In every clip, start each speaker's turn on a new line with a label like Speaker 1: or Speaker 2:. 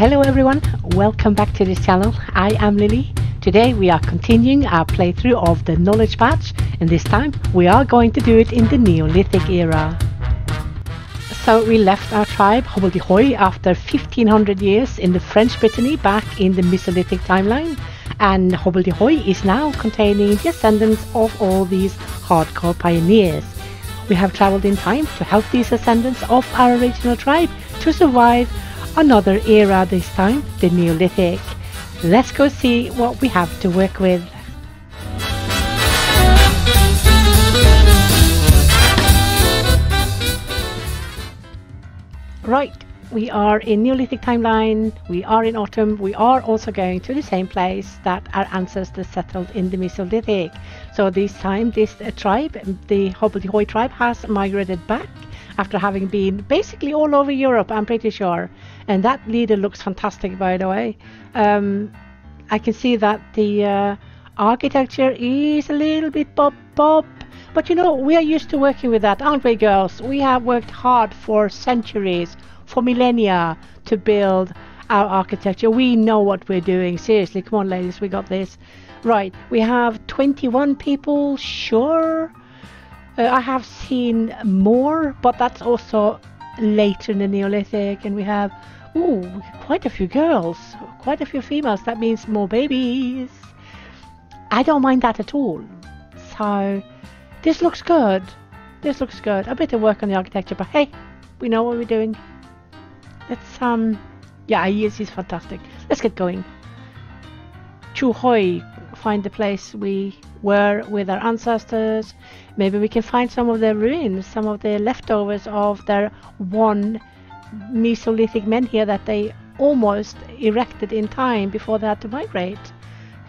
Speaker 1: Hello everyone, welcome back to this channel. I am Lilly. Today we are continuing our playthrough of the Knowledge Patch and this time we are going to do it in the Neolithic era. So we left our tribe Hobbledehoy after 1500 years in the French Brittany back in the Mesolithic timeline and Hobbledehoy is now containing the descendants of all these hardcore pioneers. We have traveled in time to help these descendants of our original tribe to survive another era this time, the Neolithic. Let's go see what we have to work with. Right, we are in Neolithic timeline, we are in autumn, we are also going to the same place that our ancestors settled in the Mesolithic. So this time this uh, tribe, the Hobbledehoy tribe has migrated back after having been basically all over Europe, I'm pretty sure. And that leader looks fantastic, by the way. Um, I can see that the uh, architecture is a little bit bob bob. But you know, we are used to working with that, aren't we, girls? We have worked hard for centuries, for millennia, to build our architecture. We know what we're doing. Seriously, come on, ladies, we got this. Right, we have 21 people, sure. Uh, I have seen more, but that's also later in the Neolithic, and we have ooh quite a few girls, quite a few females. That means more babies. I don't mind that at all. So this looks good. This looks good. A bit of work on the architecture, but hey, we know what we're doing. Let's um, yeah, yes, is fantastic. Let's get going. Chuhoi, find the place we were with our ancestors. Maybe we can find some of their ruins, some of the leftovers of their one Mesolithic menhir that they almost erected in time before they had to migrate.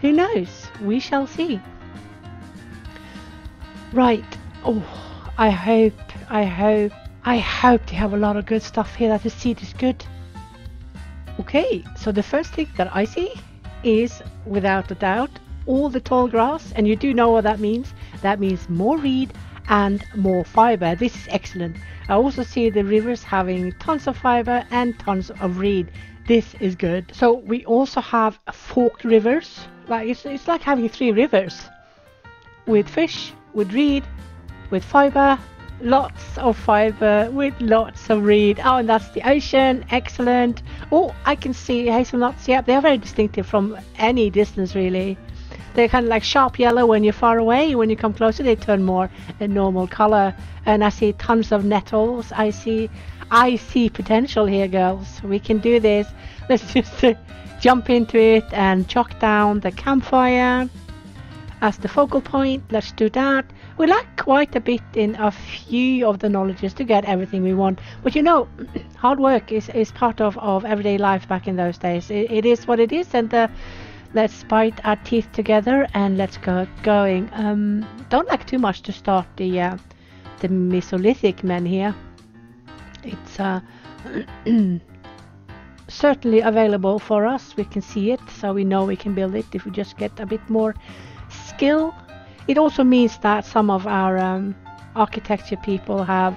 Speaker 1: Who knows? We shall see. Right. Oh, I hope, I hope, I hope they have a lot of good stuff here that the seed is good. Okay, so the first thing that I see is, without a doubt, all the tall grass, and you do know what that means. That means more reed and more fiber. This is excellent. I also see the rivers having tons of fiber and tons of reed. This is good. So we also have forked rivers. Like it's, it's like having three rivers with fish, with reed, with fiber, lots of fiber with lots of reed. Oh, and that's the ocean. Excellent. Oh, I can see hazelnuts. Yeah, they are very distinctive from any distance, really. They're kind of like sharp yellow when you're far away. When you come closer, they turn more a normal color. And I see tons of nettles. I see, I see potential here, girls. We can do this. Let's just uh, jump into it and chalk down the campfire as the focal point. Let's do that. We lack quite a bit in a few of the knowledges to get everything we want. But you know, hard work is, is part of, of everyday life back in those days. it, it is what it is, and uh, let's bite our teeth together and let's go going. Um, don't like too much to start the uh, the Mesolithic menhir. It's uh, certainly available for us. We can see it, so we know we can build it if we just get a bit more skill. It also means that some of our um, architecture people have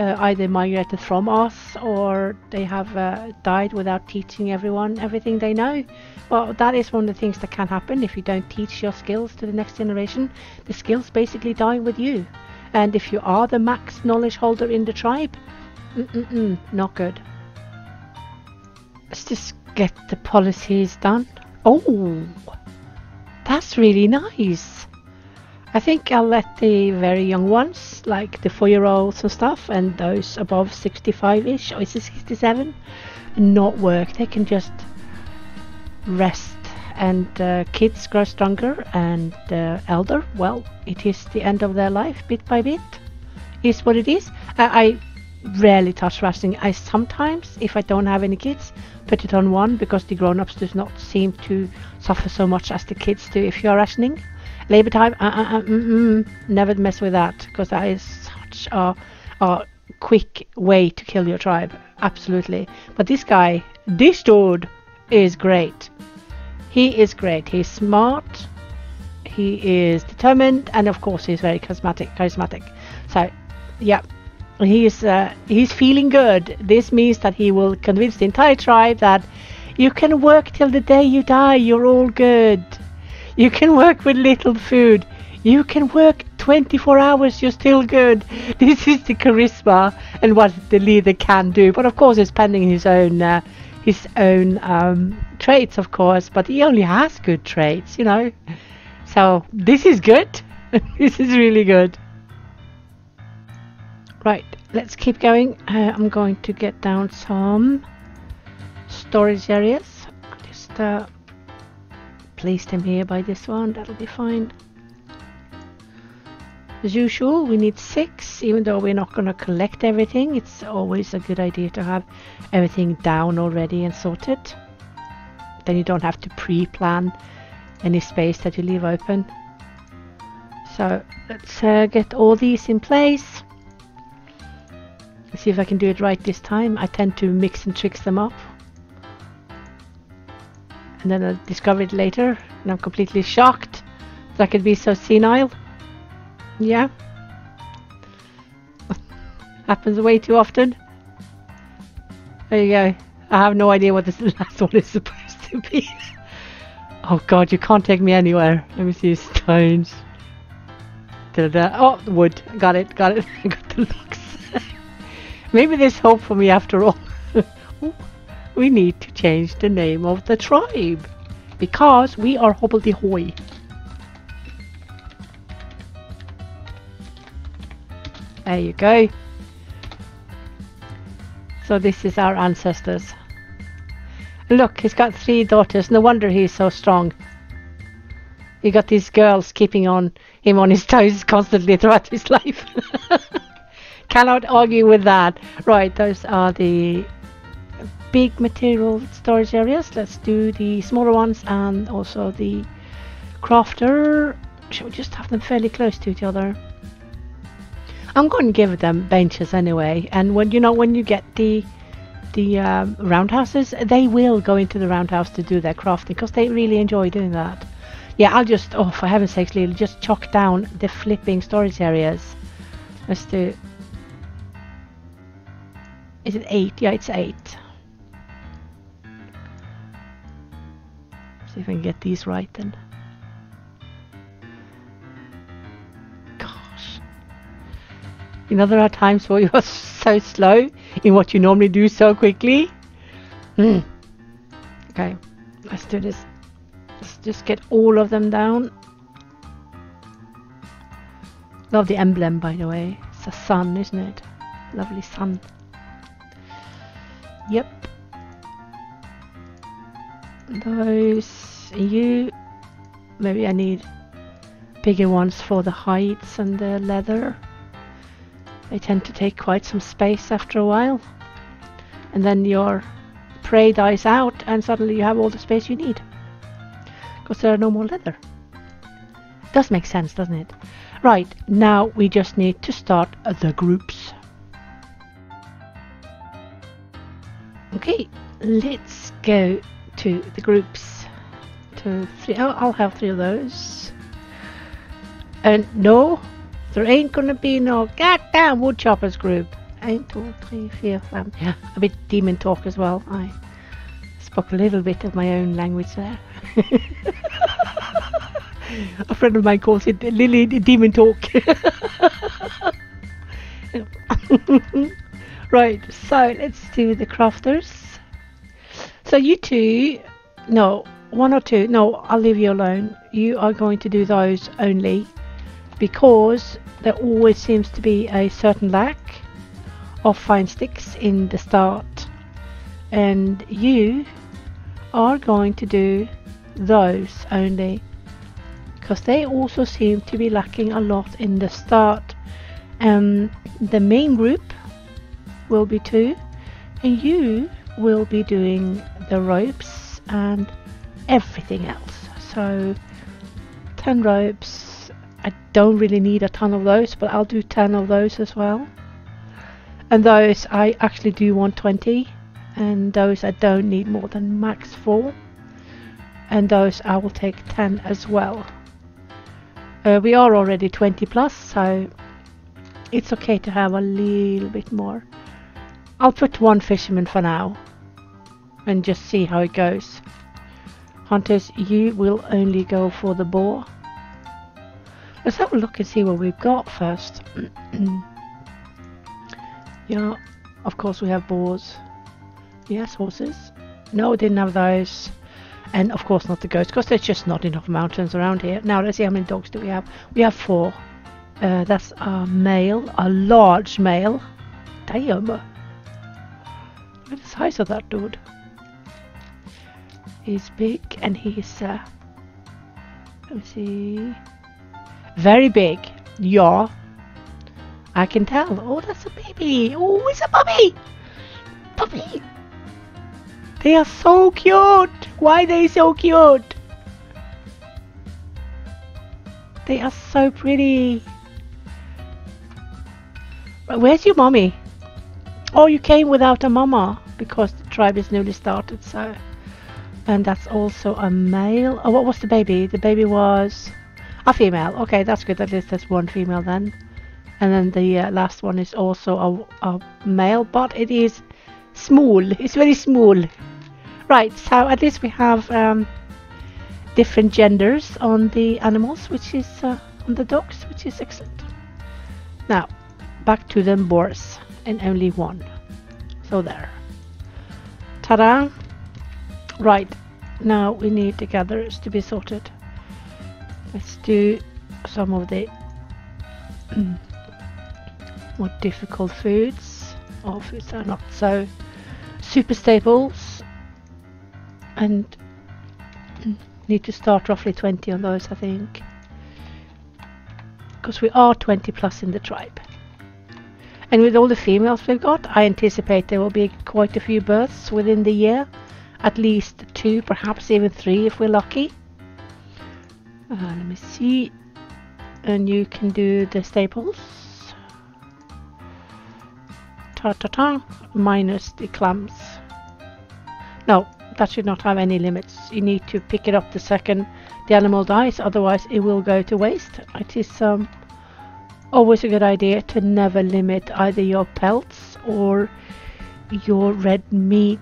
Speaker 1: uh, either migrated from us or they have uh, died without teaching everyone everything they know. Well, that is one of the things that can happen if you don't teach your skills to the next generation. The skills basically die with you. And if you are the max knowledge holder in the tribe, mm -mm -mm, not good. Let's just get the policies done. Oh, that's really nice. I think I'll let the very young ones, like the four-year-olds and stuff, and those above 65-ish, or is it 67, not work. They can just rest. And uh, kids grow stronger and uh, elder. Well it is the end of their life bit by bit is what it is. I, I rarely touch wrestling. I sometimes if I don't have any kids put it on one because the grown-ups does not seem to suffer so much as the kids do if you are rationing labor time uh, uh, uh, mm, mm, never mess with that because that is such a, a quick way to kill your tribe absolutely but this guy this dude is great. He is great. He's smart. He is determined, and of course, he's very charismatic. Charismatic. So, yeah, he's uh, he's feeling good. This means that he will convince the entire tribe that You can work till the day you die. You're all good. You can work with little food. You can work 24 hours. You're still good. This is the charisma and what the leader can do. But of course, it's pending his own uh, his own um, traits, of course. But he only has good traits, you know. So this is good. this is really good. Right, let's keep going. Uh, I'm going to get down some storage areas. Just uh, place him here by this one. That'll be fine. As usual, we need six, even though we're not going to collect everything. It's always a good idea to have everything down already and sorted. Then you don't have to pre-plan any space that you leave open. So let's uh, get all these in place. See if I can do it right this time. I tend to mix and tricks them up. And then I discover it later and I'm completely shocked that I could be so senile. Yeah. Happens way too often. There you go. I have no idea what this last one is supposed to be. oh god, you can't take me anywhere. Let me see stones. Da -da. Oh, wood. Got it, got it. I got the looks. Maybe there's hope for me after all. We need to change the name of the tribe. Because we are hobbledehoy. There you go. So this is our ancestors. Look, he's got three daughters. No wonder he's so strong. He got these girls keeping on him on his toes constantly throughout his life. Cannot argue with that. Right, those are the big material storage areas. Let's do the smaller ones and also the crafter. Should we just have them fairly close to each other? I'm going to give them benches anyway. And when you know when you get the the um, roundhouses, they will go into the roundhouse to do their crafting because they really enjoy doing that. Yeah, I'll just oh for heaven's sakes, Lilly, just chalk down the flipping storage areas. Let's do. Is it eight? Yeah, it's eight. See if I can get these right then. Gosh. You know, there are times where you're so slow in what you normally do so quickly. Hmm. Okay, let's do this. Let's just get all of them down. Love the emblem, by the way. It's a sun, isn't it? Lovely sun. Yep. Those, you, maybe I need bigger ones for the hides and the leather. They tend to take quite some space after a while. And then your prey dies out and suddenly you have all the space you need. Because there are no more leather. Does make sense, doesn't it? Right, now we just need to start the groups. Okay, let's go to the groups. To three. I'll have three of those. And no, there ain't gonna be no goddamn woodchoppers group. One, two, three, four, five. Yeah, a bit demon talk as well. I spoke a little bit of my own language there. a friend of mine calls it Lilly Demon Talk. right, so let's do the crafters. So you two, no, one or two, no, I'll leave you alone. You are going to do those only because there always seems to be a certain lack of fine sticks in the start and you are going to do those only because they also seem to be lacking a lot in the start and the main group will be two and you will be doing the ropes and everything else so 10 ropes I don't really need a ton of those, but I'll do 10 of those as well. And those I actually do want 20, and those I don't need more than max 4. And those I will take 10 as well. Uh, we are already 20 plus, so it's okay to have a little bit more. I'll put one fisherman for now. And just see how it goes. Hunters, you will only go for the boar. Let's have a look and see what we've got first. yeah, of course we have boars. Yes, horses. No, we didn't have those. And of course not the goats, because there's just not enough mountains around here. Now let's see how many dogs do we have. We have four. Uh, that's a male, a large male. Damn. Look at the size of that dude. He's big and he's, uh, let me see, very big. Yeah, I can tell. Oh, that's a baby. Oh, it's a puppy. Puppy. They are so cute. Why are they so cute? They are so pretty. Where's your mommy? Oh, you came without a mama because the tribe is newly started, so. And that's also a male. Oh, what was the baby? The baby was a female. Okay, that's good. At least there's one female then. And then the uh, last one is also a, a male, but it is small. It's very small. Right, so at least we have um, different genders on the animals, which is uh, on the dogs, which is excellent. Now, back to the boars, and only one. So there. Ta-da! Right, now we need the gatherers to be sorted. Let's do some of the more difficult foods, or foods are not so super staples and need to start roughly 20 on those I think. Because we are 20 plus in the tribe. And with all the females we've got I anticipate there will be quite a few births within the year at least two perhaps even three if we're lucky uh, let me see and you can do the staples ta ta ta minus the clams no that should not have any limits. You need to pick it up the second the animal dies, otherwise it will go to waste. It is um, always a good idea to never limit either your pelts or your red meat.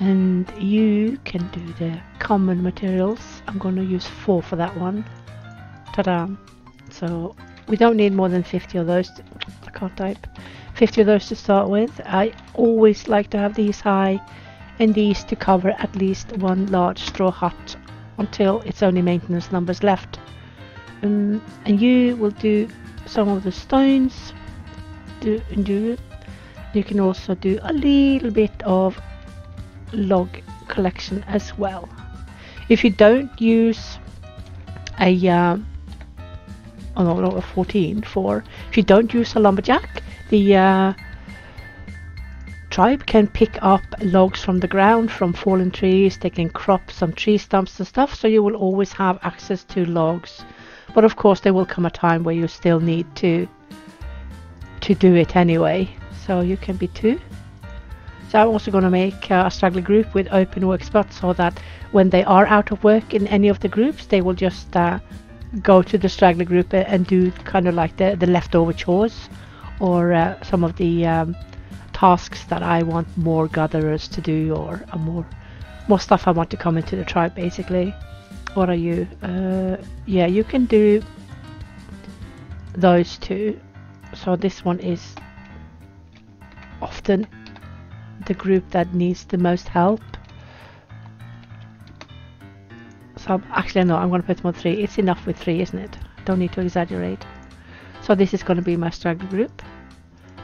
Speaker 1: And you can do the common materials. I'm going to use four for that one. Ta-da! So we don't need more than 50 of those. I can't type. 50 of those to start with. I always like to have these high and these to cover at least one large straw hut until it's only maintenance numbers left. Um, and you will do some of the stones do do you can also do a little bit of log collection as well. If you don't use a uh, oh no, no 14 for if you don't use a lumberjack the uh, tribe can pick up logs from the ground from fallen trees they can crop some tree stumps and stuff so you will always have access to logs. But of course there will come a time where you still need to to do it anyway. So you can be two so I'm also going to make uh, a straggler group with open work spots so that when they are out of work in any of the groups they will just uh, go to the straggler group and do kind of like the, the leftover chores or uh, some of the um, tasks that I want more gatherers to do or more more stuff I want to come into the tribe basically. What are you? Uh, yeah, you can do those two. So this one is often the group that needs the most help. So actually no, I'm going to put them on three. It's enough with three, isn't it? Don't need to exaggerate. So this is going to be my struggle group.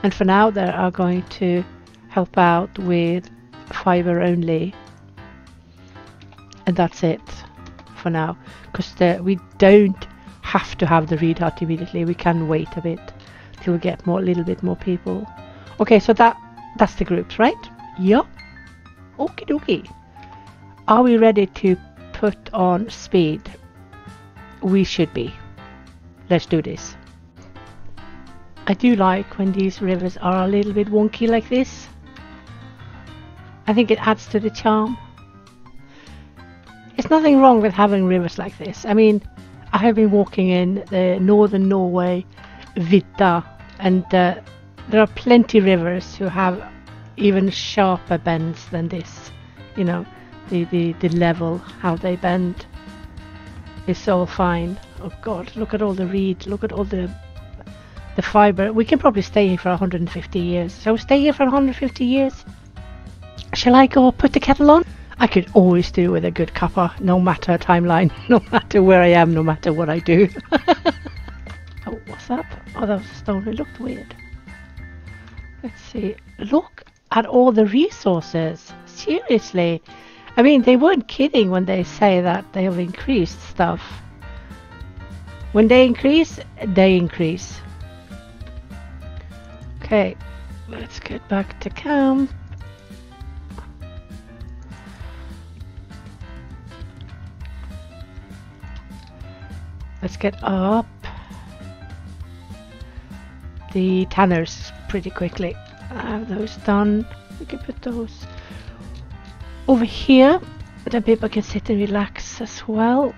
Speaker 1: And for now they are going to help out with fiber only. And that's it for now. Because we don't have to have the reed out immediately. We can wait a bit till we get more, a little bit more people. Okay, so that that's the groups, right? Yeah. Okie dokie. Are we ready to put on speed? We should be. Let's do this. I do like when these rivers are a little bit wonky like this. I think it adds to the charm. There's nothing wrong with having rivers like this. I mean, I have been walking in the northern Norway, Vita, and uh, there are plenty rivers who have even sharper bends than this. You know, the, the, the level, how they bend is so fine. Oh god, look at all the reeds, look at all the the fibre. We can probably stay here for 150 years. We stay here for 150 years? Shall I go put the kettle on? I could always do with a good cuppa, no matter timeline, no matter where I am, no matter what I do. oh, what's that? Oh, that was a stone. It looked weird. Let's see. Look at all the resources. Seriously. I mean, they weren't kidding when they say that they have increased stuff. When they increase, they increase. Okay, let's get back to camp. Let's get up the tanners pretty quickly. I have those done. We can put those over here. Then people can sit and relax as well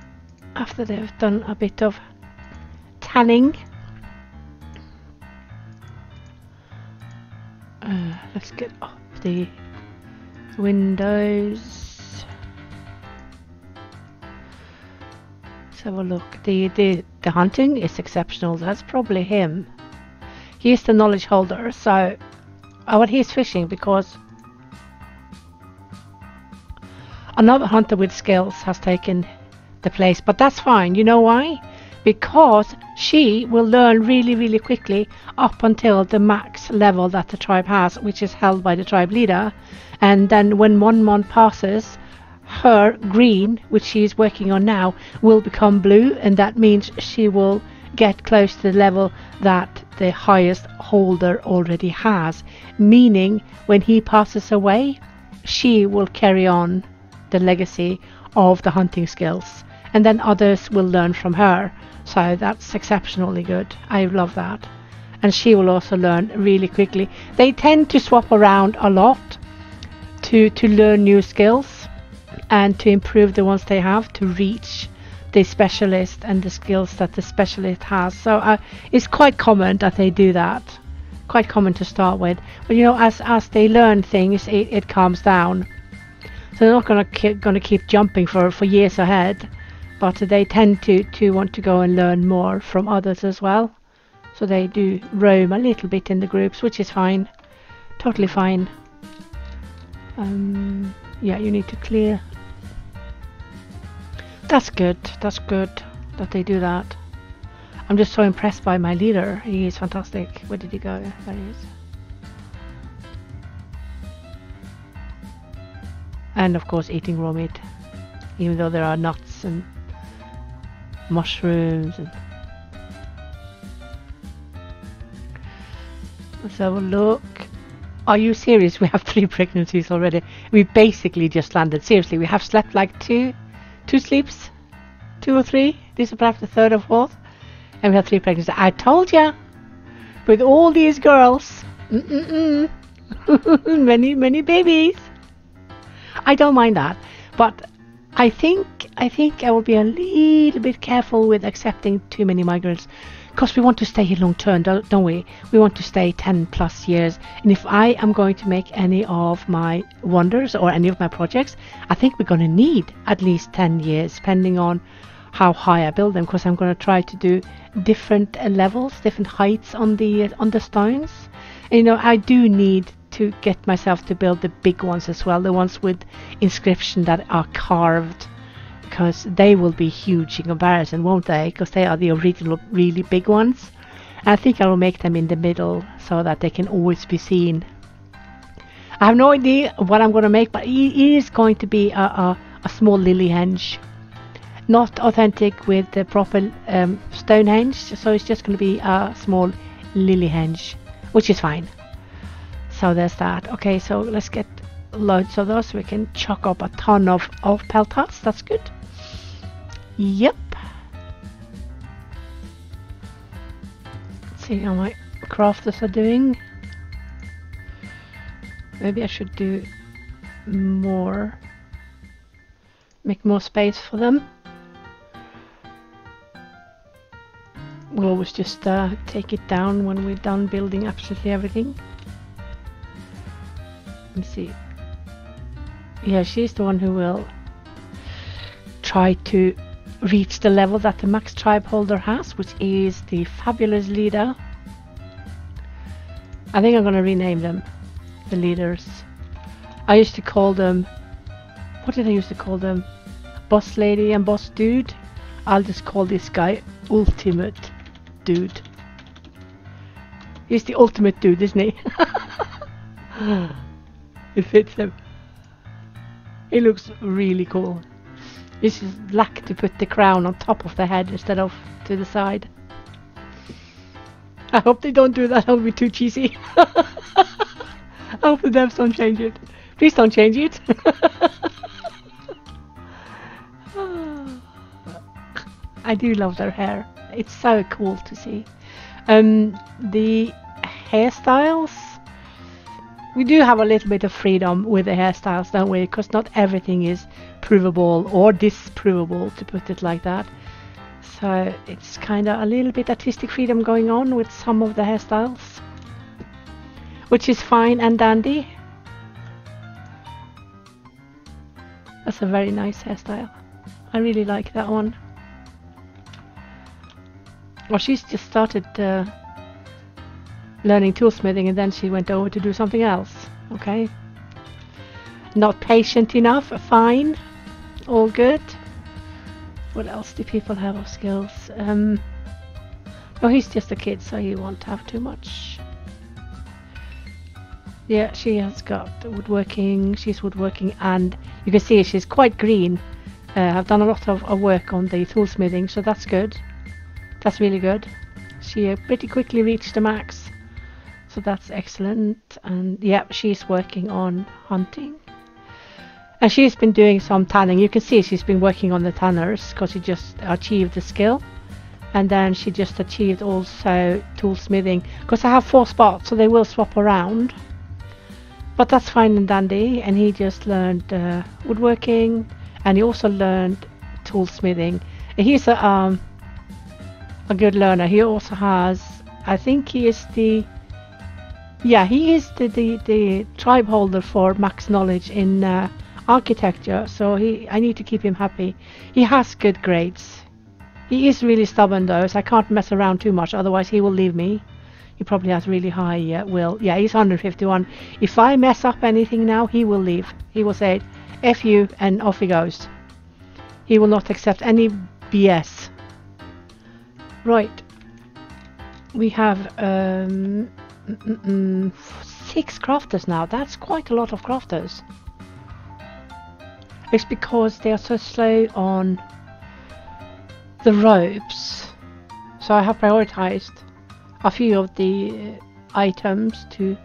Speaker 1: after they've done a bit of tanning. Uh, let's get up the windows. Let's have a look. The, the, the hunting is exceptional. That's probably him. He's the knowledge holder. So, oh, what he's fishing because another hunter with skills has taken the place. But that's fine. You know why? Because she will learn really, really quickly up until the max level that the tribe has, which is held by the tribe leader. And then when one month passes, her green, which she is working on now, will become blue, and that means she will get close to the level that the highest holder already has. Meaning, when he passes away, she will carry on the legacy of the hunting skills, and then others will learn from her. So that's exceptionally good. I love that. And she will also learn really quickly. They tend to swap around a lot to, to learn new skills and to improve the ones they have to reach the specialist and the skills that the specialist has. So uh, it's quite common that they do that. Quite common to start with, but you know, as as they learn things, it, it calms down. So they're not gonna keep, gonna keep jumping for for years ahead, but they tend to to want to go and learn more from others as well. So they do roam a little bit in the groups, which is fine, totally fine. Um, yeah, you need to clear that's good. That's good that they do that. I'm just so impressed by my leader. He is fantastic. Where did he go? There he is. And of course eating raw meat. Even though there are nuts and mushrooms and Let's have a look. Are you serious? We have three pregnancies already. We basically just landed. Seriously, we have slept like two two sleeps, two or three. This is perhaps the third or fourth. And we have three pregnancies. I told you, with all these girls, many, many babies. I don't mind that, but I think I think I will be a little bit careful with accepting too many migrants because we want to stay here long term, don't we? We want to stay 10 plus years. And if I am going to make any of my wonders or any of my projects, I think we're going to need at least 10 years, depending on how high I build them, because I'm going to try to do different uh, levels, different heights on the uh, on the stones. And, you know, I do need to get myself to build the big ones as well, the ones with inscription that are carved because they will be huge in comparison, won't they? Because they are the original, really big ones. I think I will make them in the middle so that they can always be seen. I have no idea what I'm going to make, but it is going to be a, a, a small Lillehenge. Not authentic with the proper um, Stonehenge, so it's just going to be a small Lillehenge, which is fine. So there's that. Okay, so let's get loads of those. We can chuck up a ton of, of peltats. That's good. Yep. Let's see how my crafters are doing. Maybe I should do more, make more space for them. We'll always just uh, take it down when we're done building absolutely everything. Let me see. Yeah, she's the one who will try to reach the level that the max tribe holder has, which is the fabulous leader. I think I'm going to rename them, the leaders. I used to call them, what did I used to call them? Boss lady and boss dude. I'll just call this guy ultimate dude. He's the ultimate dude, isn't he? it fits him. He looks really cool. This is luck to put the crown on top of the head instead of to the side. I hope they don't do that, that'll be too cheesy. I hope the devs don't change it. Please don't change it. I do love their hair. It's so cool to see. Um, the hairstyles we do have a little bit of freedom with the hairstyles, don't we? Because not everything is provable or disprovable, to put it like that. So it's kind of a little bit artistic freedom going on with some of the hairstyles, which is fine and dandy. That's a very nice hairstyle. I really like that one. Well, she's just started uh, learning toolsmithing and then she went over to do something else. Okay. Not patient enough, fine. All good. What else do people have of skills? Um, oh, he's just a kid, so he won't have too much. Yeah, she has got woodworking. She's woodworking, and you can see she's quite green. Uh, I've done a lot of, of work on the toolsmithing, so that's good. That's really good. She uh, pretty quickly reached the max so that's excellent and yeah she's working on hunting and she's been doing some tanning. You can see she's been working on the tanners because she just achieved the skill. And then she just achieved also toolsmithing because I have four spots so they will swap around. But that's fine and dandy. And he just learned uh, woodworking. And he also learned tool toolsmithing he's a, um, a good learner. He also has I think he is the yeah, he is the, the, the tribe holder for max knowledge in uh, architecture, so he I need to keep him happy. He has good grades. He is really stubborn though, so I can't mess around too much, otherwise he will leave me. He probably has really high uh, will. Yeah, he's 151. If I mess up anything now, he will leave. He will say, F you, and off he goes. He will not accept any BS. Right. We have um, Mm -mm, six crafters now. That's quite a lot of crafters. It's because they are so slow on the ropes. So I have prioritized a few of the uh, items to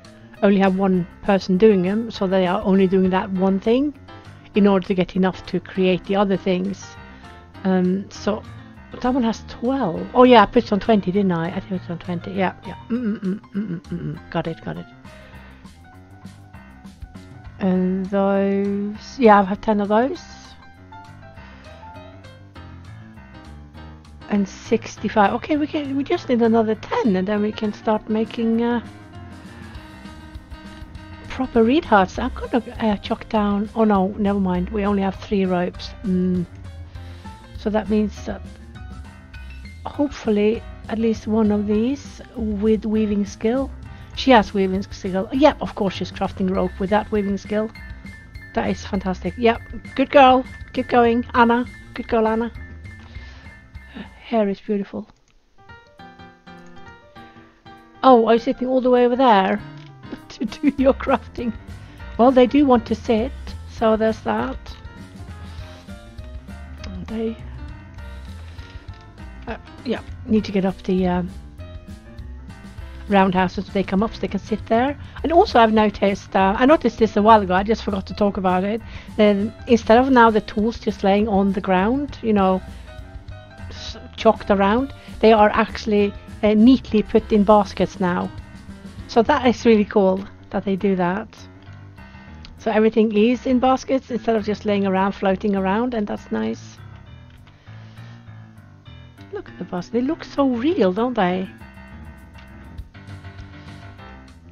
Speaker 1: only have one person doing them. So they are only doing that one thing in order to get enough to create the other things. Um, so that one has 12. Oh yeah, I put it on 20, didn't I? I think it's on 20. Yeah, yeah. Mm -mm -mm, mm, mm got it, got it. And those... Yeah, I have 10 of those. And 65. Okay, we can. We just need another 10 and then we can start making... Uh, proper reed huts. I'm gonna uh, chuck down... Oh no, never mind. We only have three ropes. Mm. So that means that hopefully at least one of these with weaving skill. She has weaving skill. Yep, of course she's crafting rope with that weaving skill. That is fantastic. Yep, good girl. Keep going, Anna. Good girl, Anna. Her hair is beautiful. Oh, are you sitting all the way over there to do your crafting? Well, they do want to sit, so there's that. They uh, yeah, need to get up the um, roundhouse so they come up so they can sit there. And also I've noticed, uh, I noticed this a while ago, I just forgot to talk about it, then instead of now the tools just laying on the ground, you know, chalked around, they are actually uh, neatly put in baskets now. So that is really cool that they do that. So everything is in baskets instead of just laying around, floating around, and that's nice. Look at the bus. They look so real, don't they?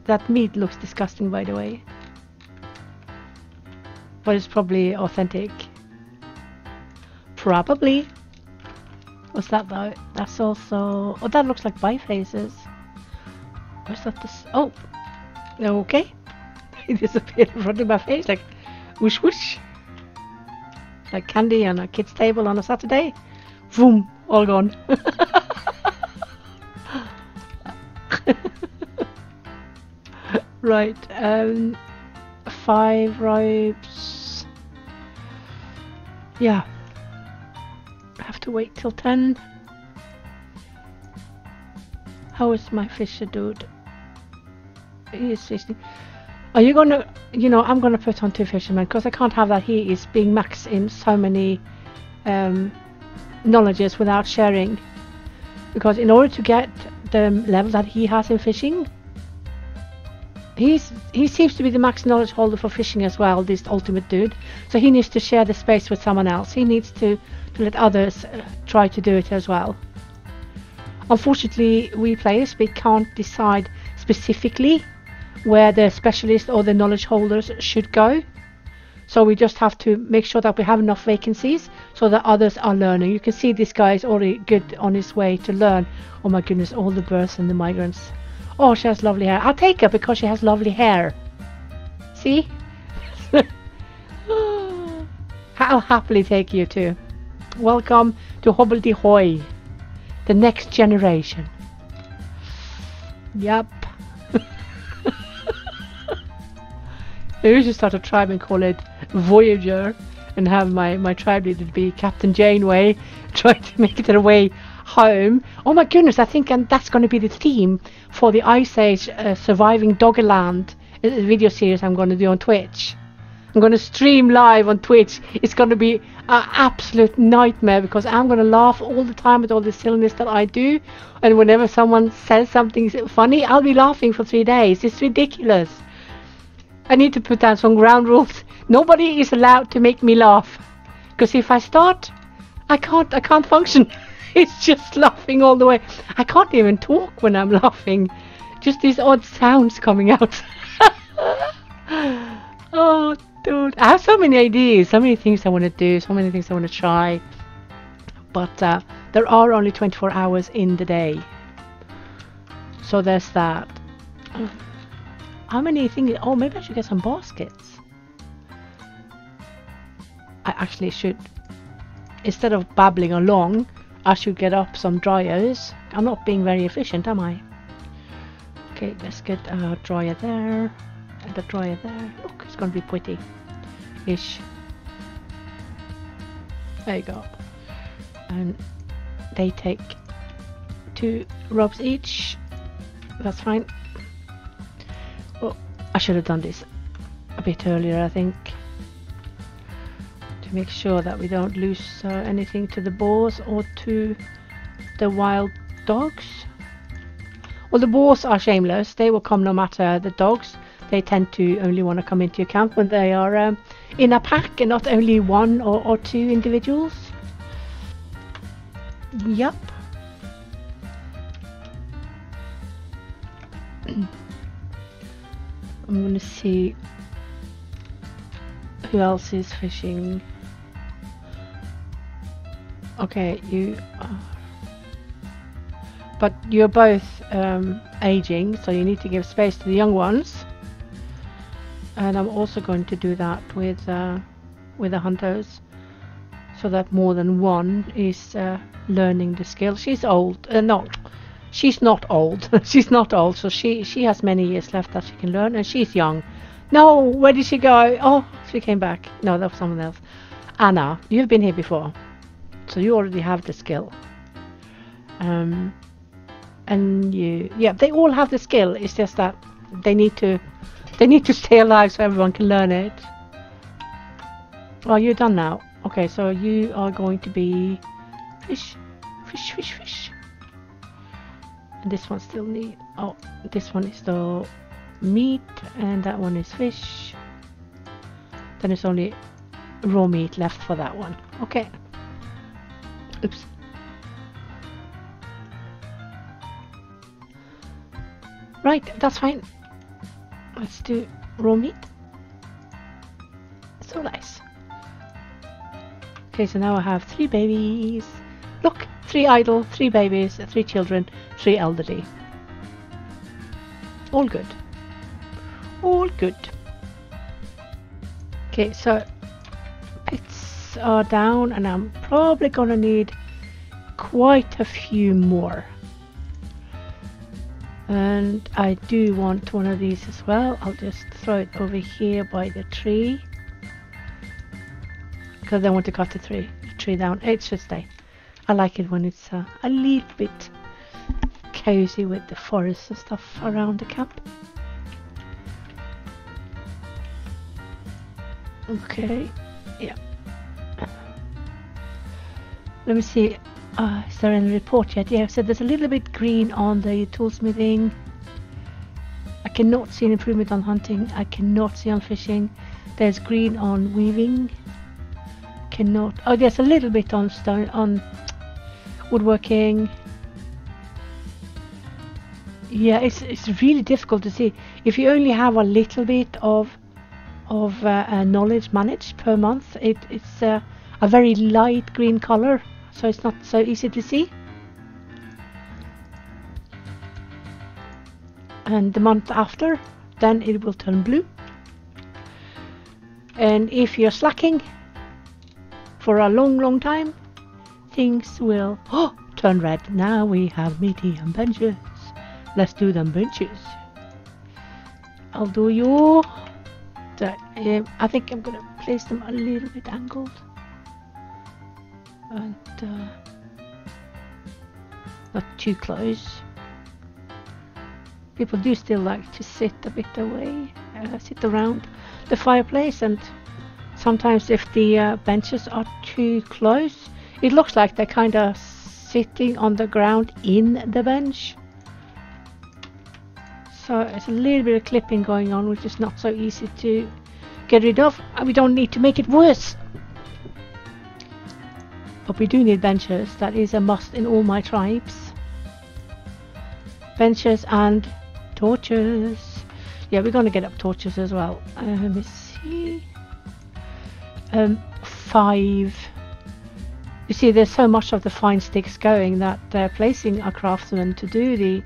Speaker 1: That meat looks disgusting, by the way. but it's probably authentic. Probably. What's that though? That's also... Oh, that looks like bifaces. Where's that? This? Oh! Okay. It disappeared in front of my face like whoosh whoosh. Like candy on a kid's table on a Saturday. Boom! All gone. right. Um, five ropes. Yeah. I have to wait till 10. How is my fisher dude? He is fishing. Are you gonna, you know, I'm gonna put on two fishermen because I can't have that he is being maxed in so many um, knowledges without sharing. Because in order to get the level that he has in fishing, he's he seems to be the max knowledge holder for fishing as well. This ultimate dude, so he needs to share the space with someone else. He needs to to let others uh, try to do it as well. Unfortunately, we players we can't decide specifically where the specialist or the knowledge holders should go. So we just have to make sure that we have enough vacancies so that others are learning. You can see this guy is already good on his way to learn. Oh my goodness, all the birds and the migrants. Oh, she has lovely hair. I'll take her because she has lovely hair. See? I'll happily take you too. Welcome to Hobbledehoy, the next generation. Yep. Maybe we should start a tribe and call it Voyager and have my, my tribe leader be Captain Janeway trying to make it their way home. Oh my goodness, I think and that's going to be the theme for the Ice Age uh, Surviving Doggerland uh, video series I'm going to do on Twitch. I'm going to stream live on Twitch. It's going to be an absolute nightmare because I'm going to laugh all the time at all the silliness that I do. And whenever someone says something funny, I'll be laughing for three days. It's ridiculous. I need to put down some ground rules. Nobody is allowed to make me laugh. Because if I start, I can't, I can't function. it's just laughing all the way. I can't even talk when I'm laughing. Just these odd sounds coming out. oh, dude. I have so many ideas, so many things I want to do, so many things I want to try. But uh, there are only 24 hours in the day. So there's that. How many things? Oh, maybe I should get some baskets. I actually should. Instead of babbling along, I should get up some dryers. I'm not being very efficient, am I? Okay, let's get a dryer there. And a dryer there. Look, it's going to be pretty. Ish. There you go. And they take two ropes each. That's fine. Well, I should have done this a bit earlier, I think. To make sure that we don't lose uh, anything to the boars or to the wild dogs. Well, the boars are shameless. They will come no matter the dogs. They tend to only want to come into your camp when they are um, in a pack and not only one or, or two individuals. Yep. I'm gonna see who else is fishing. Okay, you are. But you're both um, aging, so you need to give space to the young ones. And I'm also going to do that with uh, with the hunters, so that more than one is uh, learning the skill. She's old, uh, no, she's not old. she's not old, so she she has many years left that she can learn, and she's young. No, where did she go? Oh, she came back. No, that was someone else. Anna, you've been here before, so you already have the skill. Um, and you, yeah, they all have the skill. It's just that they need to, they need to stay alive so everyone can learn it. Oh, you're done now. Okay, so you are going to be fish, fish, fish, fish. And this one still need. Oh, this one is the meat, and that one is fish. Then it's only raw meat left for that one. Okay. Oops. Right, that's fine. Let's do raw meat. so nice. Okay, so now I have three babies. Look, three idle, three babies, three children, three elderly. All good. All good. Okay, so are down and I'm probably gonna need quite a few more. And I do want one of these as well. I'll just throw it over here by the tree. Because I want to cut the tree, the tree down. It should stay. I like it when it's uh, a little bit cozy with the forest and stuff around the camp. Okay, yeah. Let me see. Uh, is there any report yet? Yeah, so there's a little bit green on the toolsmithing. I cannot see an improvement on hunting. I cannot see on fishing. There's green on weaving. Cannot. Oh, there's a little bit on stone on woodworking. Yeah, it's it's really difficult to see if you only have a little bit of of uh, uh, knowledge managed per month. It, it's uh, a very light green color so it's not so easy to see. And the month after, then it will turn blue. And if you're slacking for a long, long time, things will oh, turn red. Now we have medium benches. Let's do them benches. I'll do you. Um, I think I'm gonna place them a little bit angled and uh, not too close. People do still like to sit a bit away, uh, sit around the fireplace, and sometimes if the uh, benches are too close, it looks like they're kind of sitting on the ground in the bench. So it's a little bit of clipping going on, which is not so easy to get rid of. And we don't need to make it worse. But we do need benches. That is a must in all my tribes. Benches and torches. Yeah, we're going to get up torches as well. Uh, let me see. Um, five. You see, there's so much of the fine sticks going that uh, placing a craftsman to do the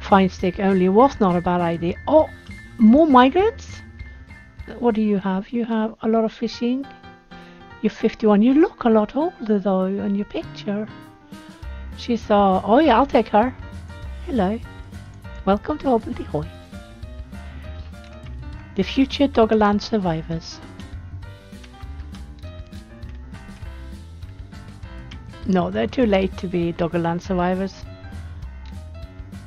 Speaker 1: fine stick only was not a bad idea. Oh, more migrants? What do you have? You have a lot of fishing. You're 51. You look a lot older though on your picture. She saw, oh yeah, I'll take her. Hello. Welcome to Hobbledehoy. The future Doggerland survivors. No, they're too late to be Doggerland survivors.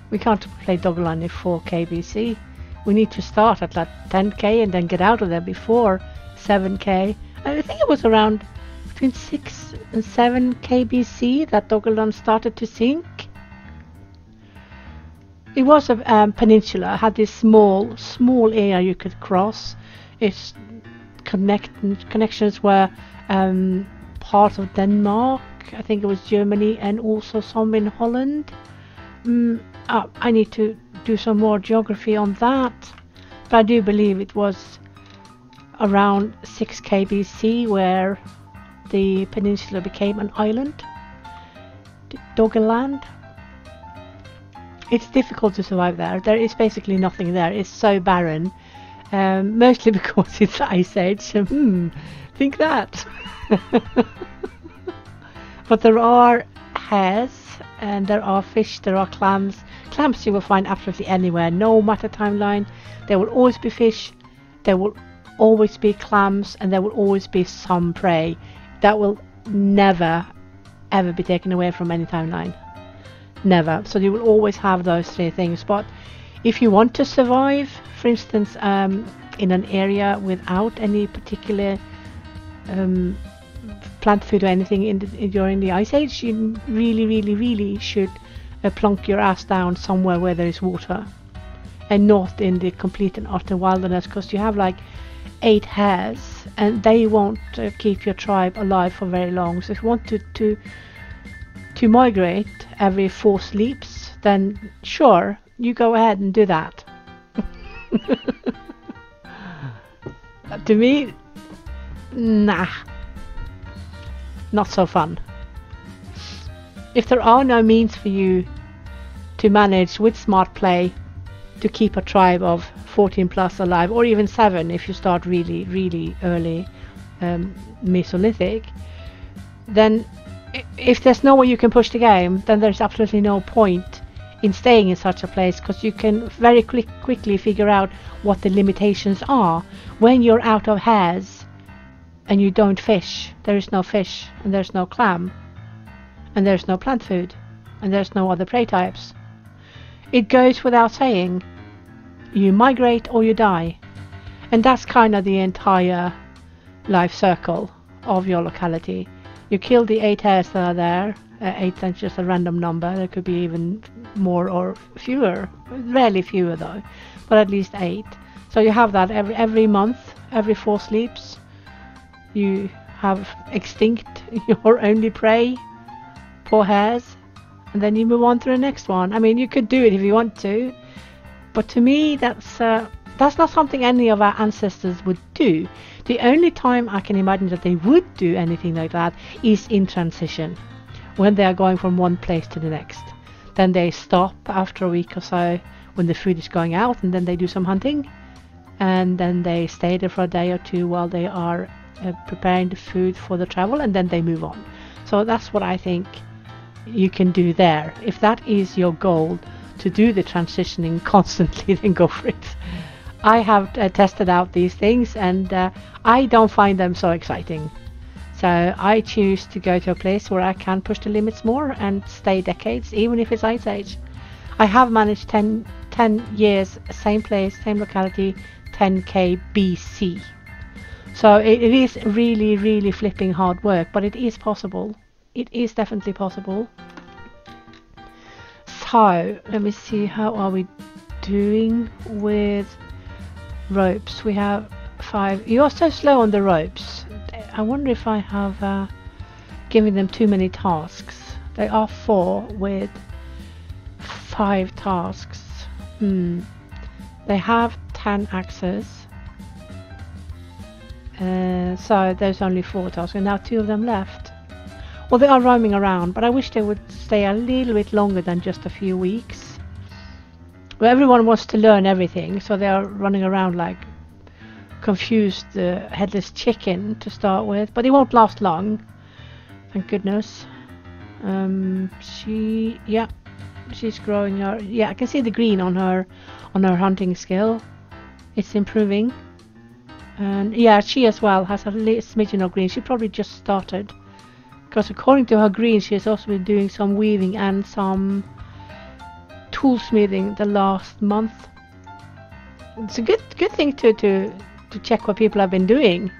Speaker 1: We can't play Doggerland in 4K BC. We need to start at that 10k and then get out of there before 7k I think it was around between 6 and 7 kbc that Doggerland started to sink. It was a um, peninsula, had this small, small area you could cross. Its connect connections were um, part of Denmark, I think it was Germany, and also some in Holland. Mm, uh, I need to do some more geography on that, but I do believe it was around 6 kbc where the peninsula became an island Doggerland. It's difficult to survive there. There is basically nothing there. It's so barren um, mostly because it's ice age. Hmm think that. But there are hares and there are fish there are clams. Clams you will find absolutely anywhere. No matter timeline there will always be fish. There will always be clams and there will always be some prey. That will never ever be taken away from any timeline. Never. So you will always have those three things. But if you want to survive, for instance, um, in an area without any particular um, plant food or anything in the, during the ice age, you really, really, really should uh, plunk your ass down somewhere where there is water and not in the complete and utter wilderness because you have like eight hares and they won't uh, keep your tribe alive for very long so if you want to to, to migrate every four sleeps then sure you go ahead and do that to me nah, not so fun. If there are no means for you to manage with smart play to keep a tribe of 14 plus alive, or even 7 if you start really, really early um, Mesolithic, then if there's no way you can push the game, then there's absolutely no point in staying in such a place because you can very quick, quickly figure out what the limitations are. When you're out of hares and you don't fish, there is no fish and there's no clam and there's no plant food and there's no other prey types. It goes without saying, you migrate or you die. And that's kind of the entire life circle of your locality. You kill the eight hares that are there. Uh, eight is just a random number. There could be even more or fewer. Rarely fewer though, but at least eight. So you have that every every month, every four sleeps. You have extinct your only prey, poor hares, and then you move on to the next one. I mean, you could do it if you want to, but to me, that's uh, that's not something any of our ancestors would do. The only time I can imagine that they would do anything like that is in transition, when they are going from one place to the next. Then they stop after a week or so when the food is going out, and then they do some hunting, and then they stay there for a day or two while they are uh, preparing the food for the travel, and then they move on. So that's what I think you can do there. If that is your goal to do the transitioning constantly, then go for it. I have uh, tested out these things and uh, I don't find them so exciting. So I choose to go to a place where I can push the limits more and stay decades, even if it's Ice Age. I have managed 10, 10 years, same place, same locality, 10k BC. So it, it is really, really flipping hard work, but it is possible. It is definitely possible. So let me see, how are we doing with ropes. We have five. You're so slow on the ropes. I wonder if I have uh, given them too many tasks. They are four with five tasks. Hmm. They have ten axes. Uh, so there's only four tasks, and now two of them left. Well, they are roaming around, but I wish they would stay a little bit longer than just a few weeks. Well, everyone wants to learn everything, so they are running around like confused uh, headless chicken to start with, but it won't last long. Thank goodness. Um, she, yeah, she's growing her. Yeah, I can see the green on her, on her hunting skill. It's improving, and yeah, she as well has a little smidgen of green. She probably just started, because according to her green, she has also been doing some weaving and some toolsmithing the last month. It's a good good thing to, to, to check what people have been doing.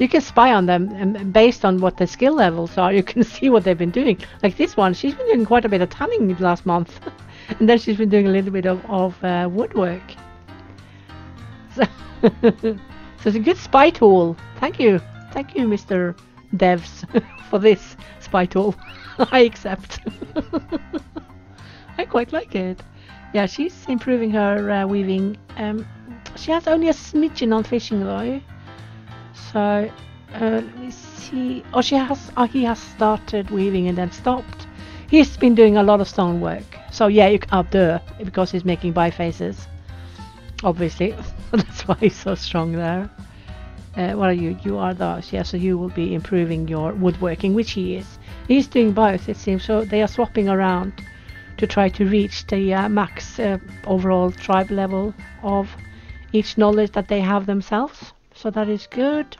Speaker 1: You can spy on them and based on what their skill levels are, you can see what they've been doing. Like this one, she's been doing quite a bit of tanning last month. and then she's been doing a little bit of, of uh, woodwork. So, so it's a good spy tool. Thank you. Thank you, Mr. Devs, for this spy tool. I accept. I quite like it. Yeah, she's improving her uh, weaving. Um, she has only a smidgen on fishing though. So uh, let me see. Oh, she has. Oh, he has started weaving and then stopped. He's been doing a lot of stone work. So yeah, you up there because he's making bifaces. Obviously, that's why he's so strong there. Uh, what are you? You are those. Yeah, so you will be improving your woodworking, which he is. He's doing both, it seems. So they are swapping around to try to reach the uh, max uh, overall tribe level of each knowledge that they have themselves. So that is good.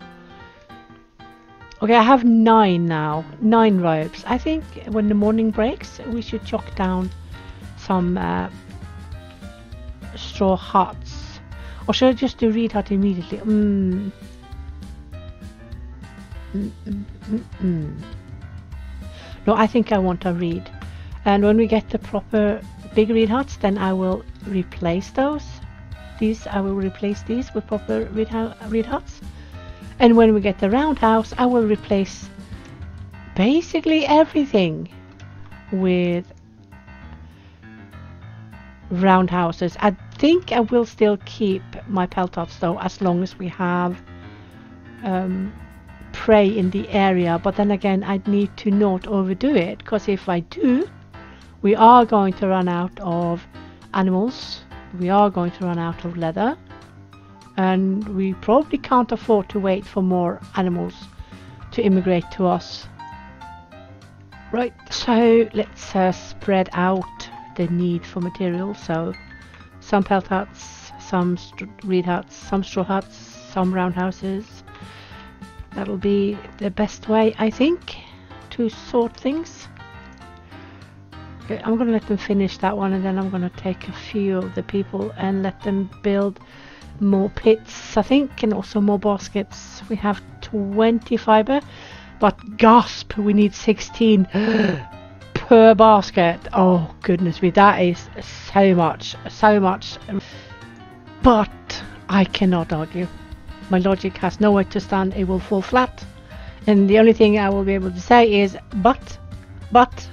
Speaker 1: Okay, I have nine now. Nine ropes. I think when the morning breaks, we should chalk down some uh, straw huts. Or should I just do reed hut immediately? Mm. Mm, mm, mm. No, I think I want a reed and when we get the proper big reed huts then I will replace those. These I will replace these with proper reed, reed huts and when we get the roundhouse I will replace basically everything with roundhouses I think I will still keep my pelt huts though as long as we have um, prey in the area but then again I'd need to not overdo it because if I do we are going to run out of animals we are going to run out of leather and we probably can't afford to wait for more animals to immigrate to us. Right so let's uh, spread out the need for materials so some pelt huts some reed huts some straw huts some round houses That'll be the best way, I think, to sort things. I'm going to let them finish that one and then I'm going to take a few of the people and let them build more pits, I think, and also more baskets. We have 20 fiber, but gasp, we need 16 per basket. Oh, goodness me, that is so much, so much. But I cannot argue my logic has nowhere to stand, it will fall flat. And the only thing I will be able to say is but, but,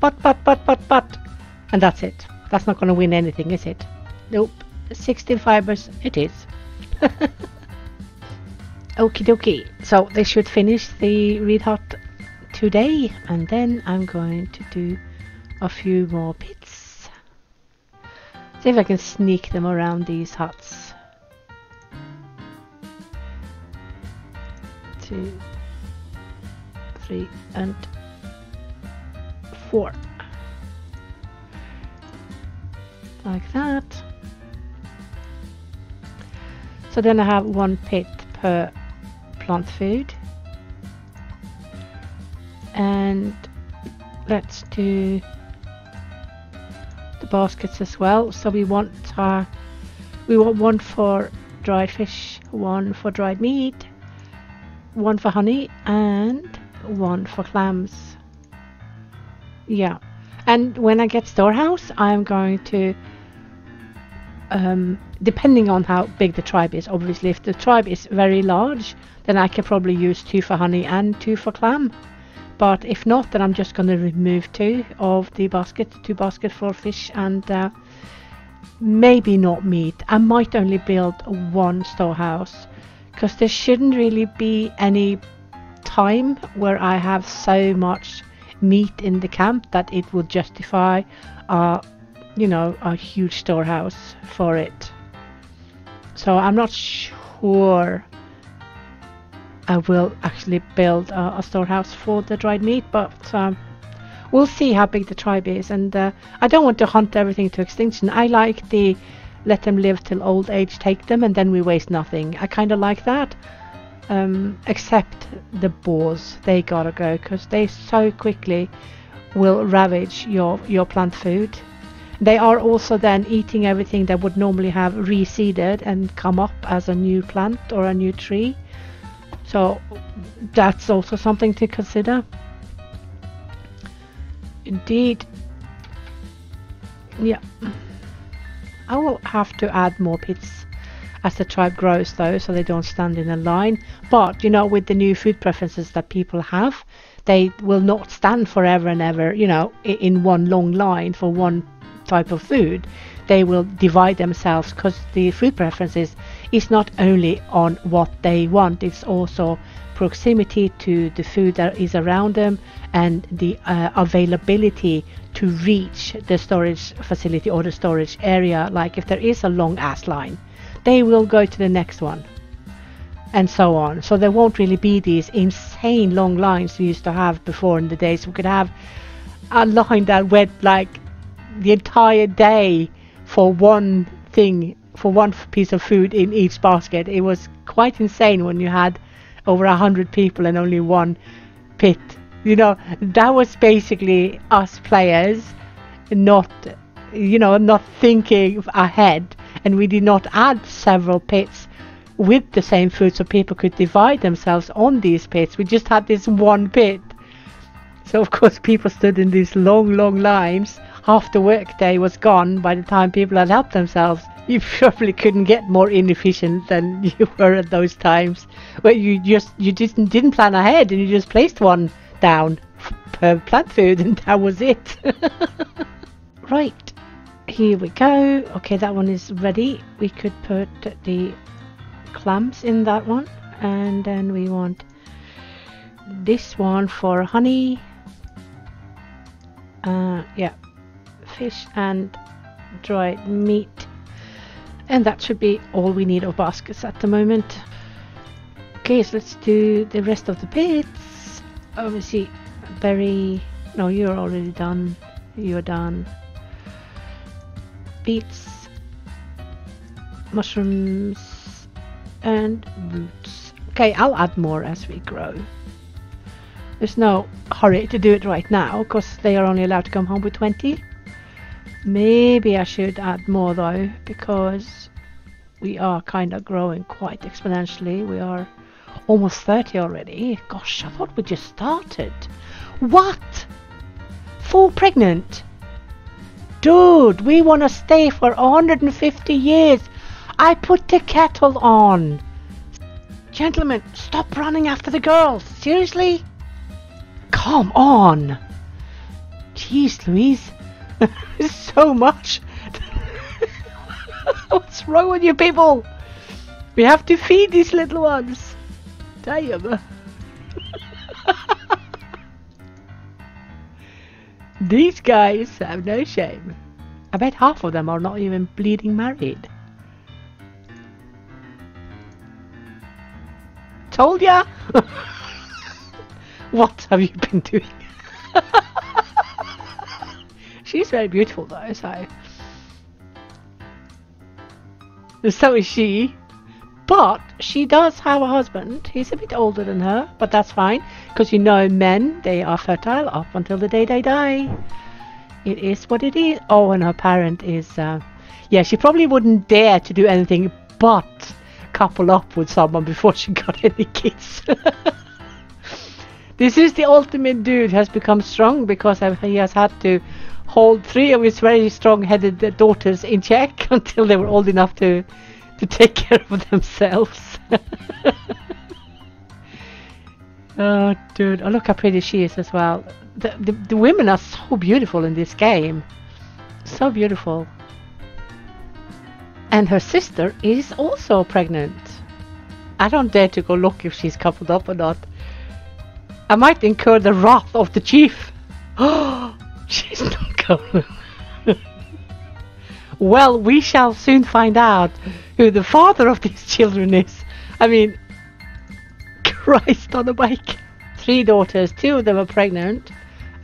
Speaker 1: but, but, but, but, but. And that's it. That's not going to win anything, is it? Nope. 16 fibers, it is. Okie dokie. So they should finish the reed hut today. And then I'm going to do a few more pits. See if I can sneak them around these huts. Two, three, and four. Like that. So then I have one pit per plant food. And let's do the baskets as well. So we want uh, we want one for dried fish, one for dried meat, one for honey and one for clams. Yeah, and when I get storehouse, I'm going to, um, depending on how big the tribe is, obviously, if the tribe is very large, then I can probably use two for honey and two for clam. But if not, then I'm just going to remove two of the basket, two basket for fish and uh, maybe not meat. I might only build one storehouse because there shouldn't really be any time where I have so much meat in the camp that it would justify a you know a huge storehouse for it. So I'm not sure I will actually build a, a storehouse for the dried meat but um, we'll see how big the tribe is. And uh, I don't want to hunt everything to extinction. I like the let them live till old age take them and then we waste nothing. I kind of like that. Um, except the boars, they gotta go because they so quickly will ravage your, your plant food. They are also then eating everything that would normally have reseeded and come up as a new plant or a new tree. So that's also something to consider. Indeed. Yeah. I will have to add more pits as the tribe grows though so they don't stand in a line. But you know with the new food preferences that people have they will not stand forever and ever you know in one long line for one type of food. They will divide themselves because the food preferences is not only on what they want it's also proximity to the food that is around them and the uh, availability to reach the storage facility or the storage area like if there is a long ass line they will go to the next one and so on. So there won't really be these insane long lines we used to have before in the days. We could have a line that went like the entire day for one thing for one piece of food in each basket. It was quite insane when you had over a hundred people and only one pit you know that was basically us players not you know not thinking ahead. And we did not add several pits with the same food so people could divide themselves on these pits. We just had this one pit. So of course people stood in these long long lines half the workday was gone by the time people had helped themselves. You probably couldn't get more inefficient than you were at those times where you just you just didn't plan ahead and you just placed one down per plant food and that was it. right, here we go. Okay, that one is ready. We could put the clams in that one and then we want this one for honey. Uh, yeah, fish and dried meat. And that should be all we need of baskets at the moment. Okay, so let's do the rest of the bits. Obviously, berry. No, you're already done. You're done. Beets, mushrooms, and roots. Okay, I'll add more as we grow. There's no hurry to do it right now because they are only allowed to come home with 20. Maybe I should add more though because we are kind of growing quite exponentially. We are almost 30 already. Gosh, I thought we just started. What? Full pregnant? Dude, we want to stay for 150 years. I put the kettle on. Gentlemen, stop running after the girls. Seriously? Come on. Jeez, Louise. so much. What's wrong with you people? We have to feed these little ones. Damn. These guys have no shame. I bet half of them are not even bleeding married. Told ya! what have you been doing? She's very beautiful though, so... So is she. But she does have a husband. He's a bit older than her, but that's fine. Because you know men, they are fertile up until the day they die. It is what it is. Oh, and her parent is... Uh, yeah, she probably wouldn't dare to do anything but couple up with someone before she got any kids. this is the ultimate dude has become strong because he has had to hold three of his very strong-headed daughters in check until they were old enough to to take care of themselves. oh, dude! Oh, look how pretty she is as well. The, the the women are so beautiful in this game, so beautiful. And her sister is also pregnant. I don't dare to go look if she's coupled up or not. I might incur the wrath of the chief. Oh, she's not going. Well, we shall soon find out who the father of these children is. I mean, Christ on a bike. Three daughters, two of them are pregnant.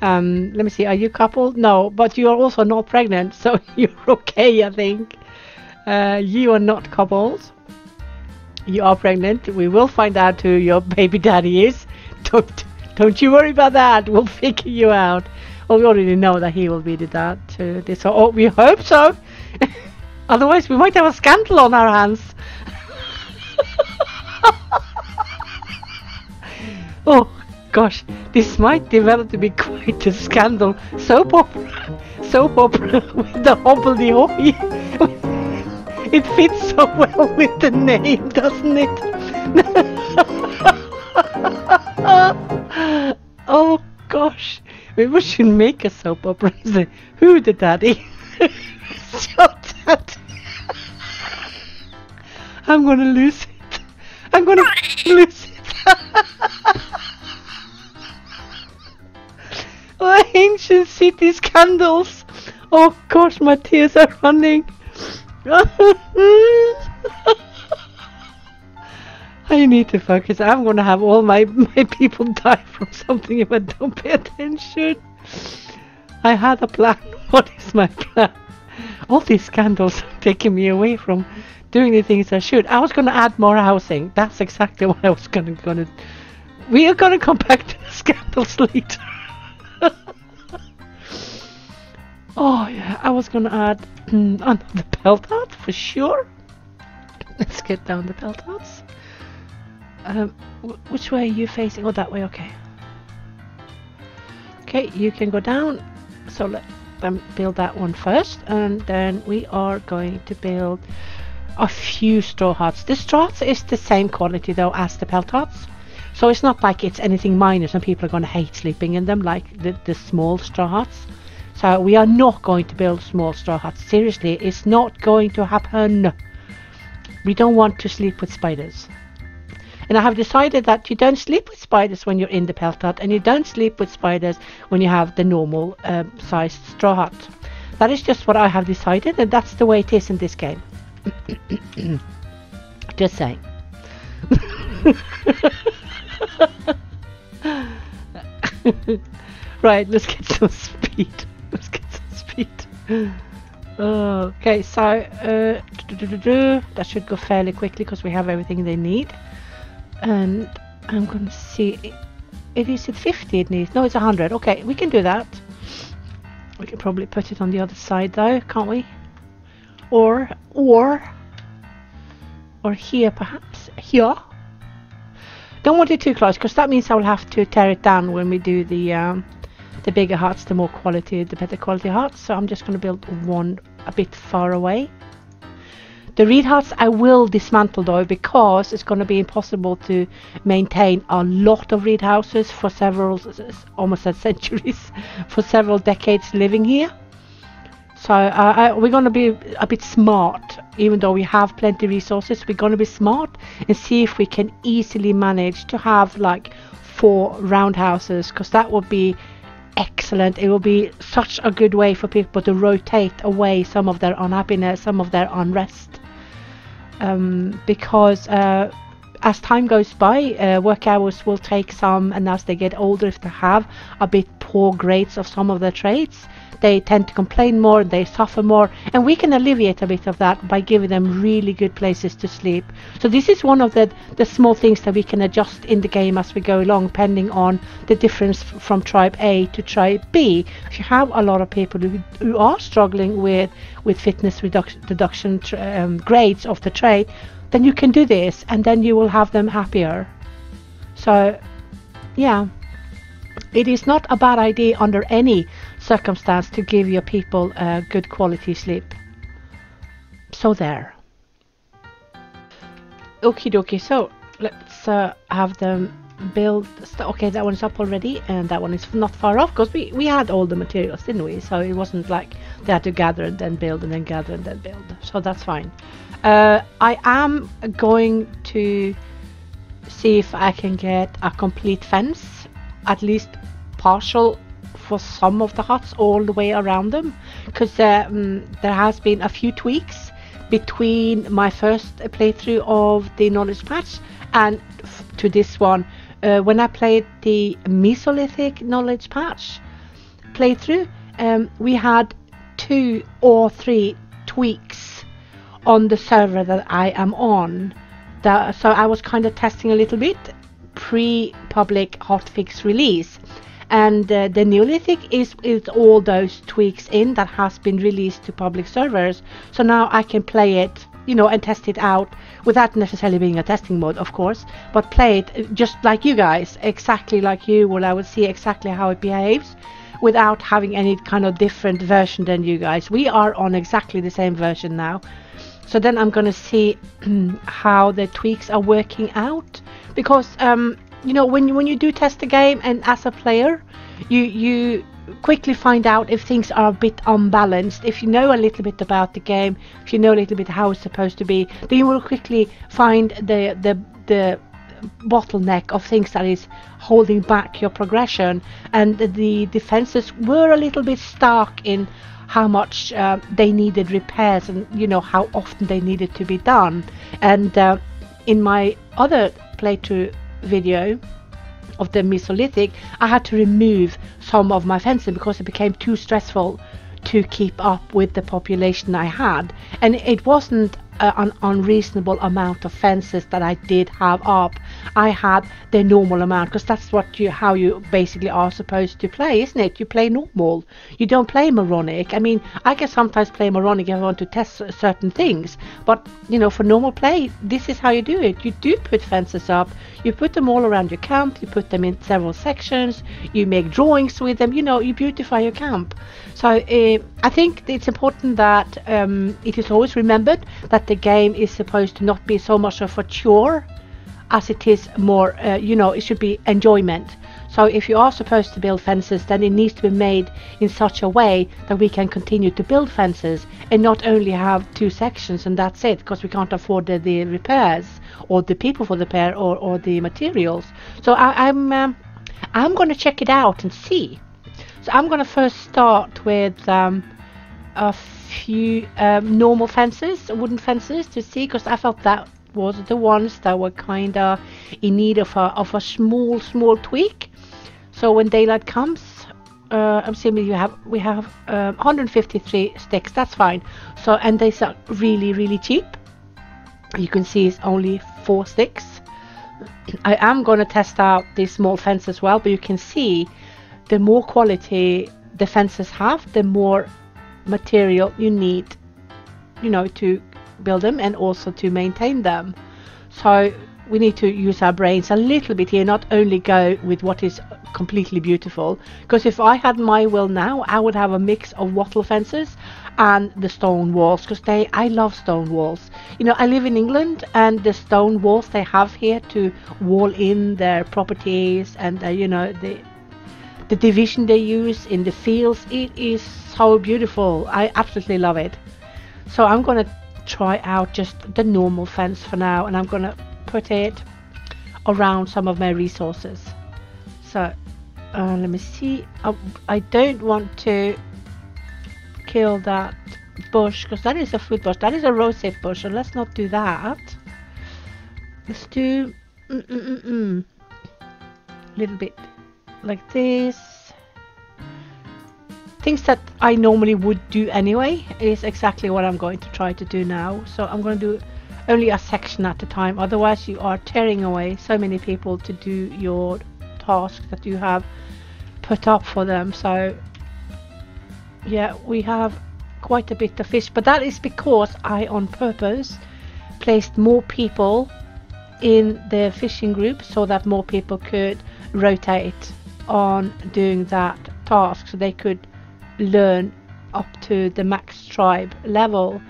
Speaker 1: Um, let me see, are you coupled? No, but you are also not pregnant, so you're okay, I think. Uh, you are not coupled. You are pregnant. We will find out who your baby daddy is. Don't don't you worry about that. We'll figure you out. Well, we already know that he will be the dad to this. Oh, we hope so. Otherwise, we might have a scandal on our hands. oh gosh, this might develop to be quite a scandal. Soap opera, soap opera with the hobbledehoy. It fits so well with the name, doesn't it? oh gosh, maybe we should make a soap opera. Who the daddy? Shut that. I'm gonna lose it. I'm gonna lose it. oh, ancient city scandals. Oh gosh, my tears are running. I need to focus. I'm gonna have all my, my people die from something if I don't pay attention. I had a plan. What is my plan? All these scandals are taking me away from doing the things I should. I was gonna add more housing. That's exactly what I was gonna gonna. We are gonna come back to the scandals later. oh yeah, I was gonna add another pelt hut for sure. Let's get down the pelt huts. Um, which way are you facing? Oh, that way, okay. Okay, you can go down. So let build that one first, and then we are going to build a few straw huts. The straw huts is the same quality though as the pelt huts. So it's not like it's anything minor and people are going to hate sleeping in them like the, the small straw huts. So we are not going to build small straw huts. Seriously, it's not going to happen. We don't want to sleep with spiders. And I have decided that you don't sleep with spiders when you're in the pelt hut, and you don't sleep with spiders when you have the normal um, sized straw hut. That is just what I have decided, and that's the way it is in this game. just saying. right, let's get some speed. Let's get some speed. okay, so uh, that should go fairly quickly because we have everything they need. And I'm going to see. if It is at 50 it needs. No, it's 100. Okay, we can do that. We can probably put it on the other side though, can't we? Or, or, or here perhaps. Here. Don't want it too close because that means I will have to tear it down when we do the um, the bigger hearts the more quality, the better quality hearts So I'm just going to build one a bit far away. The reed huts I will dismantle though because it's going to be impossible to maintain a lot of reed houses for several, almost centuries, for several decades living here. So uh, I, we're going to be a bit smart, even though we have plenty of resources. We're going to be smart and see if we can easily manage to have like four roundhouses, because that would be excellent. It will be such a good way for people to rotate away some of their unhappiness, some of their unrest. Um, because uh, as time goes by, uh, work hours will take some, and as they get older, if they have a bit poor grades of some of their trades, they tend to complain more, they suffer more, and we can alleviate a bit of that by giving them really good places to sleep. So this is one of the, the small things that we can adjust in the game as we go along, depending on the difference from tribe A to tribe B. If you have a lot of people who, who are struggling with, with fitness reduction, um, grades of the trade, then you can do this, and then you will have them happier. So, yeah it is not a bad idea under any circumstance to give your people a good quality sleep. So there. Okie dokie, so let's uh, have them build okay that one's up already and that one is not far off because we we had all the materials didn't we so it wasn't like they had to gather and then build and then gather and then build so that's fine uh, I am going to see if I can get a complete fence at least partial for some of the huts all the way around them because um, there has been a few tweaks between my first playthrough of the knowledge patch and to this one. Uh, when I played the Mesolithic knowledge patch playthrough um, we had two or three tweaks on the server that I am on. That, so I was kind of testing a little bit pre-public hotfix release and uh, the Neolithic is, is all those tweaks in that has been released to public servers. So now I can play it you know and test it out without necessarily being a testing mode of course but play it just like you guys exactly like you will I would see exactly how it behaves without having any kind of different version than you guys. We are on exactly the same version now. So then I'm gonna see how the tweaks are working out because um, you know when you, when you do test the game and as a player you you quickly find out if things are a bit unbalanced. If you know a little bit about the game if you know a little bit how it's supposed to be then you will quickly find the the the bottleneck of things that is holding back your progression. And the defenses were a little bit stuck in how much uh, they needed repairs and you know how often they needed to be done. And uh, in my other playthrough video of the Mesolithic, I had to remove some of my fencing because it became too stressful to keep up with the population I had. And it wasn't uh, an unreasonable amount of fences that I did have up. I had the normal amount because that's what you how you basically are supposed to play, isn't it? You play normal. You don't play moronic. I mean, I can sometimes play moronic if I want to test certain things, but you know, for normal play, this is how you do it. You do put fences up. You put them all around your camp. You put them in several sections. You make drawings with them. You know, you beautify your camp. So uh, I think it's important that um, it is always remembered that the game is supposed to not be so much of a chore as it is more, uh, you know, it should be enjoyment. So if you are supposed to build fences, then it needs to be made in such a way that we can continue to build fences and not only have two sections and that's it, because we can't afford the, the repairs or the people for the repair or, or the materials. So I, am I'm, um, I'm going to check it out and see. So I'm going to first start with um, a few um, normal fences, wooden fences, to see because I felt that was the ones that were kind of in need of a, of a small small tweak. So when daylight comes, uh, I'm assuming you have we have um, 153 sticks. That's fine. So and they are really really cheap. You can see it's only four sticks. I am going to test out this small fence as well, but you can see the more quality the fences have, the more material you need, you know, to build them and also to maintain them. So we need to use our brains a little bit here, not only go with what is completely beautiful. Because if I had my will now, I would have a mix of wattle fences and the stone walls. Because they, I love stone walls. You know, I live in England, and the stone walls they have here to wall in their properties and uh, you know the the division they use in the fields. It is so beautiful. I absolutely love it. So I'm gonna try out just the normal fence for now, and I'm gonna put it around some of my resources. So uh, let me see. I, I don't want to kill that bush because that is a food bush. That is a rosehip bush, so let's not do that. Let's do mm -mm -mm, mm. little bit like this. Things that I normally would do anyway is exactly what I'm going to try to do now. So I'm going to do only a section at a time. Otherwise you are tearing away so many people to do your task that you have put up for them. So yeah we have quite a bit of fish but that is because I on purpose placed more people in the fishing group so that more people could rotate on doing that task. So they could learn up to the max tribe level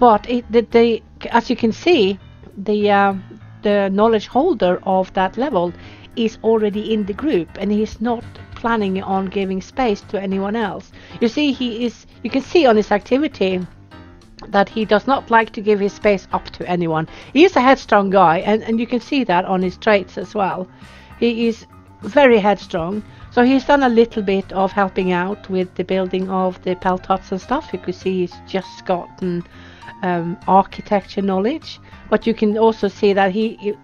Speaker 1: but it, the, the, as you can see, the uh, the knowledge holder of that level is already in the group, and he's not planning on giving space to anyone else. You see, he is. You can see on his activity that he does not like to give his space up to anyone. He is a headstrong guy, and, and you can see that on his traits as well. He is very headstrong. So he's done a little bit of helping out with the building of the pelt huts and stuff. You can see he's just gotten um, architecture knowledge, but you can also see that he, he,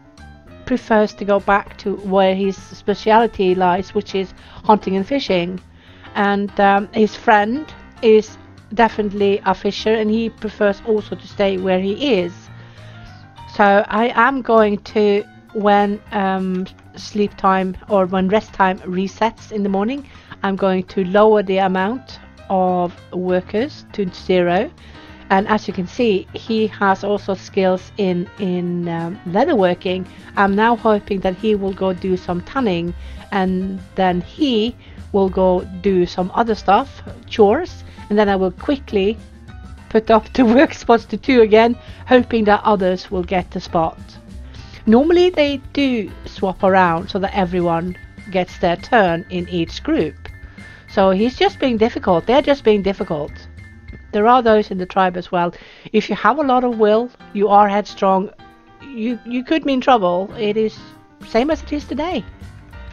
Speaker 1: prefers to go back to where his speciality lies, which is hunting and fishing. And um, his friend is definitely a fisher, and he prefers also to stay where he is. So I am going to, when um, sleep time or when rest time resets in the morning, I'm going to lower the amount of workers to zero. And as you can see he has also skills in in um, leatherworking. I'm now hoping that he will go do some tanning and then he will go do some other stuff chores and then i will quickly put up the work spots to two again hoping that others will get the spot normally they do swap around so that everyone gets their turn in each group so he's just being difficult they're just being difficult there are those in the tribe as well. If you have a lot of will, you are headstrong, you you could be in trouble. It is same as it is today.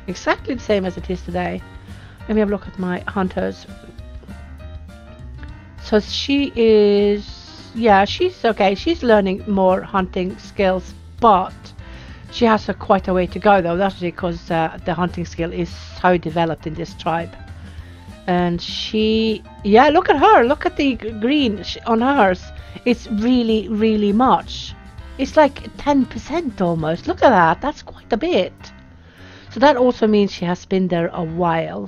Speaker 1: Exactly the same as it is today. Let me have a look at my hunters. So she is yeah, she's okay. She's learning more hunting skills, but she has a, quite a way to go though. That's because uh, the hunting skill is so developed in this tribe. And she yeah look at her. Look at the green on hers. It's really really much. It's like 10% almost. Look at that. That's quite a bit. So that also means she has been there a while.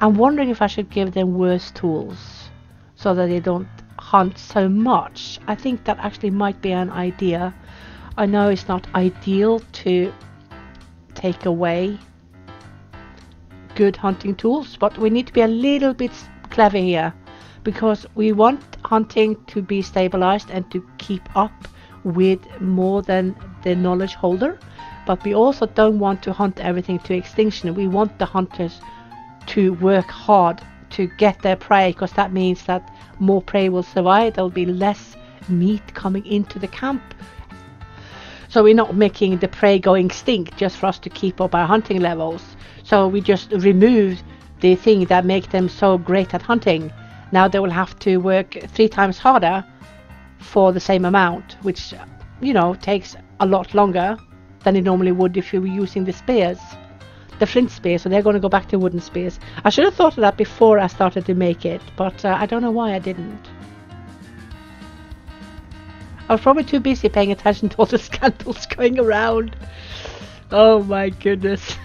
Speaker 1: I'm wondering if i should give them worse tools so that they don't hunt so much. I think that actually might be an idea i know it's not ideal to take away good hunting tools, but we need to be a little bit clever here because we want hunting to be stabilized and to keep up with more than the knowledge holder. but we also don't want to hunt everything to extinction. We want the hunters to work hard to get their prey because that means that more prey will survive. There'll be less meat coming into the camp. So we're not making the prey go extinct just for us to keep up our hunting levels. So we just removed the thing that make them so great at hunting. Now they will have to work three times harder for the same amount, which you know takes a lot longer than it normally would if you were using the spears the flint spear, so they're going to go back to wooden spears. I should have thought of that before I started to make it, but uh, I don't know why I didn't. I was probably too busy paying attention to all the scandals going around. Oh my goodness.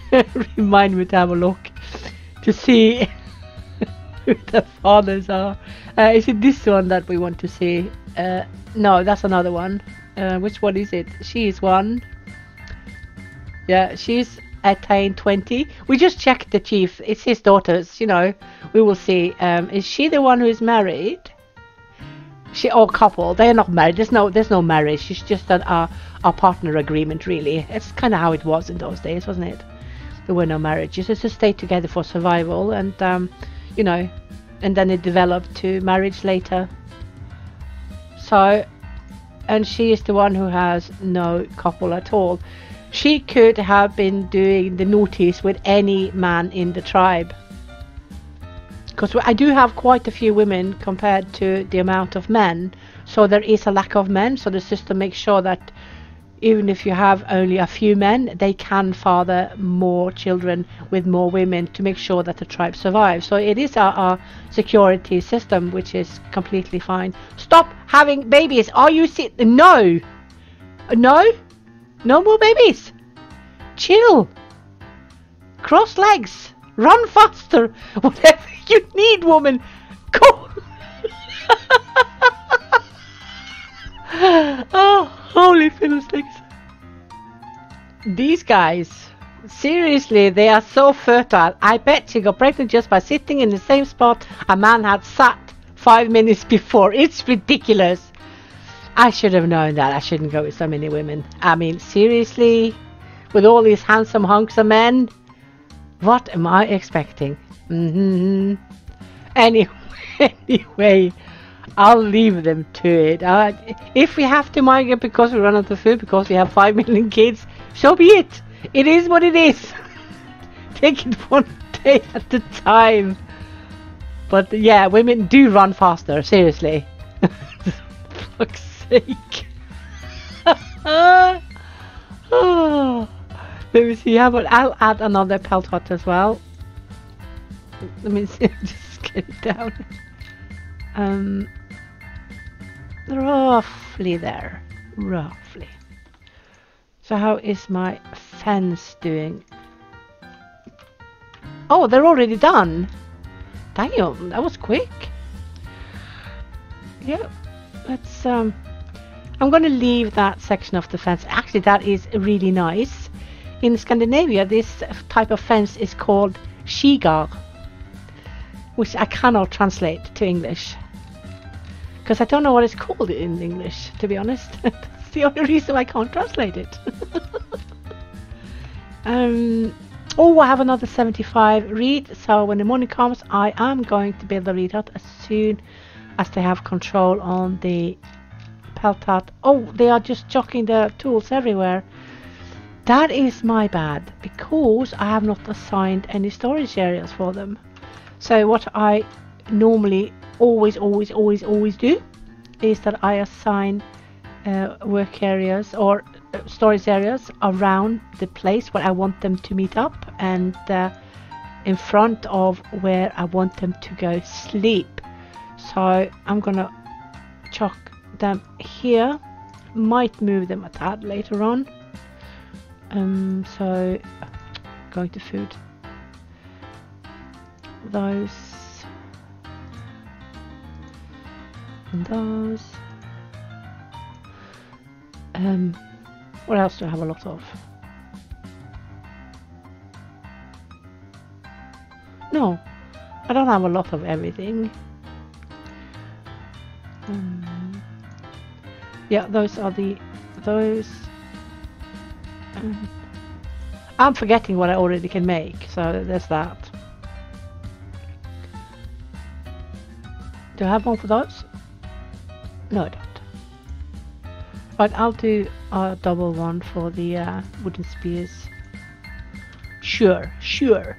Speaker 1: Remind me to have a look to see who the fathers are. Uh, is it this one that we want to see? Uh, no, that's another one. Uh, which one is it? She is one. Yeah, she's attained 20. We just checked the chief. It's his daughters, you know. We will see. Um, is she the one who is married? She or couple. They are not married. There's no there's no marriage. She's just an uh, a partner agreement really. It's kind of how it was in those days, wasn't it? There were no marriages. It's just stay together for survival and um, you know, and then it developed to marriage later. So and she is the one who has no couple at all. She could have been doing the notice with any man in the tribe. Because I do have quite a few women compared to the amount of men, so there is a lack of men. So the system makes sure that even if you have only a few men, they can father more children with more women to make sure that the tribe survives. So it is our, a security system which is completely fine. Stop having babies. Are you sit? No, no. No more babies. Chill. Cross legs. Run faster. Whatever you need, woman. Go. oh, holy fiddlesticks. These guys, seriously, they are so fertile. I bet she got pregnant just by sitting in the same spot a man had sat five minutes before. It's ridiculous. I should have known that I shouldn't go with so many women. I mean, seriously? With all these handsome hunks of men? What am I expecting? Mm-hmm. Anyway, anyway, I'll leave them to it. Uh, if we have to migrate because we run out of food, because we have 5 million kids, so be it. It is what it is. Take it one day at a time. But yeah, women do run faster, seriously. Fuck's sake. oh. Let me see. How about I'll add another pelt as well. Let me see. Just get it down. Um, roughly there. Roughly. So how is my fence doing? Oh, they're already done. Damn, that was quick. Yeah, Let's um I'm going to leave that section of the fence. Actually, that is really nice. In Scandinavia, this type of fence is called skigard, which I cannot translate to English. Because I don't know what it's called in English, to be honest. That's the only reason I can't translate it. um, oh, I have another 75 reed, so when the morning comes, I am going to build a reed hut as soon as they have control on the pelt hut. Oh, they are just chucking the tools everywhere. That is my bad, because I have not assigned any storage areas for them. So what I normally always, always, always, always do is that I assign uh, work areas or uh, storage areas around the place where I want them to meet up and uh, in front of where I want them to go sleep. So I'm gonna chuck them here might move them a tad later on um, so going to food. Those. And those. Um, what else do I have a lot of? No I don't have a lot of everything. Um, yeah those are the those I'm forgetting what I already can make, so there's that. Do I have one for those? No, I don't. Right, I'll do a double one for the uh, wooden spears. Sure, sure.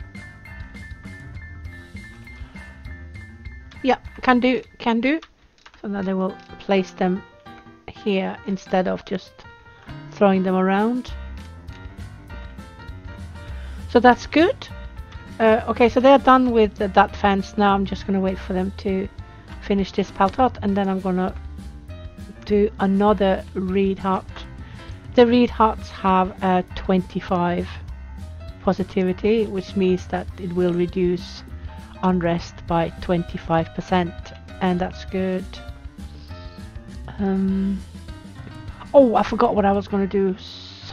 Speaker 1: Yeah, can do, can do. So now they will place them here instead of just throwing them around. So that's good. Uh, okay, so they're done with uh, that fence. Now I'm just going to wait for them to finish this pelt hut and then I'm going to do another reed hut. The reed huts have a 25 positivity, which means that it will reduce unrest by 25%, and that's good. Um, oh, I forgot what I was going to do.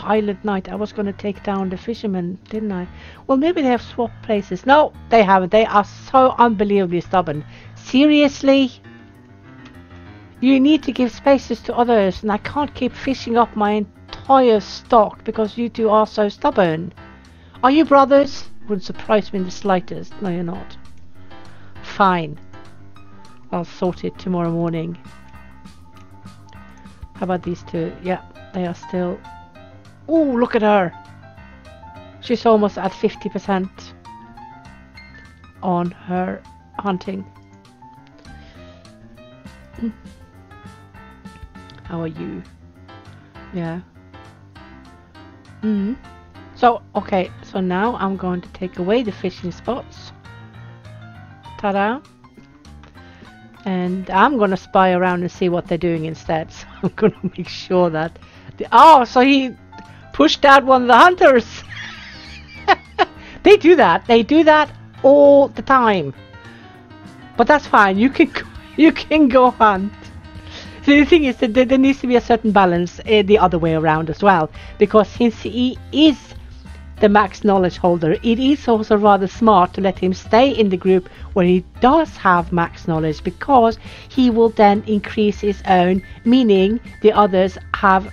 Speaker 1: Silent Night. I was going to take down the fishermen, didn't I? Well, maybe they have swapped places. No, they haven't. They are so unbelievably stubborn. Seriously? You need to give spaces to others, and I can't keep fishing up my entire stock because you two are so stubborn. Are you brothers? Wouldn't surprise me in the slightest. No, you're not. Fine. I'll sort it tomorrow morning. How about these two? Yeah, they are still... Oh, look at her! She's almost at 50% on her hunting. How are you? Yeah. Mm. So, okay, so now I'm going to take away the fishing spots. Ta-da. And I'm going to spy around and see what they're doing instead. So I'm going to make sure that... The, oh, so he pushed out one of the hunters. they do that. They do that all the time. But that's fine. You can you can go hunt. So the thing is that there needs to be a certain balance uh, the other way around as well, because since he is the max knowledge holder, it is also rather smart to let him stay in the group where he does have max knowledge, because he will then increase his own, meaning the others have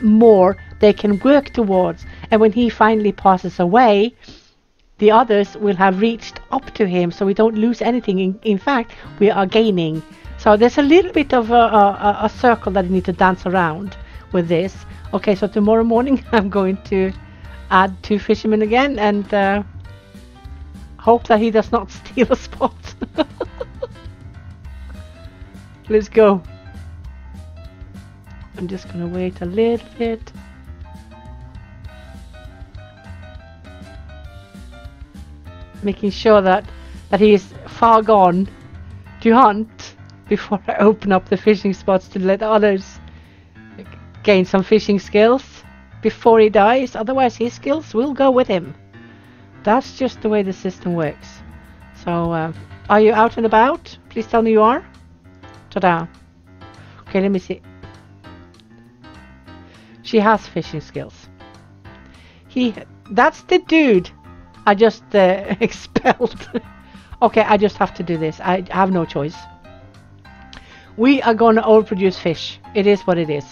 Speaker 1: more they can work towards. And when he finally passes away, the others will have reached up to him, so we don't lose anything. In, in fact, we are gaining. So there's a little bit of a, a, a circle that you need to dance around with this. Okay, so tomorrow morning I'm going to add two fishermen again and uh, hope that he does not steal a spot. Let's go. I'm just gonna wait a little bit. Making sure that, that he is far gone to hunt before I open up the fishing spots to let others gain some fishing skills before he dies. Otherwise his skills will go with him. That's just the way the system works. So, uh, are you out and about? Please tell me you are. Ta-da. Okay, let me see. She has fishing skills. He, that's the dude I just uh, expelled. okay, I just have to do this. I have no choice. We are going to overproduce fish. It is what it is.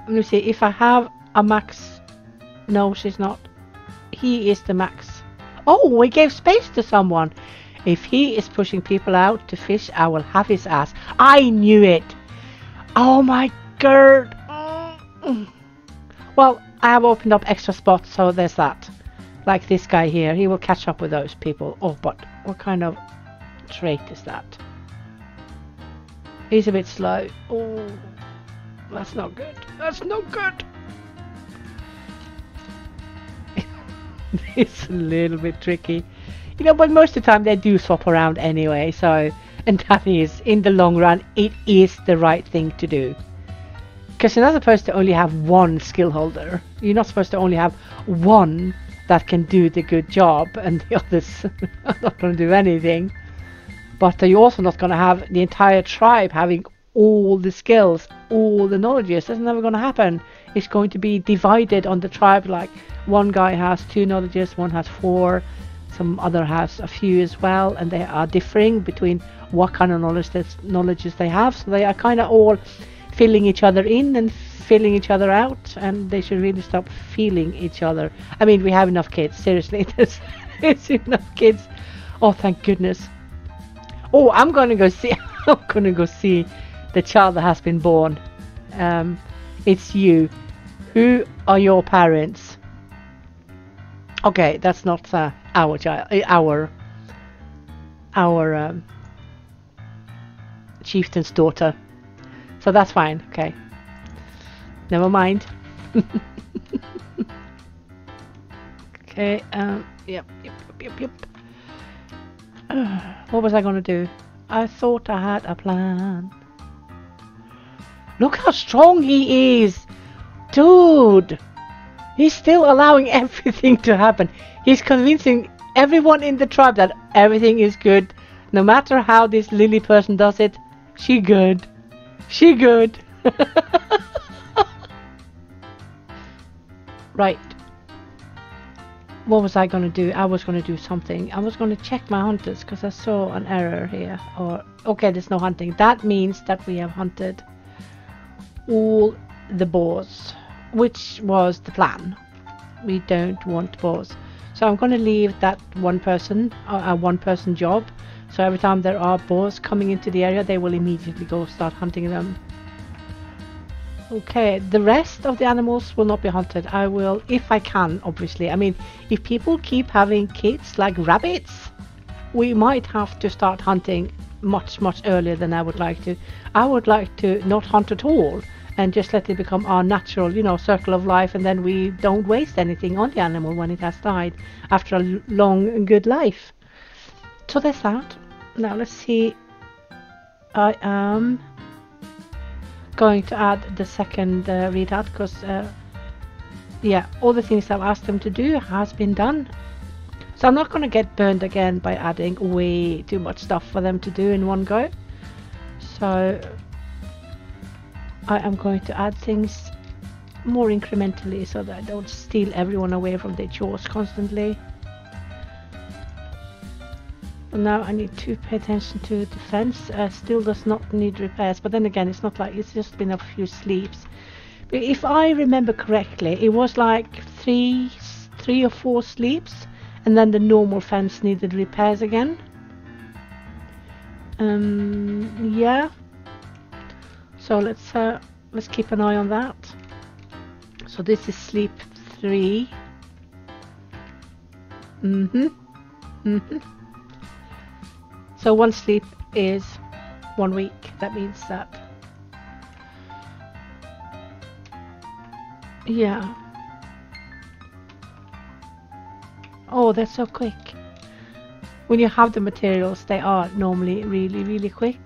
Speaker 1: Let me see. If I have a max... No, she's not. He is the max. Oh, we gave space to someone. If he is pushing people out to fish, I will have his ass. I knew it. Oh my god. Well, I have opened up extra spots, so there's that. Like this guy here, he will catch up with those people. Oh, but what kind of trait is that? He's a bit slow. Oh, that's not good. That's not good. it's a little bit tricky. You know, but most of the time they do swap around anyway, so... And that is, in the long run, it is the right thing to do. Because you're not supposed to only have one skill holder. You're not supposed to only have one that can do the good job and the others are not going to do anything. But you're also not going to have the entire tribe having all the skills, all the knowledges. That's never going to happen. It's going to be divided on the tribe like one guy has two knowledges, one has four, some other has a few as well, and they are differing between what kind of knowledge knowledges they have. So they are kind of all filling each other in and filling each other out, and they should really stop feeling each other. I mean, we have enough kids. Seriously, there's, there's enough kids. Oh, thank goodness. Oh, I'm gonna go see. I'm gonna go see the child that has been born. Um, it's you. Who are your parents? Okay, that's not uh, our child. uh, Our our um, chieftain's daughter. So that's fine. Okay. Never mind. okay. Um. Yep. Yep. Yep. Yep. yep. What was I gonna do? I thought I had a plan. Look how strong he is, dude. He's still allowing everything to happen. He's convincing everyone in the tribe that everything is good. No matter how this Lilly person does it, she good. She good. right. What was I going to do? I was going to do something. I was going to check my hunters because I saw an error here. Or Okay, there's no hunting. That means that we have hunted all the boars, which was the plan. We don't want boars. So I'm going to leave that one person, uh, a one person job. So every time there are boars coming into the area, they will immediately go start hunting them. Okay, the rest of the animals will not be hunted. I will, if I can, obviously. I mean, if people keep having kids like rabbits, we might have to start hunting much, much earlier than I would like to. I would like to not hunt at all and just let it become our natural, you know, circle of life, and then we don't waste anything on the animal when it has died after a long and good life. So there's that. Now let's see. I am going to add the second uh, reed hut because, uh, yeah, all the things I've asked them to do has been done. So I'm not going to get burned again by adding way too much stuff for them to do in one go. So I am going to add things more incrementally so that I don't steal everyone away from their chores constantly. And now I need to pay attention to the fence. Uh, still does not need repairs, but then again, it's not like it's just been a few sleeps. But if I remember correctly, it was like three, three or four sleeps, and then the normal fence needed repairs again. Um, yeah. So let's uh, let's keep an eye on that. So this is sleep three. Mhm. Mhm. So one sleep is one week. That means that. Yeah. Oh, they're so quick. When you have the materials, they are normally really, really quick,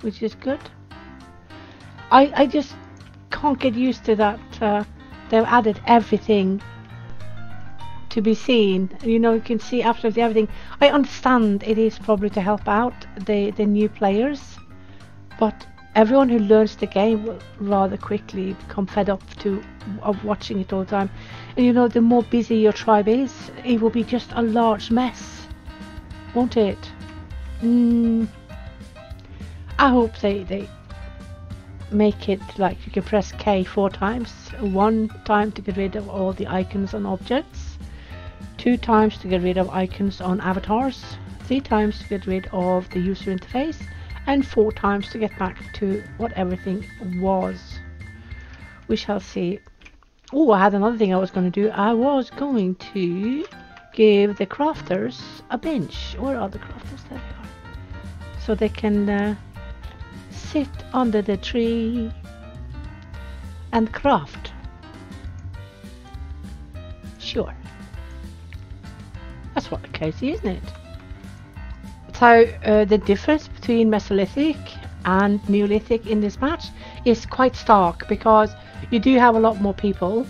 Speaker 1: which is good. I, I just can't get used to that. Uh, they've added everything to be seen. You know, you can see absolutely everything. I understand it is probably to help out the, the new players, but everyone who learns the game will rather quickly become fed up to of watching it all the time. And you know, the more busy your tribe is, it will be just a large mess, won't it? Mm, I hope they they make it like you can press K four times. One time to get rid of all the icons and objects. Two times to get rid of icons on avatars. Three times to get rid of the user interface. And four times to get back to what everything was. We shall see. Oh, I had another thing I was going to do. I was going to give the crafters a bench. Where are the crafters? There they are. So they can uh, sit under the tree and craft. Sure. That's what Casey, isn't it? So uh, the difference between Mesolithic and Neolithic in this match is quite stark because you do have a lot more people,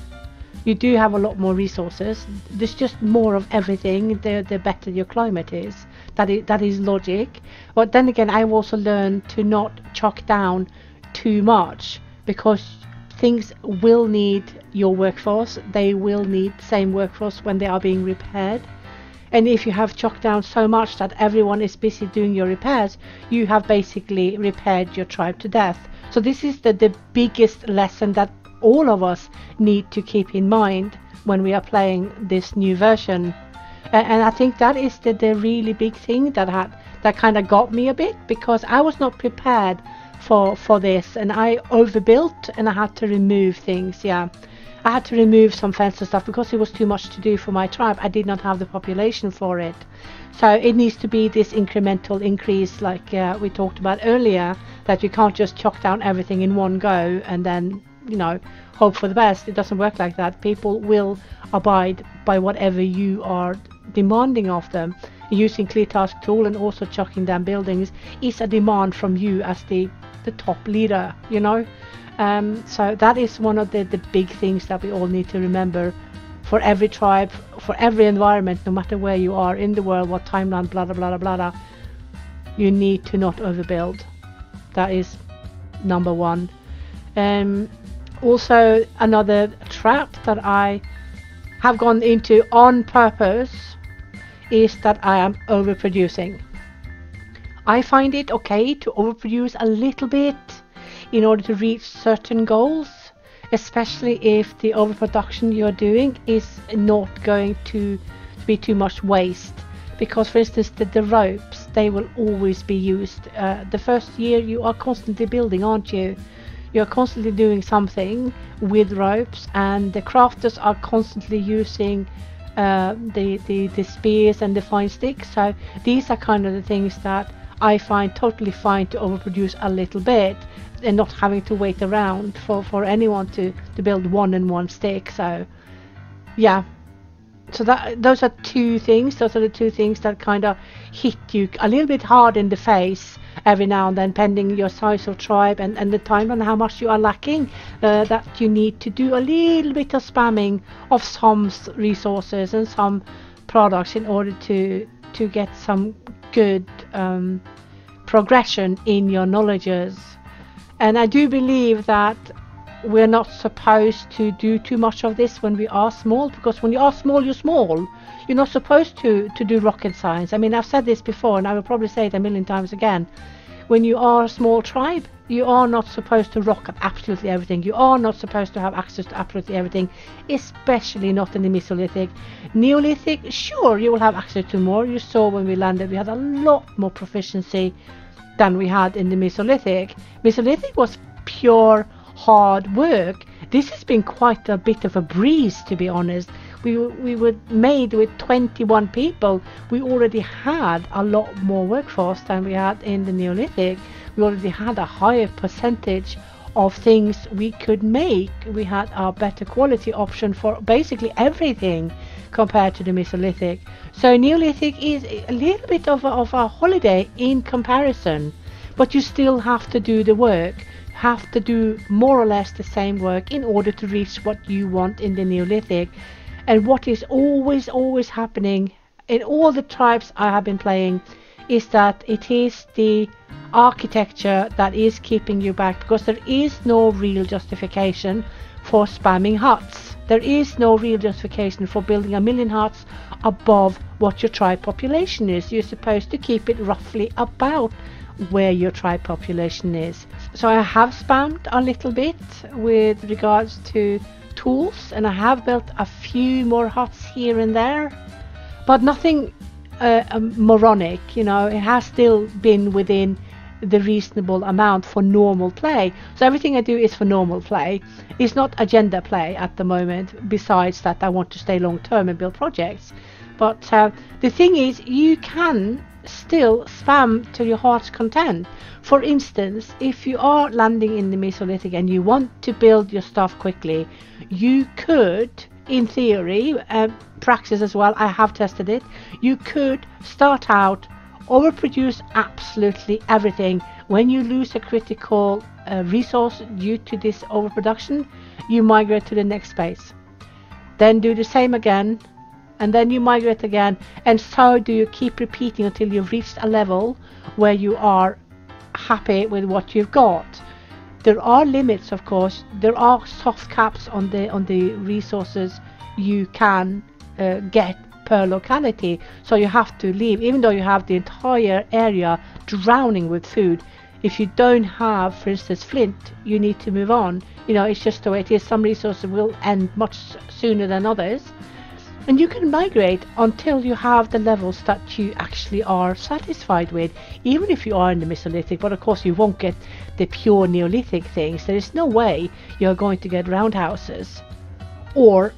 Speaker 1: you do have a lot more resources. There's just more of everything. The the better your climate is. That is that is logic. But then again, I've also learned to not chalk down too much because things will need your workforce. They will need the same workforce when they are being repaired. And if you have chopped down so much that everyone is busy doing your repairs, you have basically repaired your tribe to death. So this is the, the biggest lesson that all of us need to keep in mind when we are playing this new version. And, and I think that is the, the really big thing that had that kind of got me a bit because I was not prepared for for this and I overbuilt and I had to remove things. Yeah. I had to remove some fence and stuff because it was too much to do for my tribe. I did not have the population for it. So it needs to be this incremental increase, like uh, we talked about earlier, that you can't just chuck down everything in one go and then, you know, hope for the best. It doesn't work like that. People will abide by whatever you are demanding of them. Using clear task tool and also chucking down buildings is a demand from you as the the top leader, you know. Um, so that is one of the, the big things that we all need to remember for every tribe, for every environment, no matter where you are in the world, what timeline, blah, blah, blah, blah, blah. You need to not overbuild. That is number one. Um, also, another trap that I have gone into on purpose is that I am overproducing. I find it okay to overproduce a little bit in order to reach certain goals, especially if the overproduction you're doing is not going to be too much waste. Because, for instance, the, the ropes they will always be used. Uh, the first year you are constantly building, aren't you? You're constantly doing something with ropes, and the crafters are constantly using uh, the, the the spears and the fine sticks. So these are kind of the things that I find totally fine to overproduce a little bit and not having to wait around for, for anyone to, to build one and one stick. So, yeah. So that those are two things. Those are the two things that kind of hit you a little bit hard in the face every now and then, pending your size of tribe and, and the time and how much you are lacking. Uh, that you need to do a little bit of spamming of some resources and some products in order to to get some good um, progression in your knowledges. And I do believe that we're not supposed to do too much of this when we are small because when you are small you're small. You're not supposed to to do rocket science. I mean i've said this before and i will probably say it a million times again. When you are a small tribe you are not supposed to rock absolutely everything. You are not supposed to have access to absolutely everything especially not in the mesolithic. Neolithic sure you will have access to more. You saw when we landed we had a lot more proficiency than we had in the mesolithic mesolithic was pure hard work. This has been quite a bit of a breeze, to be honest. We, we were made with 21 people. We already had a lot more workforce than we had in the Neolithic. We already had a higher percentage of things we could make. We had a better quality option for basically everything compared to the Mesolithic. So Neolithic is a little bit of a, of a holiday in comparison, but you still have to do the work have to do more or less the same work in order to reach what you want in the Neolithic. And what is always, always happening in all the tribes I have been playing is that it is the architecture that is keeping you back because there is no real justification for spamming huts. There is no real justification for building a million huts above what your tribe population is. You're supposed to keep it roughly about where your tribe population is. So I have spammed a little bit with regards to tools and I have built a few more huts here and there, but nothing uh, um, moronic, you know, it has still been within the reasonable amount for normal play. So everything I do is for normal play. It's not agenda play at the moment, besides that I want to stay long term and build projects. But uh, the thing is, you can still spam to your heart's content. For instance, if you are landing in the Mesolithic and you want to build your stuff quickly, you could, in theory, uh, practice as well, I have tested it, you could start out overproduce absolutely everything. When you lose a critical uh, resource due to this overproduction, you migrate to the next space. Then do the same again and then you migrate again and so do you keep repeating until you've reached a level where you are happy with what you've got there are limits of course there are soft caps on the on the resources you can uh, get per locality. So you have to leave, even though you have the entire area drowning with food. If you don't have, for instance, flint, you need to move on. You know, it's just the way it is. Some resources will end much sooner than others. And you can migrate until you have the levels that you actually are satisfied with, even if you are in the Mesolithic. But of course, you won't get the pure Neolithic things. There is no way you're going to get roundhouses or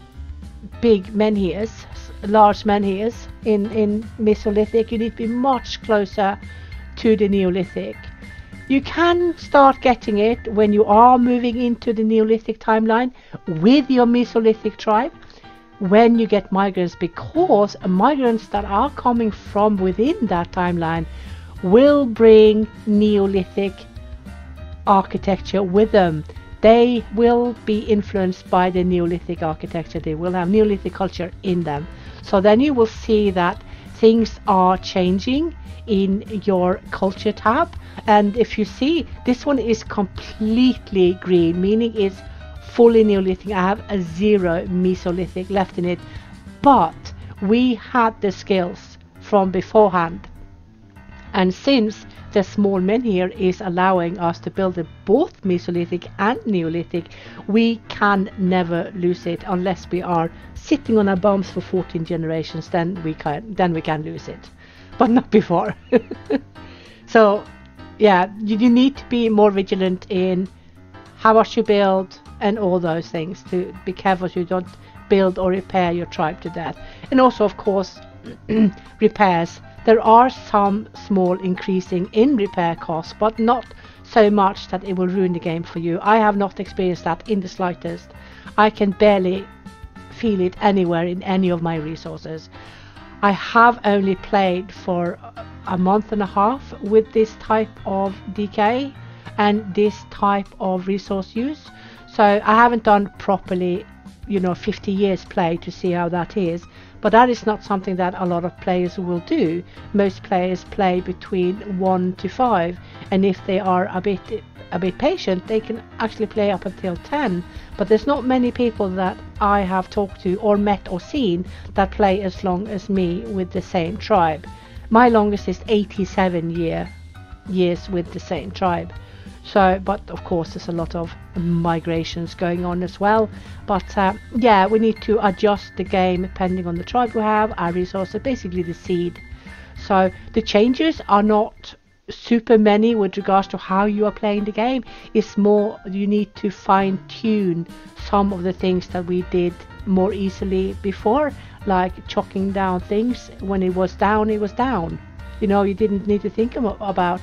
Speaker 1: big menhirs, large menhirs in, in Mesolithic. You need to be much closer to the Neolithic. You can start getting it when you are moving into the Neolithic timeline with your Mesolithic tribe when you get migrants because migrants that are coming from within that timeline will bring Neolithic architecture with them. They will be influenced by the Neolithic architecture. They will have Neolithic culture in them. So then you will see that things are changing in your culture tab. And if you see, this one is completely green, meaning it's fully Neolithic. I have a zero Mesolithic left in it. But we had the skills from beforehand. And since the small menhir here is allowing us to build both Mesolithic and Neolithic, we can never lose it unless we are sitting on our bums for 14 generations. Then we can then we can lose it, but not before. so, yeah, you, you need to be more vigilant in how much you build, and all those things to be careful so you don't build or repair your tribe to death. And also, of course, repairs. There are some small increasing in repair costs, but not so much that it will ruin the game for you. I have not experienced that in the slightest. I can barely feel it anywhere in any of my resources. I have only played for a month and a half with this type of decay and this type of resource use. So I haven't done properly, you know, 50 years play to see how that is. But that is not something that a lot of players will do. Most players play between one to five, and if they are a bit a bit patient, they can actually play up until 10. But there's not many people that I have talked to or met or seen that play as long as me with the same tribe. My longest is 87 year years with the same tribe. So, but of course, there's a lot of migrations going on as well. But uh, yeah, we need to adjust the game depending on the tribe we have, our resources, basically the seed. So the changes are not super many with regards to how you are playing the game. It's more you need to fine tune some of the things that we did more easily before, like chalking down things. When it was down, it was down. You know, you didn't need to think about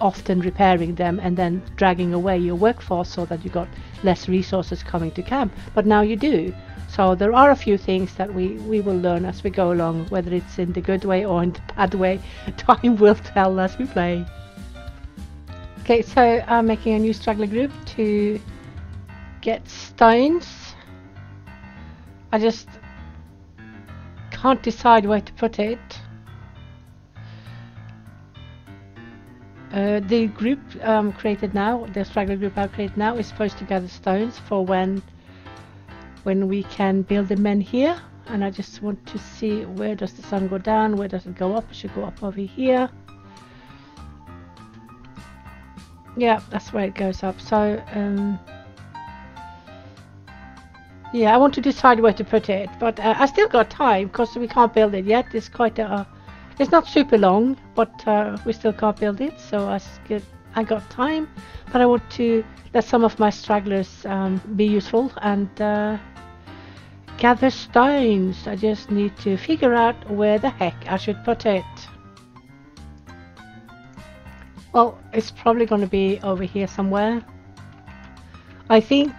Speaker 1: often repairing them and then dragging away your workforce so that you got less resources coming to camp. But now you do. So there are a few things that we, we will learn as we go along, whether it's in the good way or in the bad way. Time will tell as we play. Okay, so I'm making a new straggler group to get stones. I just can't decide where to put it. Uh, the group um, created now, the straggler group I've created now, is supposed to gather stones for when when we can build the menhir. And I just want to see where does the sun go down, where does it go up? It should go up over here. Yeah, that's where it goes up. So, um, yeah, I want to decide where to put it, but uh, I still got time because we can't build it yet. It's quite a it's not super long, but uh, we still can't build it, so I, get, I got time. But I want to let some of my stragglers um, be useful and uh, gather stones. I just need to figure out where the heck I should put it. Well, it's probably going to be over here somewhere. I think,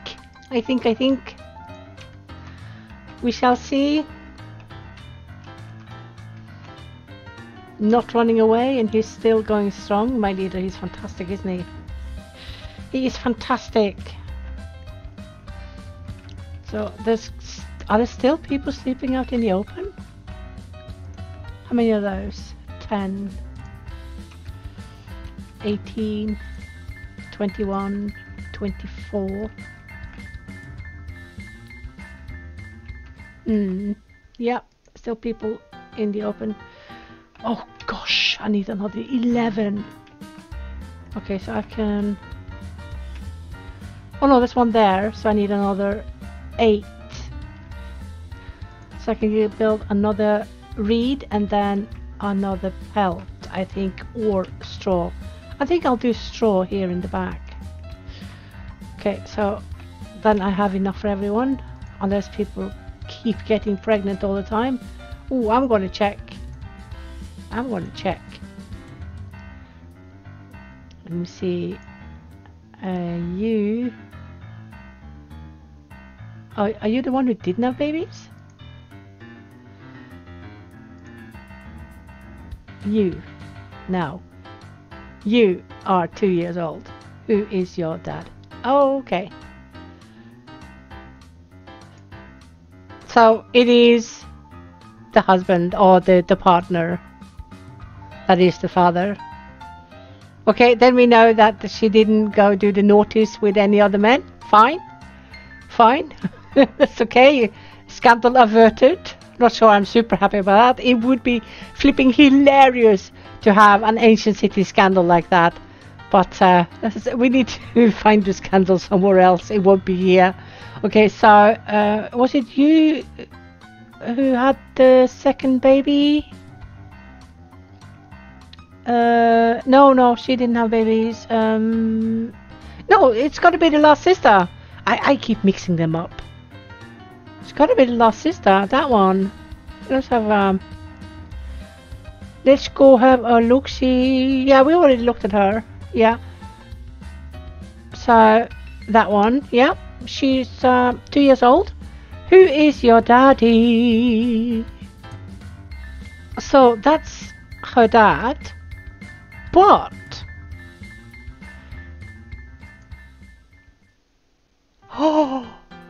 Speaker 1: I think, I think. We shall see. Not running away and he's still going strong. My leader, he's fantastic, isn't he? He is fantastic. So there's are there still people sleeping out in the open? How many of those? 10, 18, 21, 24. Hmm. Yep, still people in the open. Oh gosh, I need another 11. Okay, so I can... Oh no, there's one there, so I need another 8. So I can build another reed and then another pelt, I think, or straw. I think I'll do straw here in the back. Okay, so then I have enough for everyone, unless people keep getting pregnant all the time. Oh, I'm going to check. I'm going to check. Let me see. Uh, you. Are, are you the one who didn't have babies? You. Now. You are two years old. Who is your dad? Oh, okay. So it is the husband or the, the partner that is the father. Okay, then we know that she didn't go do the notice with any other men. Fine. Fine. That's okay. Scandal averted. Not sure I'm super happy about that. It would be flipping hilarious to have an ancient city scandal like that. But uh, we need to find the scandal somewhere else. It won't be here. Okay, so uh, was it you who had the second baby? Uh, no, no, she didn't have babies. Um, no, it's got to be the last sister. I, I keep mixing them up. It's got to be the last sister. That one. Let's have um. Let's go have a look. See, yeah, we already looked at her. Yeah. So that one. Yeah, she's uh, two years old. Who is your daddy? So that's her dad. But oh,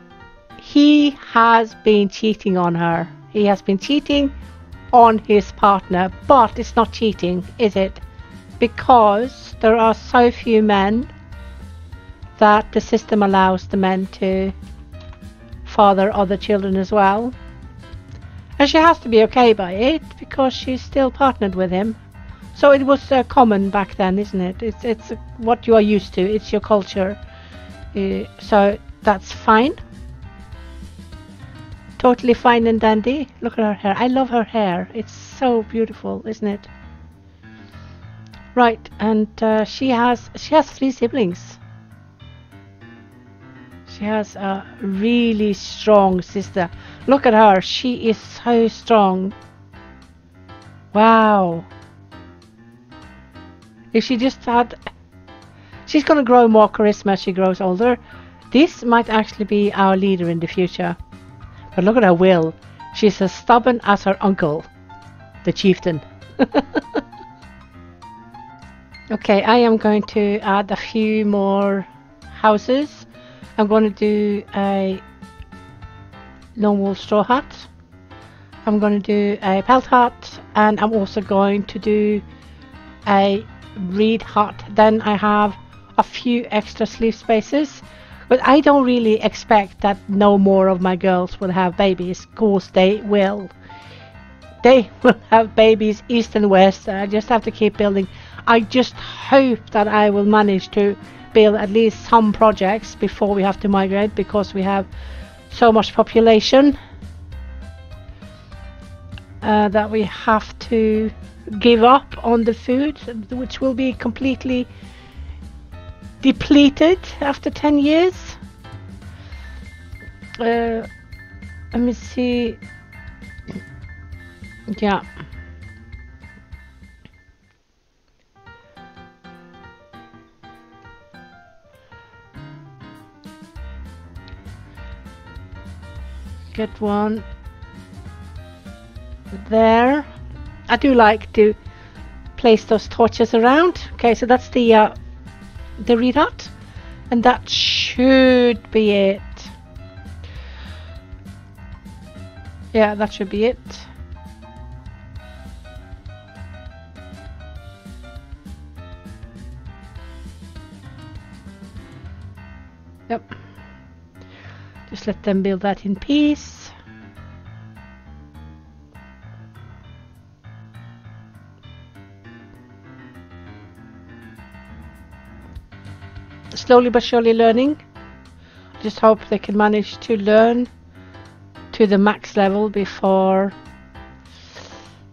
Speaker 1: he has been cheating on her. He has been cheating on his partner, but it's not cheating, is it? Because there are so few men that the system allows the men to father other children as well. And she has to be okay by it because she's still partnered with him. So it was uh, common back then, isn't it? It's it's what you are used to. It's your culture. Uh, so that's fine. Totally fine and dandy. Look at her hair. I love her hair. It's so beautiful, isn't it? Right, and uh, she has she has three siblings. She has a really strong sister. Look at her. She is so strong. Wow. If she just had... She's going to grow more charisma as she grows older. This might actually be our leader in the future. But look at her will. She's as stubborn as her uncle, the chieftain. okay, I am going to add a few more houses. I'm going to do a long wool straw hut. I'm going to do a pelt hut and I'm also going to do a reed hut, Then I have a few extra sleeve spaces. But I don't really expect that no more of my girls will have babies. Course they will. They will have babies east and west. I just have to keep building. I just hope that I will manage to build at least some projects before we have to migrate because we have so much population uh, that we have to give up on the food, which will be completely depleted after 10 years. Uh, let me see. Yeah. Get one there. I do like to place those torches around. Okay, so that's the uh, the reed hut, and that should be it. Yeah, that should be it. Yep. Just let them build that in peace. Slowly but surely learning. Just hope they can manage to learn to the max level before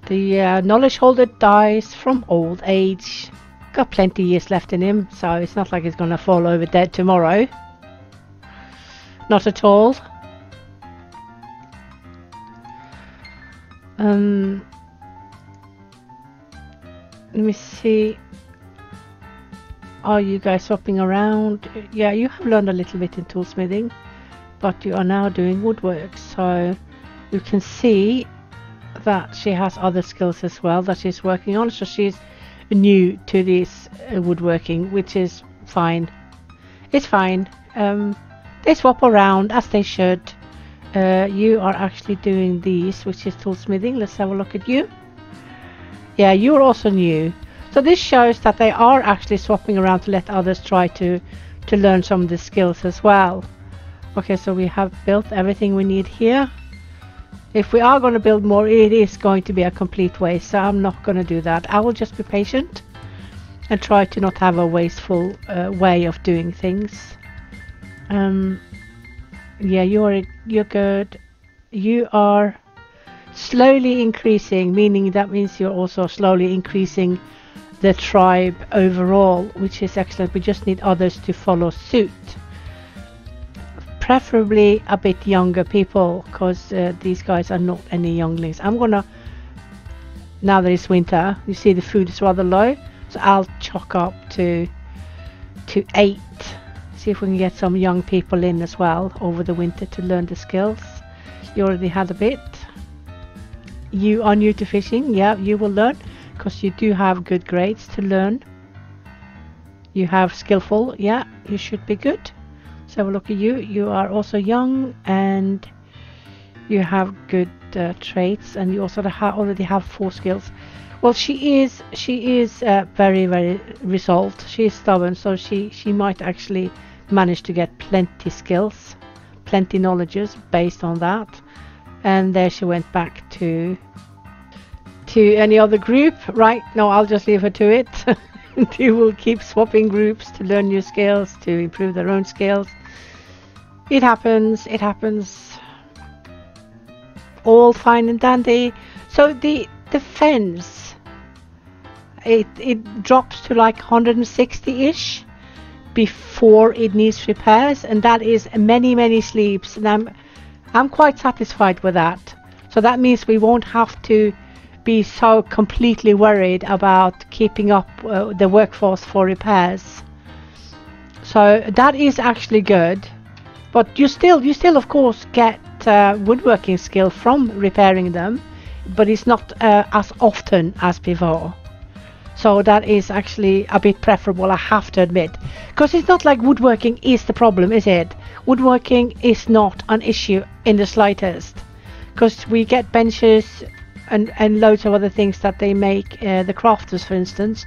Speaker 1: the uh, knowledge holder dies from old age. Got plenty years left in him, so it's not like he's gonna fall over dead tomorrow. Not at all. Um, let me see. Are you guys swapping around? Yeah, you have learned a little bit in toolsmithing, but you are now doing woodwork, so you can see that she has other skills as well that she's working on. So she's new to this uh, woodworking, which is fine. It's fine. Um, they swap around as they should. Uh, you are actually doing these, which is toolsmithing. Let's have a look at you. Yeah, you're also new. So this shows that they are actually swapping around to let others try to, to learn some of the skills as well. Okay, so we have built everything we need here. If we are going to build more, it is going to be a complete waste, so I'm not going to do that. I will just be patient and try to not have a wasteful uh, way of doing things. Um, yeah, you're you're good. You are slowly increasing, meaning that means you're also slowly increasing the tribe overall, which is excellent. We just need others to follow suit. Preferably a bit younger people, because uh, these guys are not any younglings. I'm gonna, now that it's winter, you see the food is rather low, so I'll chalk up to to eight see if we can get some young people in as well over the winter to learn the skills. You already had a bit. You are new to fishing, yeah, you will learn because you do have good grades to learn. You have skillful, yeah, you should be good. So have a look at you. You are also young and you have good uh, traits and you also ha already have four skills. Well, she is she is uh, very very resolved. She is stubborn, so she she might actually manage to get plenty skills, plenty knowledges based on that. And there she went back to to any other group. Right, no, I'll just leave her to it. they will keep swapping groups to learn new skills, to improve their own skills. It happens, it happens. All fine and dandy. So the the fence it it drops to like 160-ish before it needs repairs and that is many many sleeps and I'm I'm quite satisfied with that so that means we won't have to be so completely worried about keeping up uh, the workforce for repairs so that is actually good but you still you still of course get uh, woodworking skill from repairing them but it's not uh, as often as before so that is actually a bit preferable, I have to admit. Because it's not like woodworking is the problem, is it? Woodworking is not an issue in the slightest. Because we get benches and, and loads of other things that they make, uh, the crafters for instance.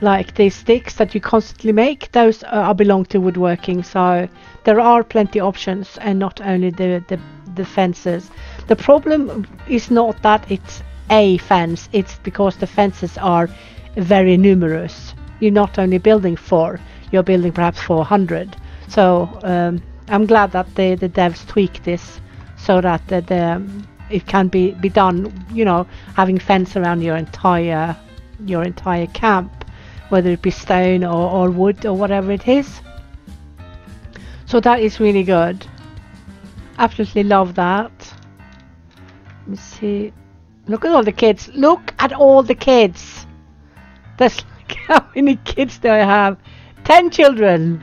Speaker 1: Like the sticks that you constantly make, those are belong to woodworking. So there are plenty of options and not only the, the, the fences. The problem is not that it's a fence, it's because the fences are very numerous. You're not only building four, you're building perhaps 400. So um, I'm glad that the, the devs tweak this so that the, the, it can be, be done, you know, having fence around your entire your entire camp, whether it be stone or, or wood or whatever it is. So that is really good. Absolutely love that. Let me see. Look at all the kids. Look at all the kids. That's like how many kids do I have? Ten children.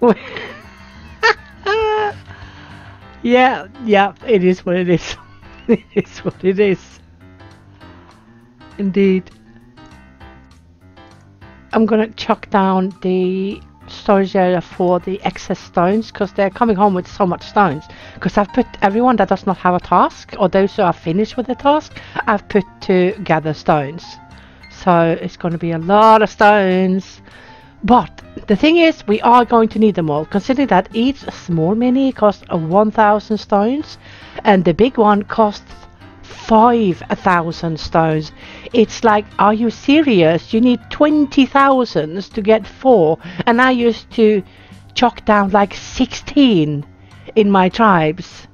Speaker 1: yeah, yeah, it is what it is. it is what it is. Indeed. I'm gonna chuck down the storage area for the excess stones because they're coming home with so much stones because I've put everyone that does not have a task or those who are finished with the task I've put to gather stones so it's going to be a lot of stones but the thing is we are going to need them all considering that each small mini costs 1000 stones and the big one costs 5000 stones It's like, are you serious? You need 20,000 to get four. And I used to chalk down like 16 in my tribes.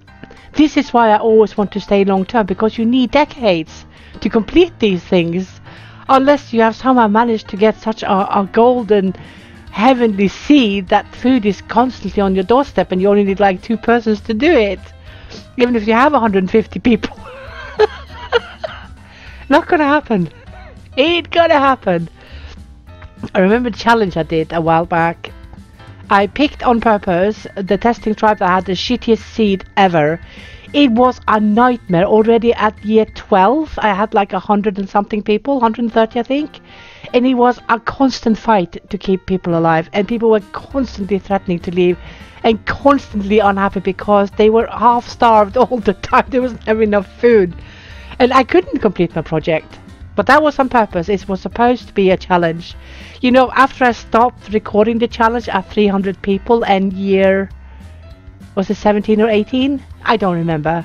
Speaker 1: This is why I always want to stay long term because you need decades to complete these things. Unless you have somehow managed to get such a, a golden heavenly seed that food is constantly on your doorstep and you only need like two persons to do it. Even if you have 150 people. Not gonna happen. Ain't gonna happen. I remember the challenge I did a while back. I picked on purpose the testing tribe that had the shittiest seed ever. It was a nightmare already at year 12. I had like a hundred and something people, 130 I think. And it was a constant fight to keep people alive. And people were constantly threatening to leave and constantly unhappy because they were half starved all the time. There was never enough food. And I couldn't complete my project. But that was on purpose. It was supposed to be a challenge. You know, after I stopped recording the challenge at 300 people and year. Was it 17 or 18? I don't remember.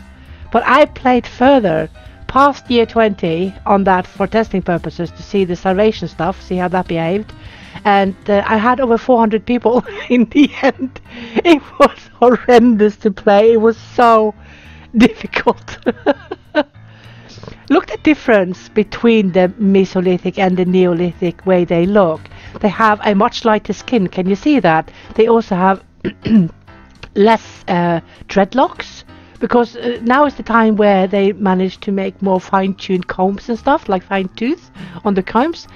Speaker 1: But I played further past year 20 on that for testing purposes to see the salvation stuff, see how that behaved. And uh, I had over 400 people in the end. It was horrendous to play. It was so difficult. look at the difference between the Mesolithic and the Neolithic way they look. They have a much lighter skin. Can you see that? They also have less uh, dreadlocks because uh, now is the time where they manage to make more fine-tuned combs and stuff like fine tooth on the combs.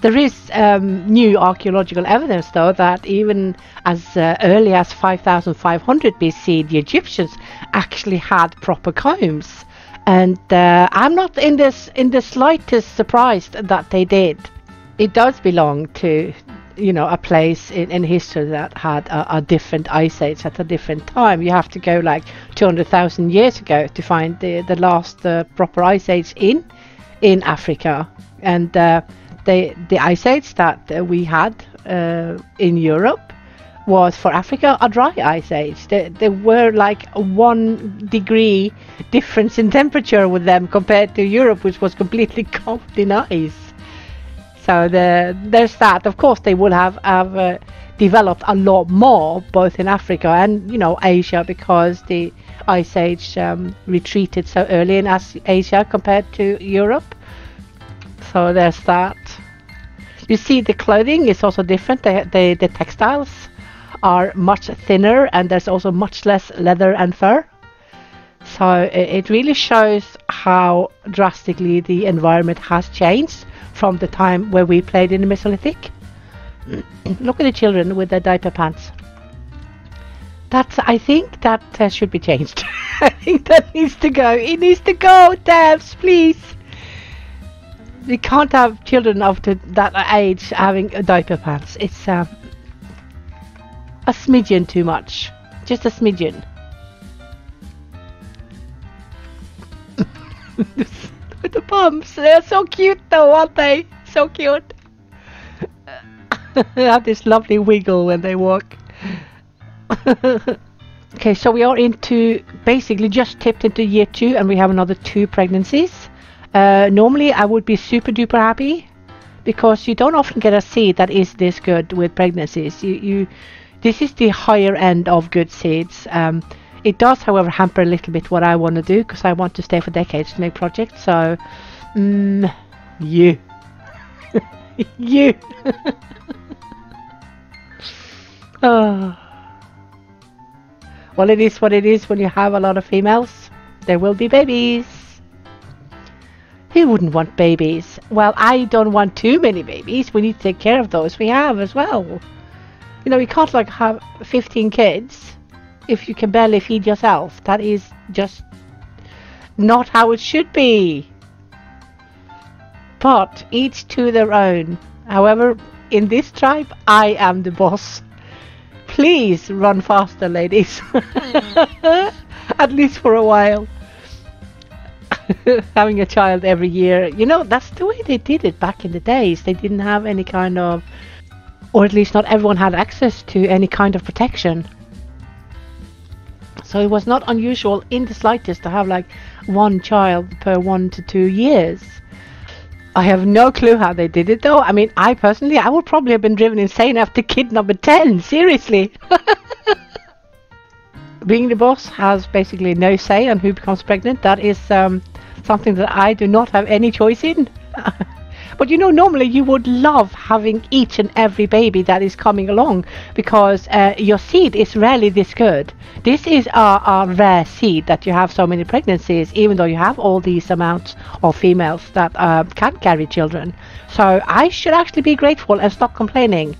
Speaker 1: There is um, new archaeological evidence, though, that even as uh, early as 5500 BC, the Egyptians actually had proper combs and uh, I'm not in this in the slightest surprised that they did. It does belong to you know a place in, in history that had a, a, different ice age at a different time. You have to go like 200,000 years ago to find the the last uh, proper ice age in in Africa, and uh, the the ice age that uh, we had uh, in Europe was for Africa a dry ice age. There, there were like one degree difference in temperature with them compared to Europe, which was completely covered in ice. So the, there's that. Of course, they would have, have uh, developed a lot more, both in Africa and you know Asia, because the ice age um, retreated so early in Asia compared to Europe. So there's that. You see, the clothing is also different. The the, the textiles are much thinner and there's also much less leather and fur. So it really shows how drastically the environment has changed from the time where we played in the Mesolithic. Look at the children with their diaper pants. That's, I think that uh, should be changed. I think that needs to go. It needs to go, devs, please. We can't have children of that age having diaper pants. It's uh, a smidgen too much. Just a smidgen. the pumps. They're so cute though, aren't they? So cute. they have this lovely wiggle when they walk. okay, so we are into basically just tipped into year two and we have another two pregnancies. Uh, normally I would be super duper happy because you don't often get a seed that is this good with pregnancies. You, you this is the higher end of good seeds. Um, it does, however, hamper a little bit what I want to do because I want to stay for decades to make projects. So, mm, you, you. oh. Well, it is what it is when you have a lot of females. There will be babies. Who wouldn't want babies? Well, I don't want too many babies. We need to take care of those we have as well. You know, we can't like have 15 kids if you can barely feed yourself. That is just not how it should be. But each to their own. However, in this tribe, I am the boss. Please run faster, ladies. At least for a while. Having a child every year. You know, that's the way they did it back in the days. They didn't have any kind of or at least not everyone had access to any kind of protection. So it was not unusual in the slightest to have like one child per one to two years. I have no clue how they did it though. I mean, I personally, I would probably have been driven insane after kid number 10. Seriously. Being the boss has basically no say on who becomes pregnant. That is um, something that I do not have any choice in. But you know, normally you would love having each and every baby that is coming along because uh, your seed is rarely this good. This is a, rare seed that you have so many pregnancies, even though you have all these amounts of females that uh, can carry children. So I should actually be grateful and stop complaining.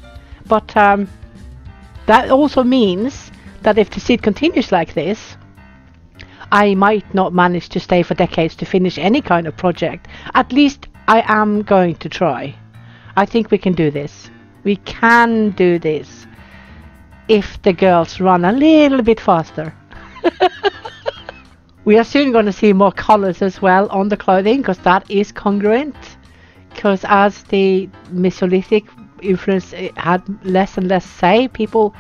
Speaker 1: But um, that also means that if the seed continues like this, I might not manage to stay for decades to finish any kind of project. At least I am going to try. I think we can do this. We can do this if the girls run a little bit faster. we are soon going to see more colors as well on the clothing because that is congruent. Because as the Mesolithic influence had less and less say, people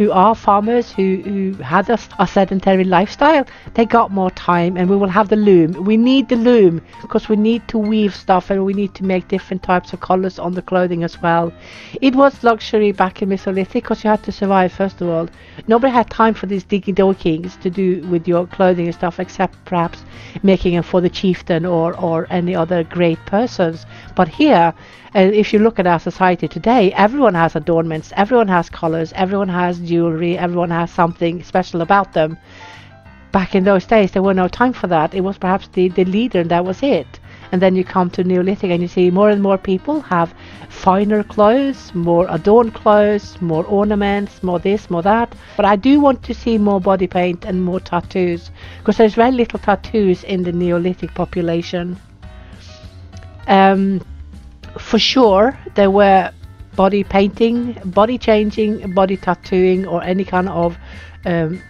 Speaker 1: who are farmers who, who had a, a, sedentary lifestyle, they got more time and we will have the loom. We need the loom because we need to weave stuff and we need to make different types of colors on the clothing as well. It was luxury back in Mesolithic because you had to survive first of all. Nobody had time for these diggy dokings to do with your clothing and stuff except perhaps making it for the chieftain or, or any other great persons. But here, and if you look at our society today, everyone has adornments, everyone has colors, everyone has jewelry, everyone has something special about them. Back in those days, there were no time for that. It was perhaps the, the leader, and that was it. And then you come to Neolithic and you see more and more people have finer clothes, more adorned clothes, more ornaments, more this, more that. But I do want to see more body paint and more tattoos because there's very little tattoos in the Neolithic population. Um, for sure there were body painting, body changing, body tattooing, or any kind of um,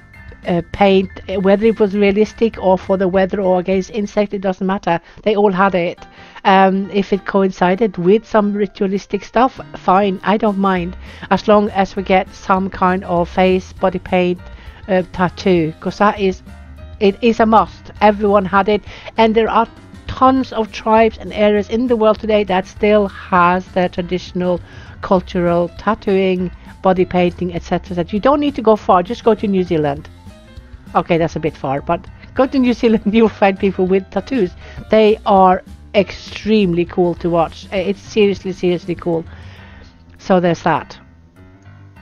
Speaker 1: uh, paint, whether it was realistic or for the weather or against insect, it doesn't matter. They all had it. Um, if it coincided with some ritualistic stuff, fine, I don't mind, as long as we get some kind of face body paint uh, tattoo, because that is it is a must. Everyone had it, and there are tons of tribes and areas in the world today that still has their traditional cultural tattooing, body painting, etc. That you don't need to go far, just go to New Zealand. Okay, that's a bit far, but go to New Zealand, you'll find people with tattoos. They are extremely cool to watch. Eh, it's seriously, seriously cool. So there's that.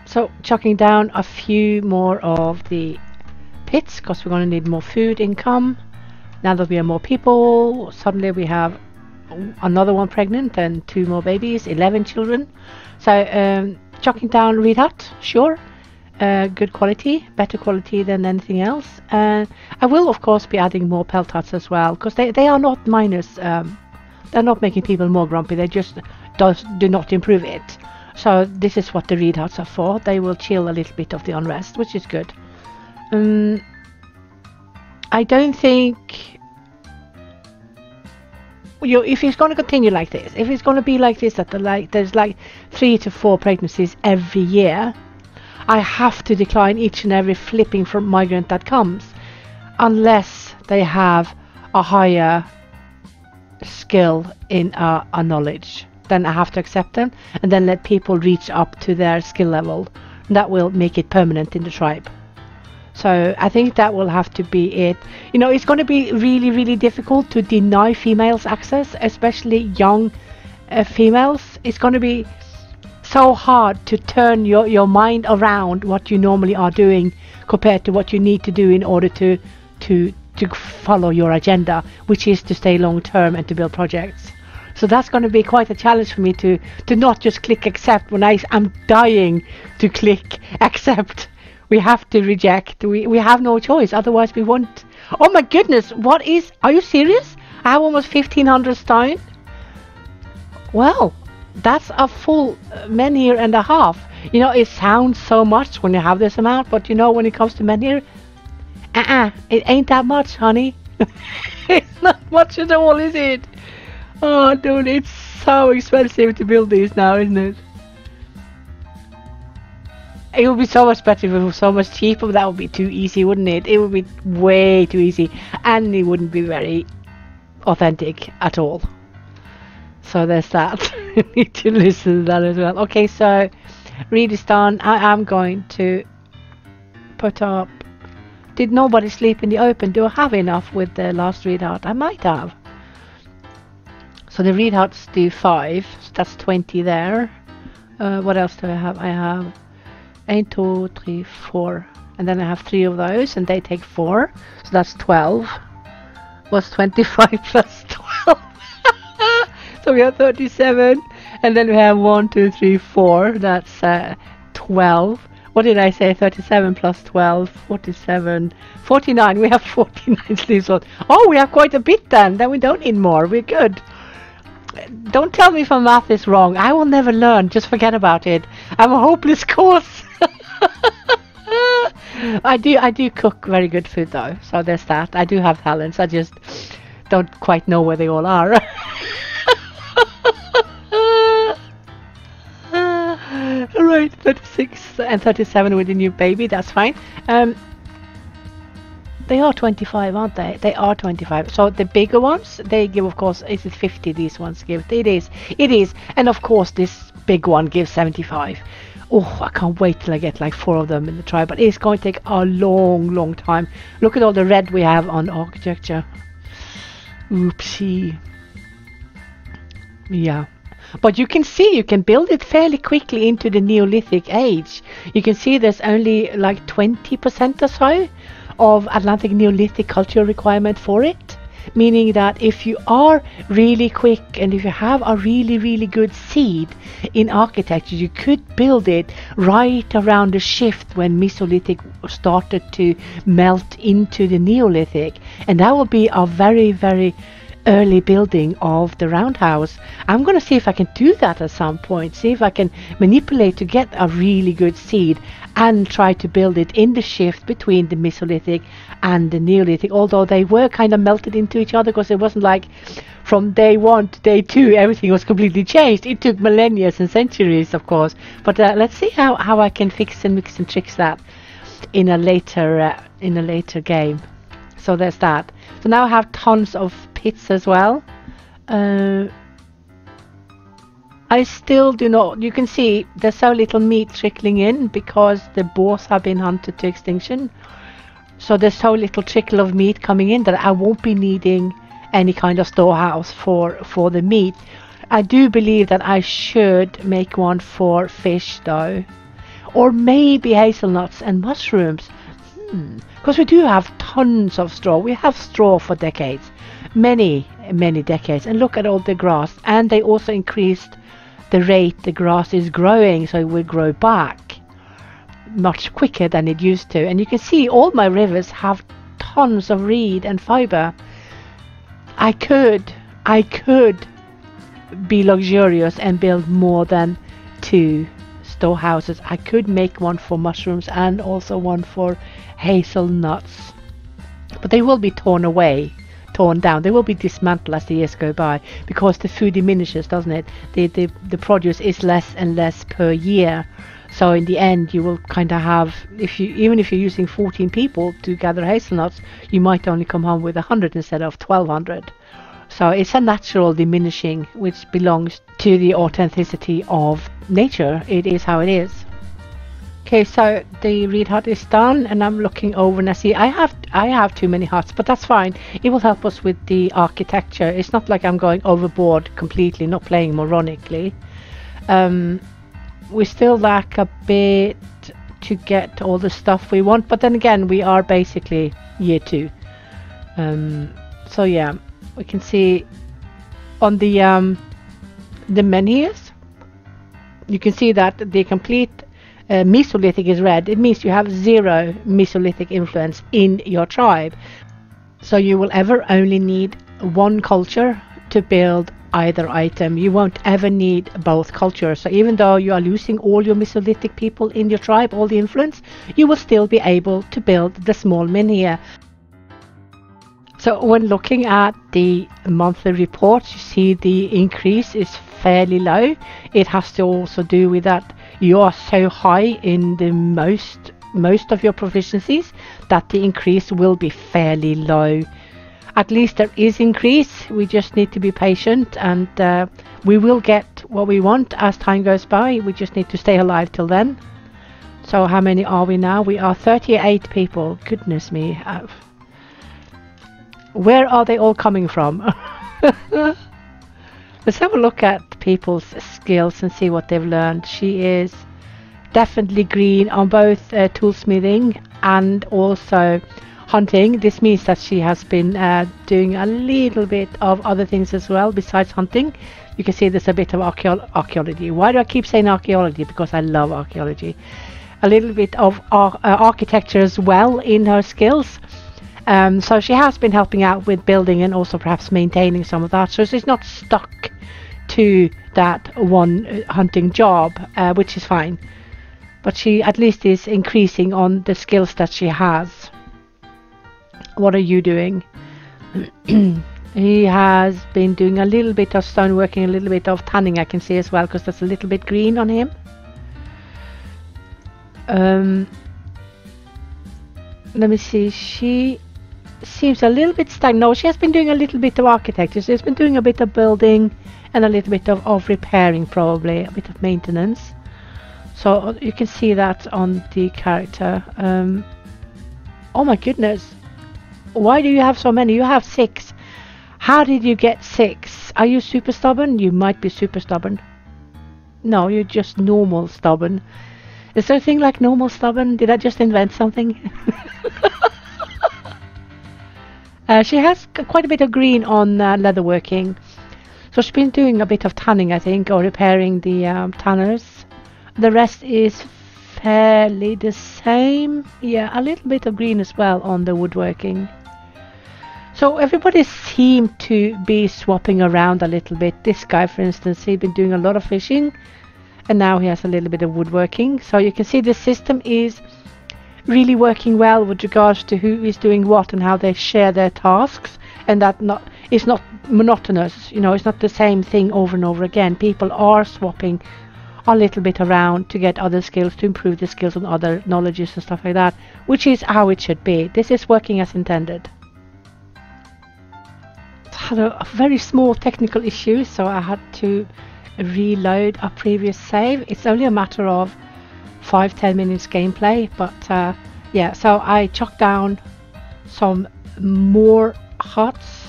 Speaker 1: So chucking down a few more of the pits because we're going to need more food income. Now that we have more people, suddenly we have another one pregnant and two more babies, 11 children. So um, chucking down Reed Hut, sure. Uh, good quality, better quality than anything else. And I will, of course, be adding more pelt huts as well, because they, they are not minus. Um, they're not making people more grumpy. They just does do not improve it. So this is what the Reed Huts are for. They will chill a little bit of the unrest, which is good. Um, I don't think you if it's going to continue like this, if it's going to be like this, that the, like there's like three to four pregnancies every year, I have to decline each and every flipping from migrant that comes, unless they have a higher skill in uh, a knowledge. Then I have to accept them, and then let people reach up to their skill level. That will make it permanent in the tribe. So I think that will have to be it. You know, it's going to be really, really difficult to deny females access, especially young uh, females. It's going to be so hard to turn your, your mind around what you normally are doing compared to what you need to do in order to to to follow your agenda, which is to stay long term and to build projects. So that's going to be quite a challenge for me to to not just click accept when I am dying to click accept we have to reject. We, we have no choice. Otherwise, we won't. Oh my goodness! What is? Are you serious? I have almost 1500 stone. Well, that's a full uh, menhir and a half. You know, it sounds so much when you have this amount, but you know, when it comes to menhir, uh-uh, it ain't that much, honey. it's not much at all, is it? Oh, dude, it's so expensive to build these now, isn't it? It would be so much better if it was so much cheaper, but that would be too easy, wouldn't it? It would be way too easy, and it wouldn't be very authentic at all. So there's that. you need to listen to that as well. Okay, so reed is done. I am going to put up. Did nobody sleep in the open? Do I have enough with the last reed hut? I might have. So the reed huts do five, so that's 20 there. Uh, what else do I have? I have 1, 2, 3, 4. And then I have three of those, and they take four. So that's 12. Was 25 plus 12. so we have 37. And then we have 1, 2, 3, 4. That's uh, 12. What did I say? 37 plus 12, 47, 49. We have 49 sleeves. Oh, we have quite a bit then. Then we don't need more. We're good. Don't tell me if my math is wrong. I will never learn. Just forget about it. I'm a hopeless course. I do I do cook very good food though, so there's that. I do have talents. I just don't quite know where they all are. Alright, 36 and 37 with the new baby, that's fine. Um, they are 25, aren't they? They are 25. So the bigger ones, they give, of course, is it 50 these ones give? It is. It is. And of course, this big one gives 75. Oh, I can't wait till I get like four of them in the tribe. But it's going to take a long, long time. Look at all the red we have on architecture. Oopsie. Yeah. But you can see you can build it fairly quickly into the Neolithic age. You can see there's only like 20% or so of Atlantic Neolithic cultural requirement for it. Meaning that if you are really quick and if you have a really, really good seed in architecture, you could build it right around the shift when Mesolithic started to melt into the Neolithic. And that will be a very, very early building of the roundhouse. I'm going to see if I can do that at some point, see if I can manipulate to get a really good seed and try to build it in the shift between the Mesolithic and the Neolithic, although they were kind of melted into each other because it wasn't like from day one to day two everything was completely changed. It took millennia and centuries, of course. But uh, let's see how, how I can fix and mix and tricks that in a later uh, in a later game. So there's that. So now I have tons of pits as well. Uh, I still do not, you can see there's so little meat trickling in because the boars have been hunted to extinction. So there's so little trickle of meat coming in that I won't be needing any kind of storehouse for, for the meat. I do believe that I should make one for fish though. Or maybe hazelnuts and mushrooms. Because hmm. we do have tons of straw. We have straw for decades. Many, many decades. And look at all the grass. And they also increased the rate the grass is growing so it will grow back much quicker than it used to. And you can see all my rivers have tons of reed and fiber. I could, I could be luxurious and build more than two storehouses. I could make one for mushrooms and also one for hazelnuts. But they will be torn away torn down. They will be dismantled as the years go by because the food diminishes, doesn't it? The, the, the produce is less and less per year. So in the end, you will kind of have, if you even if you're using 14 people to gather hazelnuts, you might only come home with 100 instead of 1200. So it's a natural diminishing, which belongs to the authenticity of nature. It is how it is. Okay, so the reed hut is done and I'm looking over and I see I have I have too many huts, but that's fine. It will help us with the architecture. It's not like I'm going overboard completely, not playing moronically. Um, we still lack a bit to get all the stuff we want, but then again, we are basically year two. Um, so yeah, we can see on the um, the menus, you can see that the complete uh, Mesolithic is red, it means you have zero Mesolithic influence in your tribe. So you will ever only need one culture to build either item. You won't ever need both cultures. So even though you are losing all your Mesolithic people in your tribe, all the influence, you will still be able to build the small menhir. So when looking at the monthly reports, you see the increase is fairly low. It has to also do with that you are so high in the most most of your proficiencies that the increase will be fairly low. at least there is increase. We just need to be patient and uh, we will get what we want as time goes by. We just need to stay alive till then. So how many are we now? We are 38 people. Goodness me. Uh, where are they all coming from? Let's have a look at people's skills and see what they've learned. She is definitely green on both uh, toolsmithing and also hunting. This means that she has been uh, doing a little bit of other things as well besides hunting. You can see there's a bit of archaeology. Why do I keep saying archaeology? Because I love archaeology. A little bit of ar uh, architecture as well in her skills. Um, so she has been helping out with building and also perhaps maintaining some of that. So she's not stuck to that one uh, hunting job, uh, which is fine. But she at least is increasing on the skills that she has. What are you doing? he has been doing a little bit of stoneworking, a little bit of tanning I can see as well because there's a little bit green on him. Um, let me see, she seems a little bit stagnant. No, she has been doing a little bit of architecture. She's been doing a bit of building and a little bit of, of repairing probably, a bit of maintenance. So uh, you can see that on the character. Um, oh my goodness. Why do you have so many? You have six. How did you get six? Are you super stubborn? You might be super stubborn. No, you're just normal stubborn. Is there a thing like normal stubborn? Did I just invent something? uh, she has quite a bit of green on uh, leatherworking. So she's been doing a bit of tanning, I think, or repairing the um, tanners. The rest is fairly the same. Yeah, a little bit of green as well on the woodworking. So everybody seemed to be swapping around a little bit. This guy, for instance, he'd been doing a lot of fishing and now he has a little bit of woodworking. So you can see the system is really working well with regards to who is doing what and how they share their tasks and that not it's not monotonous you know it's not the same thing over and over again. People are swapping a little bit around to get other skills to improve the skills and other knowledges and stuff like that which is how it should be. This is working as intended. Had a, a very small technical issue so I had to reload a previous save. It's only a matter of five ten minutes gameplay but uh, yeah so I chucked down some more huts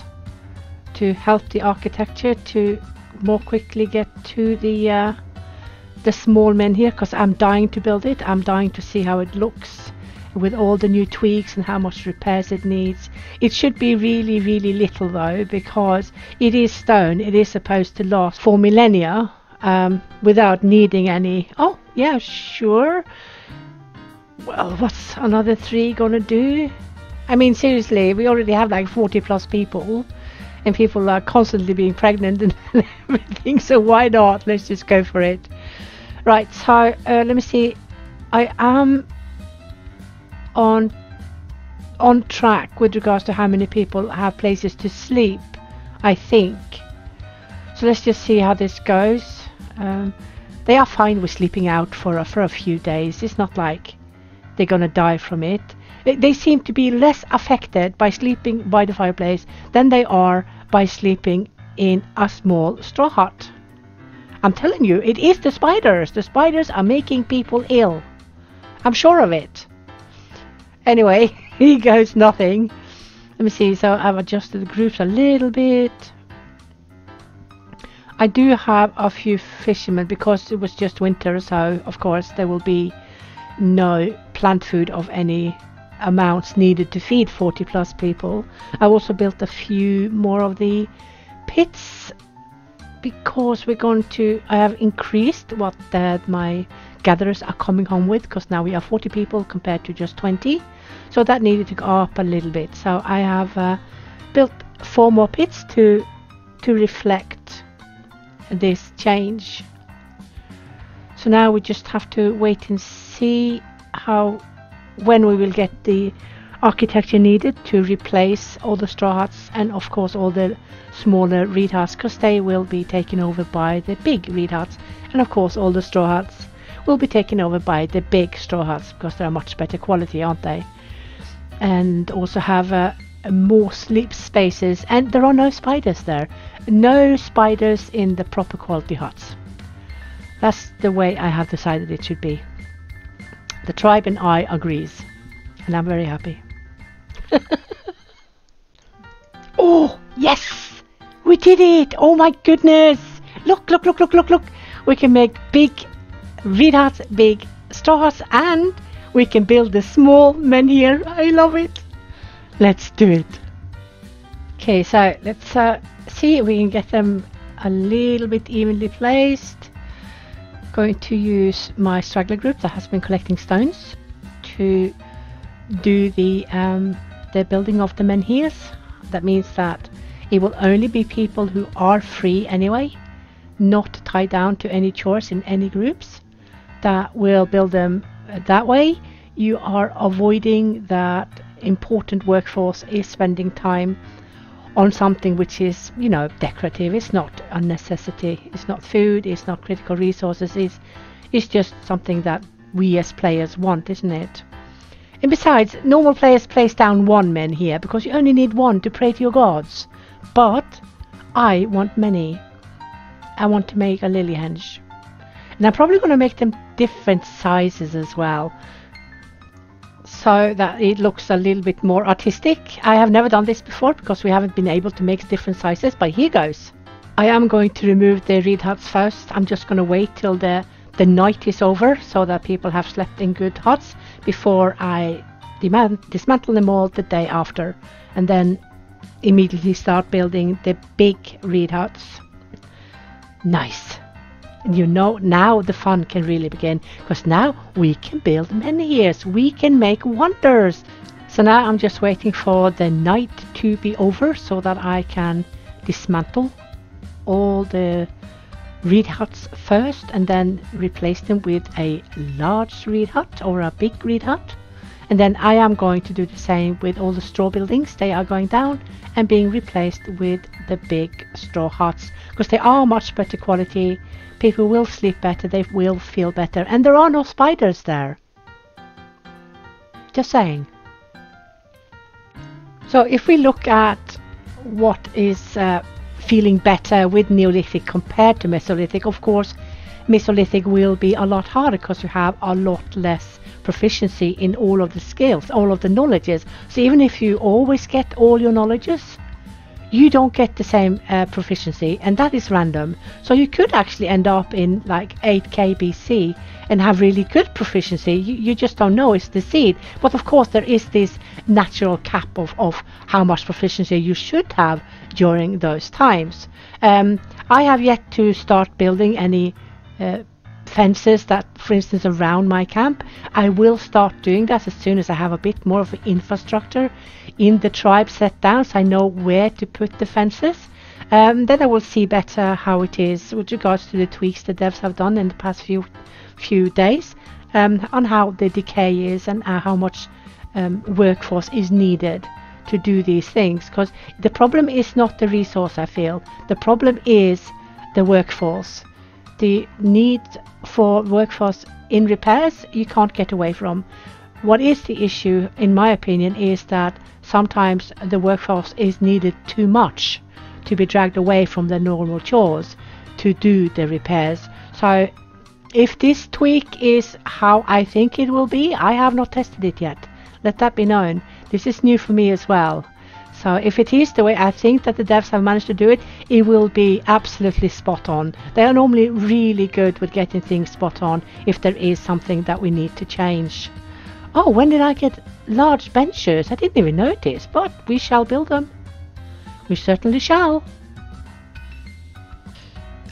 Speaker 1: to help the architecture to more quickly get to the uh, the small menhir because I'm dying to build it. I'm dying to see how it looks with all the new tweaks and how much repairs it needs. It should be really really little though because it is stone. It is supposed to last for millennia um, without needing any. Oh yeah sure. Well what's another three gonna do? I mean seriously we already have like 40 plus people and people are constantly being pregnant and everything so why not? Let's just go for it. Right so uh, let me see. I am on on track with regards to how many people have places to sleep I think. So let's just see how this goes. Um, they are fine with sleeping out for a, for a few days. It's not like they're gonna die from it they seem to be less affected by sleeping by the fireplace than they are by sleeping in a small straw hut. I'm telling you, it is the spiders. The spiders are making people ill. I'm sure of it. Anyway, he goes nothing. Let me see, so I've adjusted the groups a little bit. I do have a few fishermen because it was just winter, so of course there will be no plant food of any amounts needed to feed 40 plus people. I also built a few more of the pits because we're going to I have increased what the, my gatherers are coming home with because now we are 40 people compared to just 20 so that needed to go up a little bit. So I have uh, built four more pits to to reflect this change. So now we just have to wait and see how when we will get the architecture needed to replace all the straw huts and of course all the smaller reed huts because they will be taken over by the big reed huts and of course all the straw huts will be taken over by the big straw huts because they're much better quality aren't they and also have uh, more sleep spaces and there are no spiders there. No spiders in the proper quality huts. That's the way I have decided it should be. The tribe and I agrees and I'm very happy. oh, yes! We did it! Oh my goodness! Look, look, look, look, look, look! We can make big huts, big huts, and we can build the small menhir. I love it! Let's do it! Okay, so let's uh, see if we can get them a little bit evenly placed. Going to use my straggler group that has been collecting stones to do the um, the building of the menhirs. That means that it will only be people who are free anyway, not tied down to any chores in any groups, that will build them that way. You are avoiding that important workforce is spending time on something which is, you know, decorative. It's not a necessity. It's not food. It's not critical resources. It's, it's just something that we as players want, isn't it? And besides, normal players place down one menhir because you only need one to pray to your gods. But I want many. I want to make a lily Lilyhenge. And I'm probably going to make them different sizes as well. So that it looks a little bit more artistic. I have never done this before because we haven't been able to make different sizes, but here goes. I am going to remove the reed huts first. I'm just going to wait till the, the night is over so that people have slept in good huts before I dismantle them all the day after and then immediately start building the big reed huts. Nice. And you know now the fun can really begin because now we can build many years. We can make wonders. So now I'm just waiting for the night to be over so that I can dismantle all the reed huts first and then replace them with a large reed hut or a big reed hut. And then I am going to do the same with all the straw buildings. They are going down and being replaced with the big straw huts because they are much better quality. People will sleep better, they will feel better, and there are no spiders there. Just saying. So if we look at what is uh, feeling better with Neolithic compared to Mesolithic. Of course, Mesolithic will be a lot harder because you have a lot less proficiency in all of the skills, all of the knowledges. So even if you always get all your knowledges, you don't get the same uh, proficiency and that is random. So you could actually end up in like 8k bc and have really good proficiency. You, you just don't know. It's the seed. But of course there is this natural cap of, of how much proficiency you should have during those times. Um, i have yet to start building any uh, fences that for instance around my camp i will start doing that as soon as i have a bit more of an infrastructure in the tribe set down so I know where to put the fences. Um, then I will see better how it is with regards to the tweaks the devs have done in the past few few days um, on how the decay is and uh, how much um, workforce is needed to do these things because the problem is not the resource I feel the problem is the workforce the need for workforce in repairs you can't get away from what is the issue in my opinion is that sometimes the workforce is needed too much to be dragged away from their normal chores to do the repairs. So if this tweak is how I think it will be, I have not tested it yet. Let that be known. This is new for me as well. So if it is the way I think that the devs have managed to do it, it will be absolutely spot on. They are normally really good with getting things spot on if there is something that we need to change. Oh, when did I get large benches? I didn't even notice, but we shall build them. We certainly shall.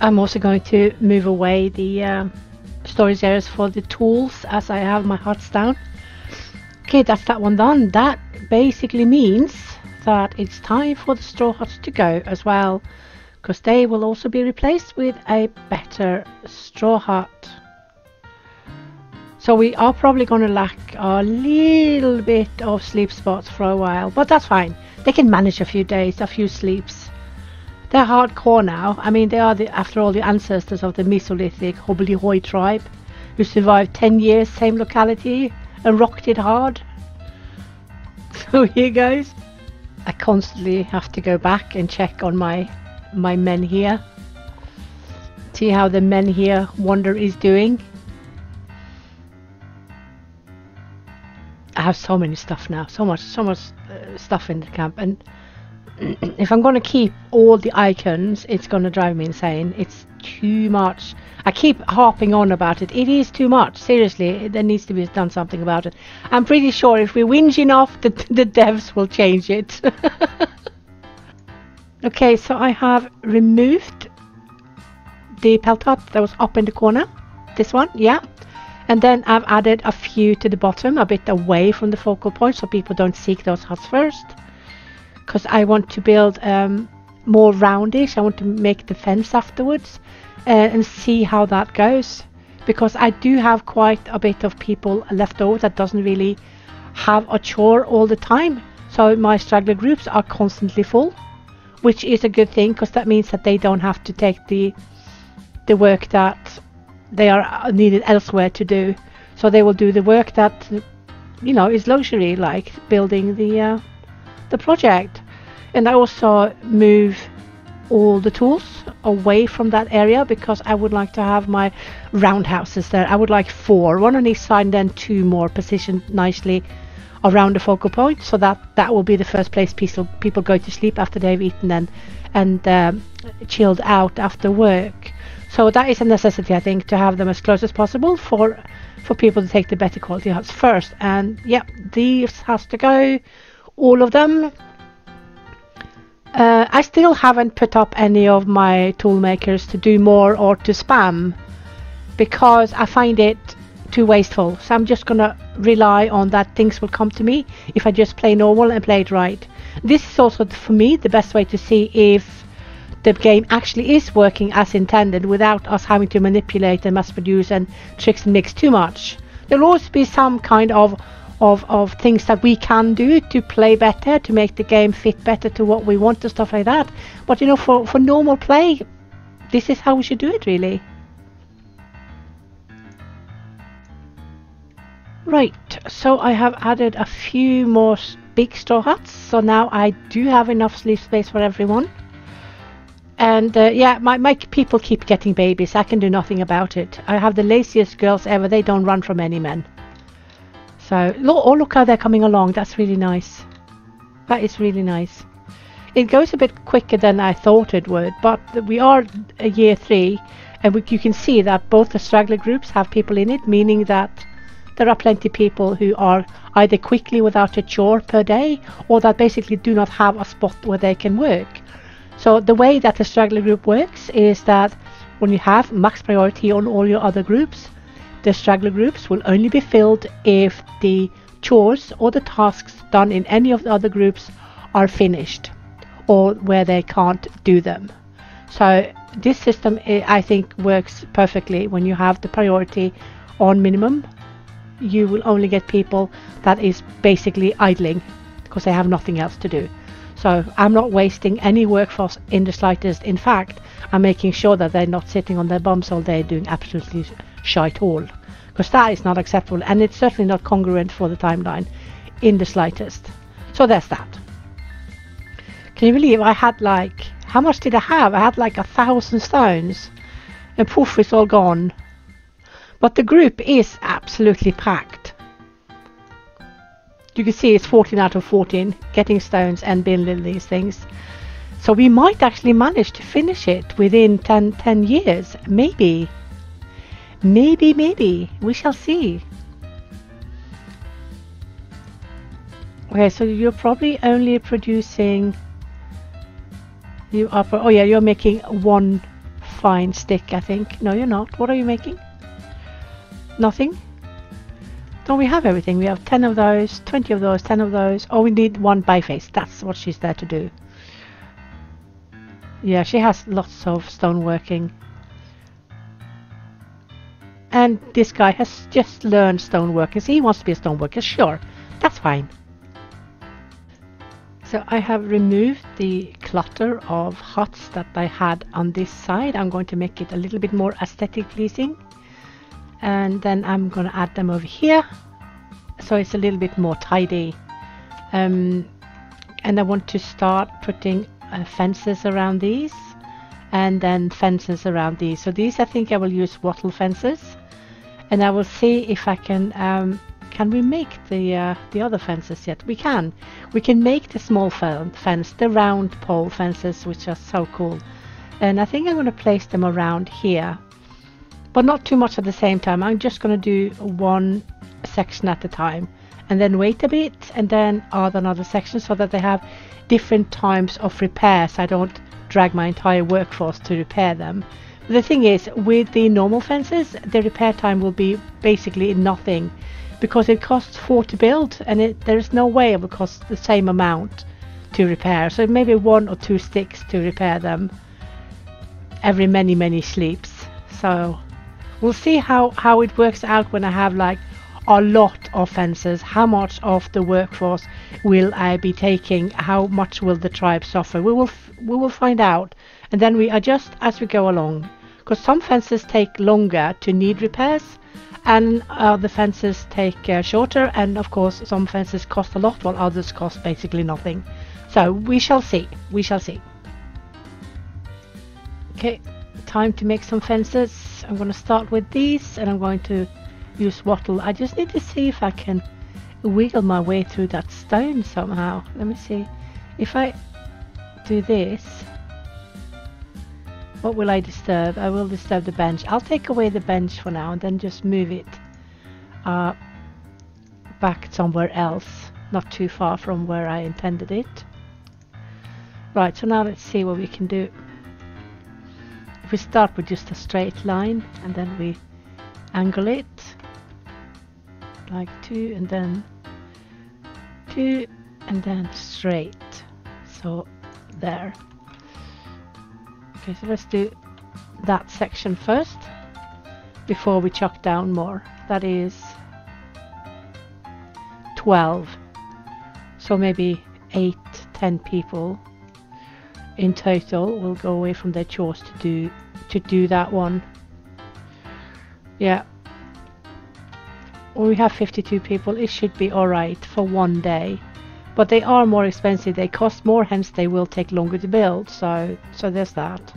Speaker 1: I'm also going to move away the uh, storage areas for the tools as I have my huts down. Okay, that's that one done. That basically means that it's time for the straw huts to go as well because they will also be replaced with a better straw hut. So we are probably going to lack a little bit of sleep spots for a while, but that's fine. They can manage a few days, a few sleeps. They're hardcore now. I mean, they are, the, after all, the ancestors of the Mesolithic Hobbledehoy tribe, who survived 10 years, same locality, and rocked it hard. So here goes. I constantly have to go back and check on my my menhir. See how the menhir wonder is doing. I have so many stuff now, so much, so much uh, stuff in the camp, and if I'm going to keep all the icons, it's going to drive me insane. It's too much. I keep harping on about it. It is too much. Seriously, there needs to be done something about it. I'm pretty sure if we whinge enough, the, the devs will change it. okay, so I have removed the pelt hut that was up in the corner. This one, yeah. And then I've added a few to the bottom, a bit away from the focal point so people don't seek those huts first because I want to build um, more roundish. I want to make the fence afterwards and see how that goes because I do have quite a bit of people left over that doesn't really have a chore all the time. So my straggler groups are constantly full, which is a good thing because that means that they don't have to take the the work that they are needed elsewhere to do. So they will do the work that you know is luxury, like building the uh, the project. And I also move all the tools away from that area because I would like to have my roundhouses there. I would like four, one on each side and then two more positioned nicely around the focal point so that that will be the first place people, people go to sleep after they've eaten and, and um, chilled out after work. So that is a necessity, I think, to have them as close as possible for for people to take the better quality huts first. And yeah, these has to go all of them. Uh, I still haven't put up any of my tool makers to do more or to spam because I find it too wasteful. So I'm just gonna rely on that things will come to me if I just play normal and play it right. This is also for me the best way to see if the game actually is working as intended without us having to manipulate and mass produce and tricks and mix too much. There'll always be some kind of of, of things that we can do to play better, to make the game fit better to what we want and stuff like that. But you know, for, for normal play, this is how we should do it really. Right, so I have added a few more big straw huts, so now I do have enough sleep space for everyone. And uh, yeah, my, my people keep getting babies. I can do nothing about it. I have the laziest girls ever. They don't run from any men. So, look, oh look how they're coming along. That's really nice. That is really nice. It goes a bit quicker than I thought it would, but we are a year three, and we, you can see that both the straggler groups have people in it, meaning that there are plenty of people who are either quickly without a chore per day, or that basically do not have a spot where they can work. So the way that the straggler group works is that when you have max priority on all your other groups, the straggler groups will only be filled if the chores or the tasks done in any of the other groups are finished or where they can't do them. So this system eh, I think works perfectly when you have the priority on minimum. You will only get people that is basically idling because they have nothing else to do. So I'm not wasting any workforce in the slightest. In fact, I'm making sure that they're not sitting on their bums all day doing absolutely shite all because that is not acceptable and it's certainly not congruent for the timeline in the slightest. So there's that. Can you believe I had like, how much did I have? I had like a thousand stones and poof, it's all gone. But the group is absolutely packed. You can see it's 14 out of 14 getting stones and building these things. So we might actually manage to finish it within 10, 10 years, maybe. Maybe, maybe. We shall see. Okay, so you're probably only producing... You are... Oh yeah, you're making one fine stick, I think. No, you're not. What are you making? Nothing? Don't we have everything? We have 10 of those, 20 of those, 10 of those. Oh, we need one biface. That's what she's there to do. Yeah, she has lots of stoneworking. And this guy has just learned stoneworking, so he wants to be a stoneworker. Sure, that's fine. So I have removed the clutter of huts that I had on this side. I'm going to make it a little bit more aesthetic pleasing. And then I'm going to add them over here. So it's a little bit more tidy. Um, and I want to start putting uh, fences around these and then fences around these. So these I think I will use wattle fences and I will see if I can um, can we make the uh, the other fences yet? We can. We can make the small fence, the round pole fences, which are so cool. And I think I'm going to place them around here, but not too much at the same time. I'm just going to do one section at a time, and then wait a bit, and then add another section so that they have different times of repair. So I don't drag my entire workforce to repair them. The thing is, with the normal fences, the repair time will be basically nothing because it costs four to build and it, there's no way it will cost the same amount to repair so maybe one or two sticks to repair them every many many sleeps so we'll see how how it works out when I have like a lot of fences. How much of the workforce will I be taking? How much will the tribe suffer? We will we will find out. And then we adjust as we go along. Because some fences take longer to need repairs and the fences take uh, shorter and of course some fences cost a lot while others cost basically nothing. So we shall see. We shall see. Okay time to make some fences. I'm going to start with these and I'm going to use wattle I just need to see if I can wiggle my way through that stone somehow let me see if I do this what will I disturb? I will disturb the bench. I'll take away the bench for now and then just move it uh, back somewhere else, not too far from where I intended it. Right, so now let's see what we can do. If we start with just a straight line and then we angle it like two and then two and then straight. So there. Okay, so let's do that section first before we chuck down more. That is 12. So maybe 8, 10 people in total will go away from their chores to do to do that one. Yeah. We have 52 people, it should be alright for one day. But they are more expensive they cost more hence they will take longer to build so so there's that.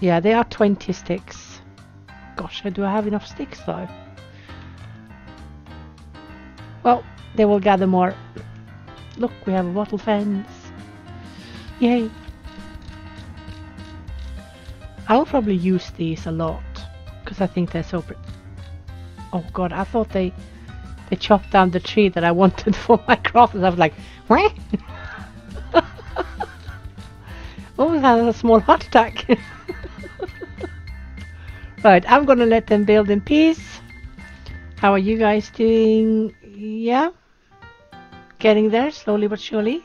Speaker 1: Yeah they are 20 sticks. Gosh do I have enough sticks though? Well they will gather more. Look we have a wattle fence. Yay. I'll probably use these a lot because I think they're so oh god I thought they they chopped down the tree that I wanted for my crops. I was like, what? Almost had a small heart attack. right, I'm gonna let them build in peace. How are you guys doing? Yeah, getting there slowly but surely.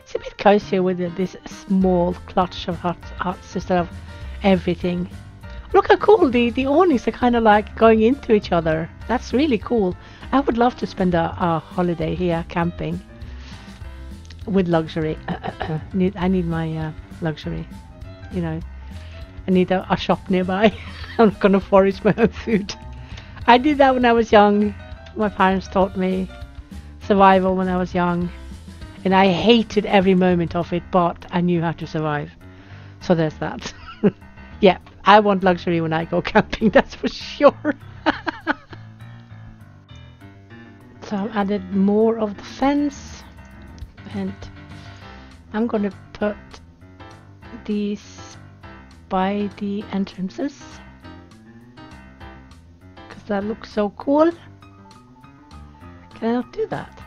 Speaker 1: It's a bit cozier with this small clutch of huts instead of everything. Look how cool the, the awnings are kind of like going into each other. That's really cool. I would love to spend a, a holiday here camping with luxury. Uh, uh, uh, need I need my uh, luxury, you know. I need a, a shop nearby. I'm not gonna forage my own food. I did that when I was young. My parents taught me survival when I was young, and I hated every moment of it, but I knew how to survive. So there's that. yeah, I want luxury when I go camping, that's for sure. so I've added more of the fence and I'm to put these by the entrances because that looks so cool. Can I not do that?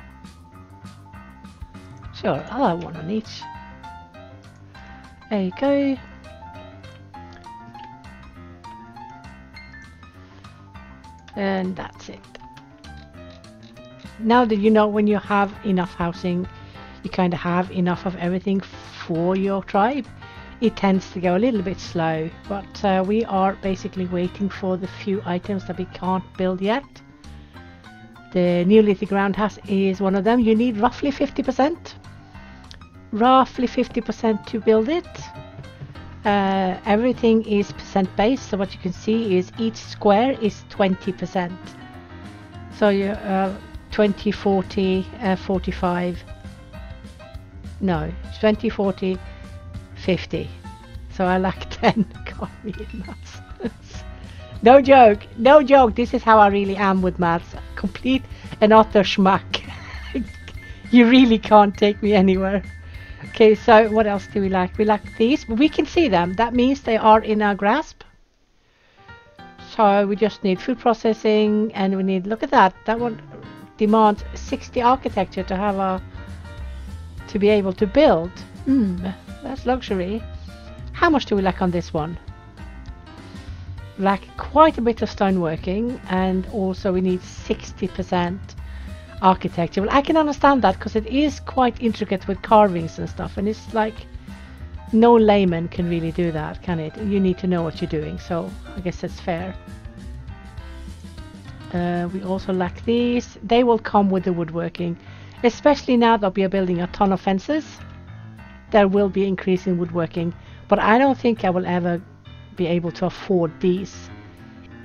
Speaker 1: Sure, I'll have one on each. There you go. And that's it. Now that you know when you have enough housing you kind of have enough of everything for your tribe? It tends to go a little bit slow but uh, we are basically waiting for the few items that we can't build yet. The Neolithic roundhouse is one of them. You need roughly 50% roughly 50% to build it uh, everything is percent based so what you can see is each square is 20% so you uh, 20 40 uh, 45 no 20 40 50 so i lack 10 got me nuts. No joke no joke. This is how i really am with maths. Complete and utter schmuck. You really can't take me anywhere okay so what else do we lack we lack these but we can see them that means they are in our grasp so we just need food processing and we need look at that that one demands 60 architecture to have a to be able to build. Hmm, that's luxury. How much do we lack on this one? Lack quite a bit of stoneworking and also we need 60% architecture. Well, I can understand that because it is quite intricate with carvings and stuff and it's like no layman can really do that, can it? You need to know what you're doing, so I guess that's fair. Uh, we also lack these. They will come with the woodworking especially now that we are building a ton of fences there will be increase in woodworking but I don't think I will ever be able to afford these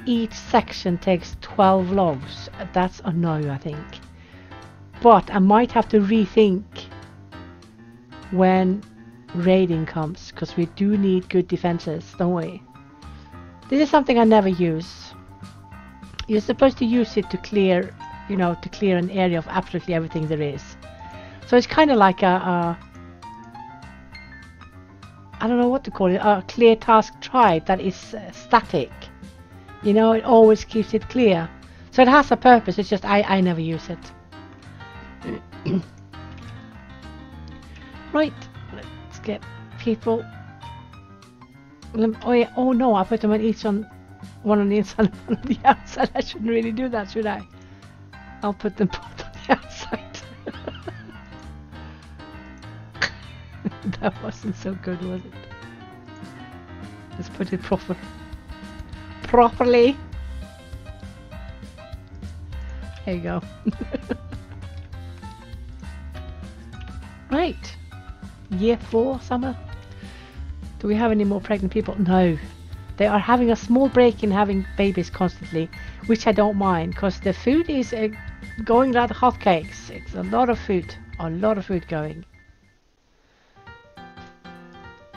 Speaker 1: each section takes 12 logs that's a no I think but I might have to rethink when raiding comes because we do need good defenses don't we this is something I never use you're supposed to use it to clear you know, to clear an area of absolutely everything there is. So it's kind of like a, a I don't know what to call it, a clear task tribe that is uh, static. You know, it always keeps it clear. So it has a purpose, it's just I, I never use it. right, let's get people. Oh, yeah. oh no, I put them on each on one on the inside and one on the outside. I shouldn't really do that, should I? I'll put them both on the outside. that wasn't so good, was it? Let's put it proper, properly. There you go. Right. Year four, summer. Do we have any more pregnant people? No. They are having a small break in having babies constantly, which I don't mind because the food is uh, going like hotcakes. It's a lot of food, a lot of food going.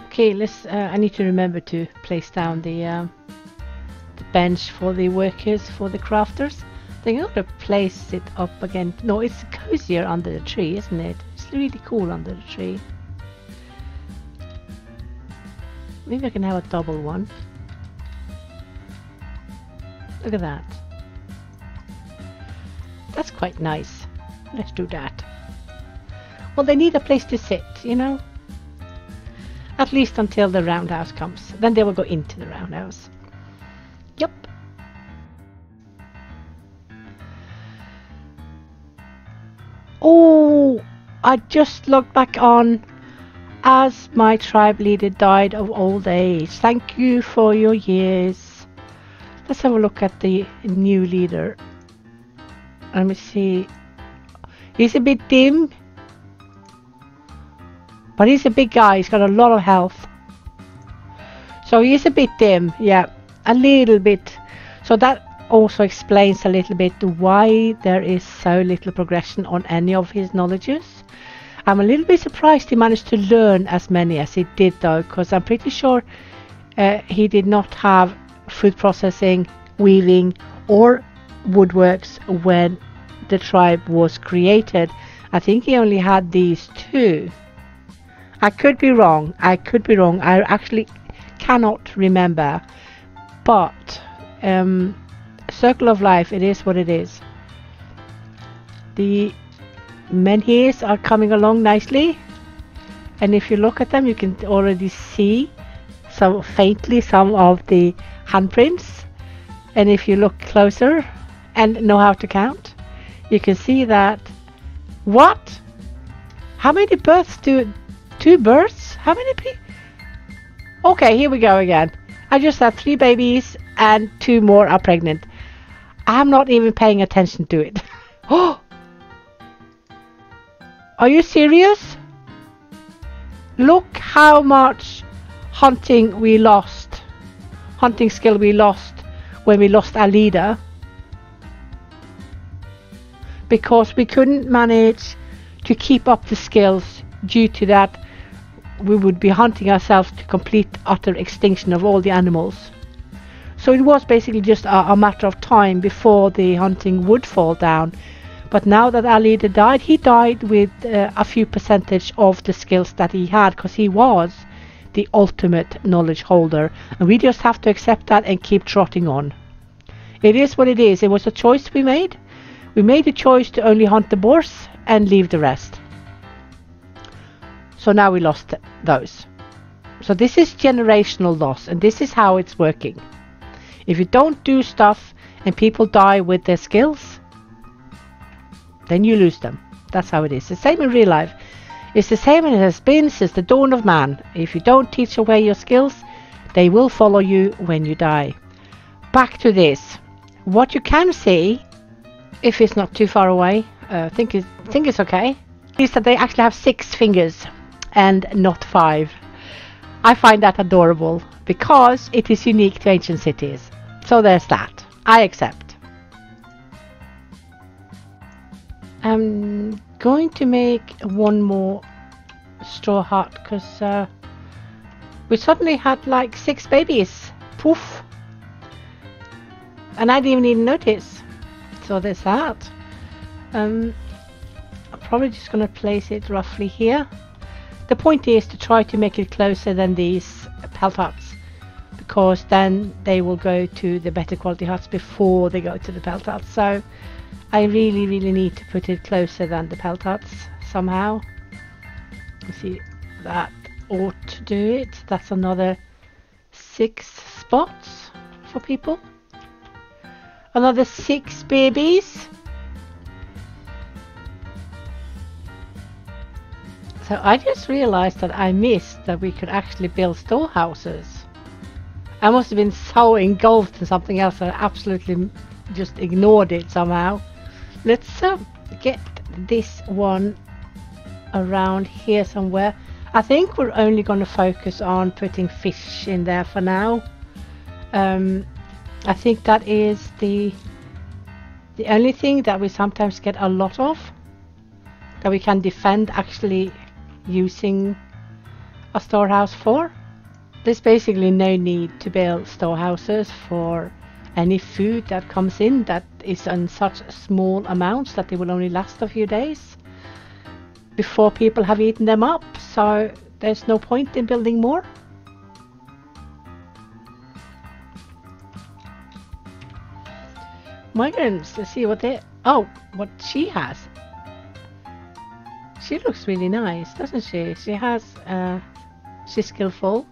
Speaker 1: Okay, let's. Uh, I need to remember to place down the, uh, the bench for the workers, for the crafters. They're going to place it up again. No, it's cozier under the tree, isn't it? Really cool under the tree. Maybe I can have a double one. Look at that. That's quite nice. Let's do that. Well, they need a place to sit, you know? At least until the roundhouse comes. Then they will go into the roundhouse. I just looked back on as my tribe leader died of old age. Thank you for your years. Let's have a look at the new leader. Let me see. He's a bit dim. But he's a big guy. He's got a lot of health. So he's a bit dim. Yeah. A little bit. So that also explains a little bit why there is so little progression on any of his knowledges. I'm a little bit surprised he managed to learn as many as he did though, because I'm pretty sure uh, he did not have food processing, weaving, or woodworks when the tribe was created. I think he only had these two. I could be wrong. I could be wrong. I actually cannot remember. But um, Circle of Life, it is what it is. The menhirs are coming along nicely. And if you look at them, you can already see some faintly some of the handprints. And if you look closer, and know how to count, you can see that. What? How many births do. Two births? How many people? Okay, here we go again. I just had three babies and two more are pregnant. I'm not even paying attention to it. Oh! Are you serious? Look how much hunting we lost. Hunting skill we lost when we lost our leader because we couldn't manage to keep up the skills due to that we would be hunting ourselves to complete utter extinction of all the animals. So it was basically just a, a matter of time before the hunting would fall down. But now that leader died, he died with uh, a few percentage of the skills that he had because he was the ultimate knowledge holder. And we just have to accept that and keep trotting on. It is what it is. It was a choice we made. We made the choice to only hunt the boars and leave the rest. So now we lost those. So this is generational loss and this is how it's working. If you don't do stuff and people die with their skills, then you lose them. That's how it is. The same in real life. It's the same as it has been since the dawn of man. If you don't teach away your skills, they will follow you when you die. Back to this. What you can see, if it's not too far away, uh, think, think it's okay, is that they actually have six fingers and not five. I find that adorable because it is unique to ancient cities. So there's that. I accept. I'm going to make one more straw hut because uh, we suddenly had like six babies. Poof. And I didn't even notice. So there's that. Um, I'm probably just going to place it roughly here. The point is to try to make it closer than these pelt huts because then they will go to the better quality huts before they go to the pelt huts. So I really really need to put it closer than the pelt huts somehow. You see that ought to do it. That's another six spots for people. Another six babies. So I just realized that I missed that we could actually build storehouses. I must have been so engulfed in something else that I absolutely just ignored it somehow. Let's uh, get this one around here somewhere. I think we're only going to focus on putting fish in there for now. Um, I think that is the the only thing that we sometimes get a lot of that we can defend actually using a storehouse for. There's basically no need to build storehouses for any food that comes in that is in such small amounts that they will only last a few days before people have eaten them up. So there's no point in building more. Migrants, let's see what they... Oh, what she has. She looks really nice, doesn't she? She has, uh, she's skillful,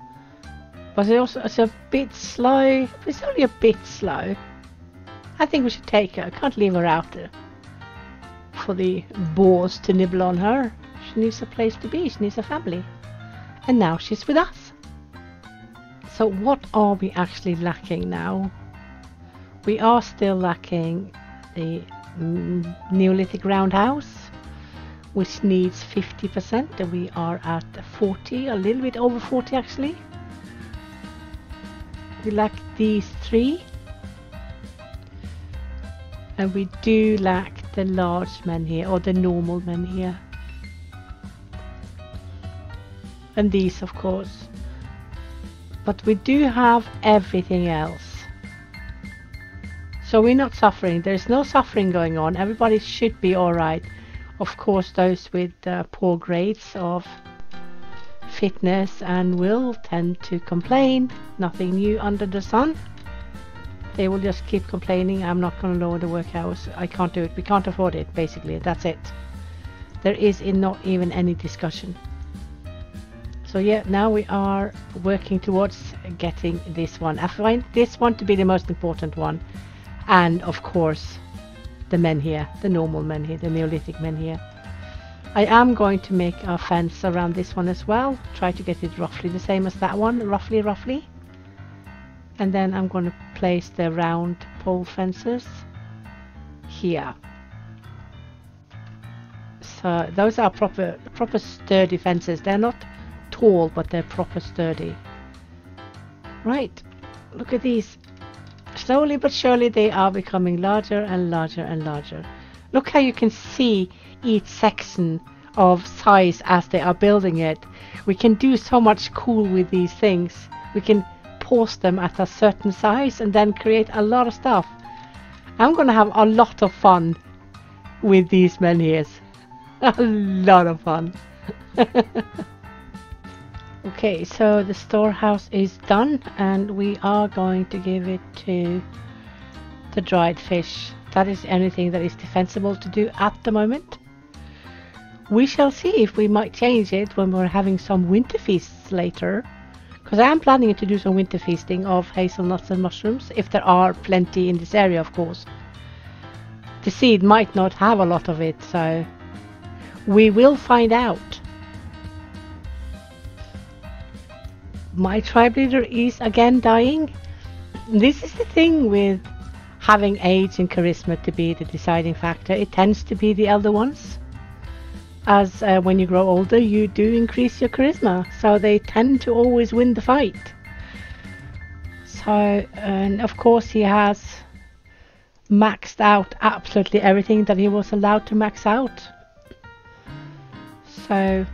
Speaker 1: but she also it's a bit slow. It's only a bit slow. I think we should take her. I can't leave her out there for the boars to nibble on her. She needs a place to be. She needs a family. And now she's with us. So what are we actually lacking now? We are still lacking the Neolithic roundhouse which needs 50% and we are at 40 a little bit over 40 actually lack these three? And we do lack the large menhir or the normal menhir. And these of course. But we do have everything else. So we're not suffering. There's no suffering going on. Everybody should be alright of course, those with uh, poor grades of fitness and will tend to complain. Nothing new under the sun. They will just keep complaining. I'm not going to lower the work hours. I can't do it. We can't afford it, basically. That's it. There is in not even any discussion. So yeah, now we are working towards getting this one. I find this one to be the most important one. And of course, the menhir, the normal menhir, the Neolithic menhir. I am going to make a fence around this one as well. Try to get it roughly the same as that one, roughly, roughly. And then I'm going to place the round pole fences here. So those are proper, proper sturdy fences. They're not tall, but they're proper sturdy. Right, look at these Slowly but surely they are becoming larger and larger and larger. Look how you can see each section of size as they are building it. We can do so much cool with these things. We can pause them at a certain size and then create a lot of stuff. I'm gonna have a lot of fun with these menhirs. A lot of fun. okay, so the storehouse is done and we are going to give it to the dried fish. That is anything that is defensible to do at the moment. We shall see if we might change it when we're having some winter feasts later. Because I am planning to do some winter feasting of hazelnuts and mushrooms, if there are plenty in this area, of course. The seed might not have a lot of it, so we will find out. My tribe leader is again dying. This is the thing with having age and charisma to be the deciding factor. It tends to be the elder ones as uh, when you grow older, you do increase your charisma, so they tend to always win the fight. So, and of course, he has maxed out absolutely everything that he was allowed to max out. So,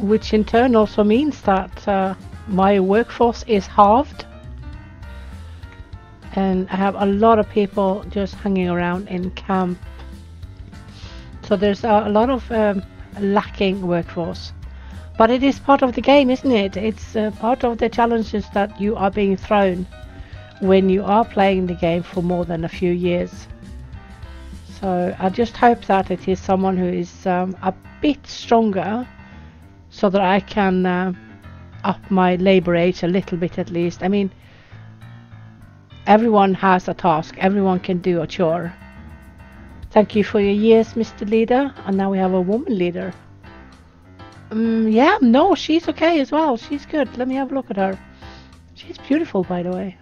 Speaker 1: which in turn also means that uh, my workforce is halved. And I have a lot of people just hanging around in camp so there's a, lot of um, lacking workforce. But it is part of the game, isn't it? It's uh, part of the challenges that you are being thrown when you are playing the game for more than a few years. So I just hope that it is someone who is um, a bit stronger so that I can uh, up my labor age a little bit at least. I mean, everyone has a task, everyone can do a chore. Thank you for your years, Mr. Leader. And now we have a woman leader. Um, yeah, no, she's okay as well. She's good. Let me have a look at her. She's beautiful, by the way.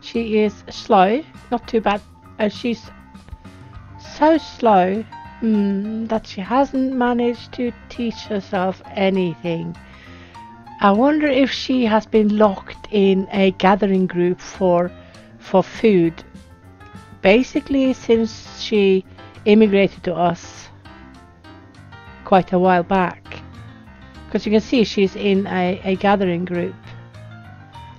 Speaker 1: She is slow, not too bad. Uh, she's so slow mm, that she hasn't managed to teach herself anything. I wonder if she has been locked in a gathering group for for food basically since she immigrated to us quite a while back. Because you can see she's in a, a gathering group.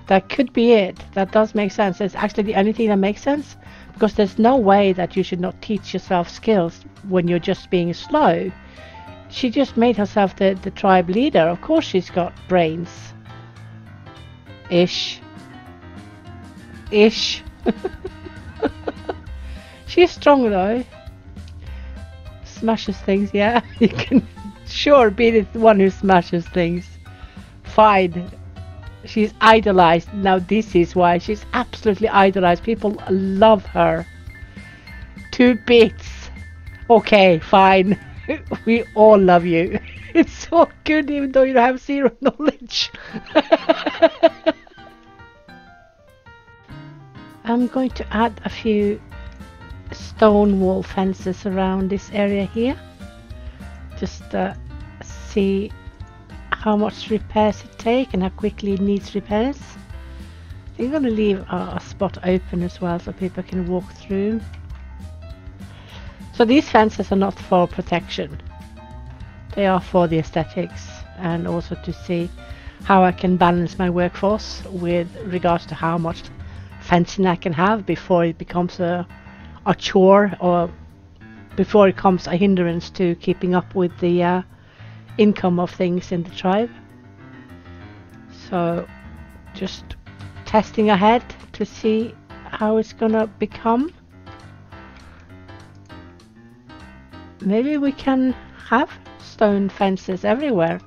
Speaker 1: That could be it. That does make sense. It's actually the only thing that makes sense. Because there's no way that you should not teach yourself skills when you're just being slow. She just made herself the, the tribe leader. Of course she's got brains. Ish. Ish. She's strong though. Smashes things, yeah. You can sure be the one who smashes things. Fine. She's idolized. Now this is why she's absolutely idolized. People love her. Two bits. Okay, fine. we all love you. It's so good even though you have zero knowledge. I'm going to add a few stone wall fences around this area here. Just uh, see how much repairs it take and how quickly it needs repairs. I'm going to leave a, a spot open as well so people can walk through. So these fences are not for protection. They are for the aesthetics and also to see how I can balance my workforce with regards to how much fencing I can have before it becomes a a chore or before it comes a hindrance to keeping up with the uh, income of things in the tribe. So just testing ahead to see how it's gonna become. Maybe we can have stone fences everywhere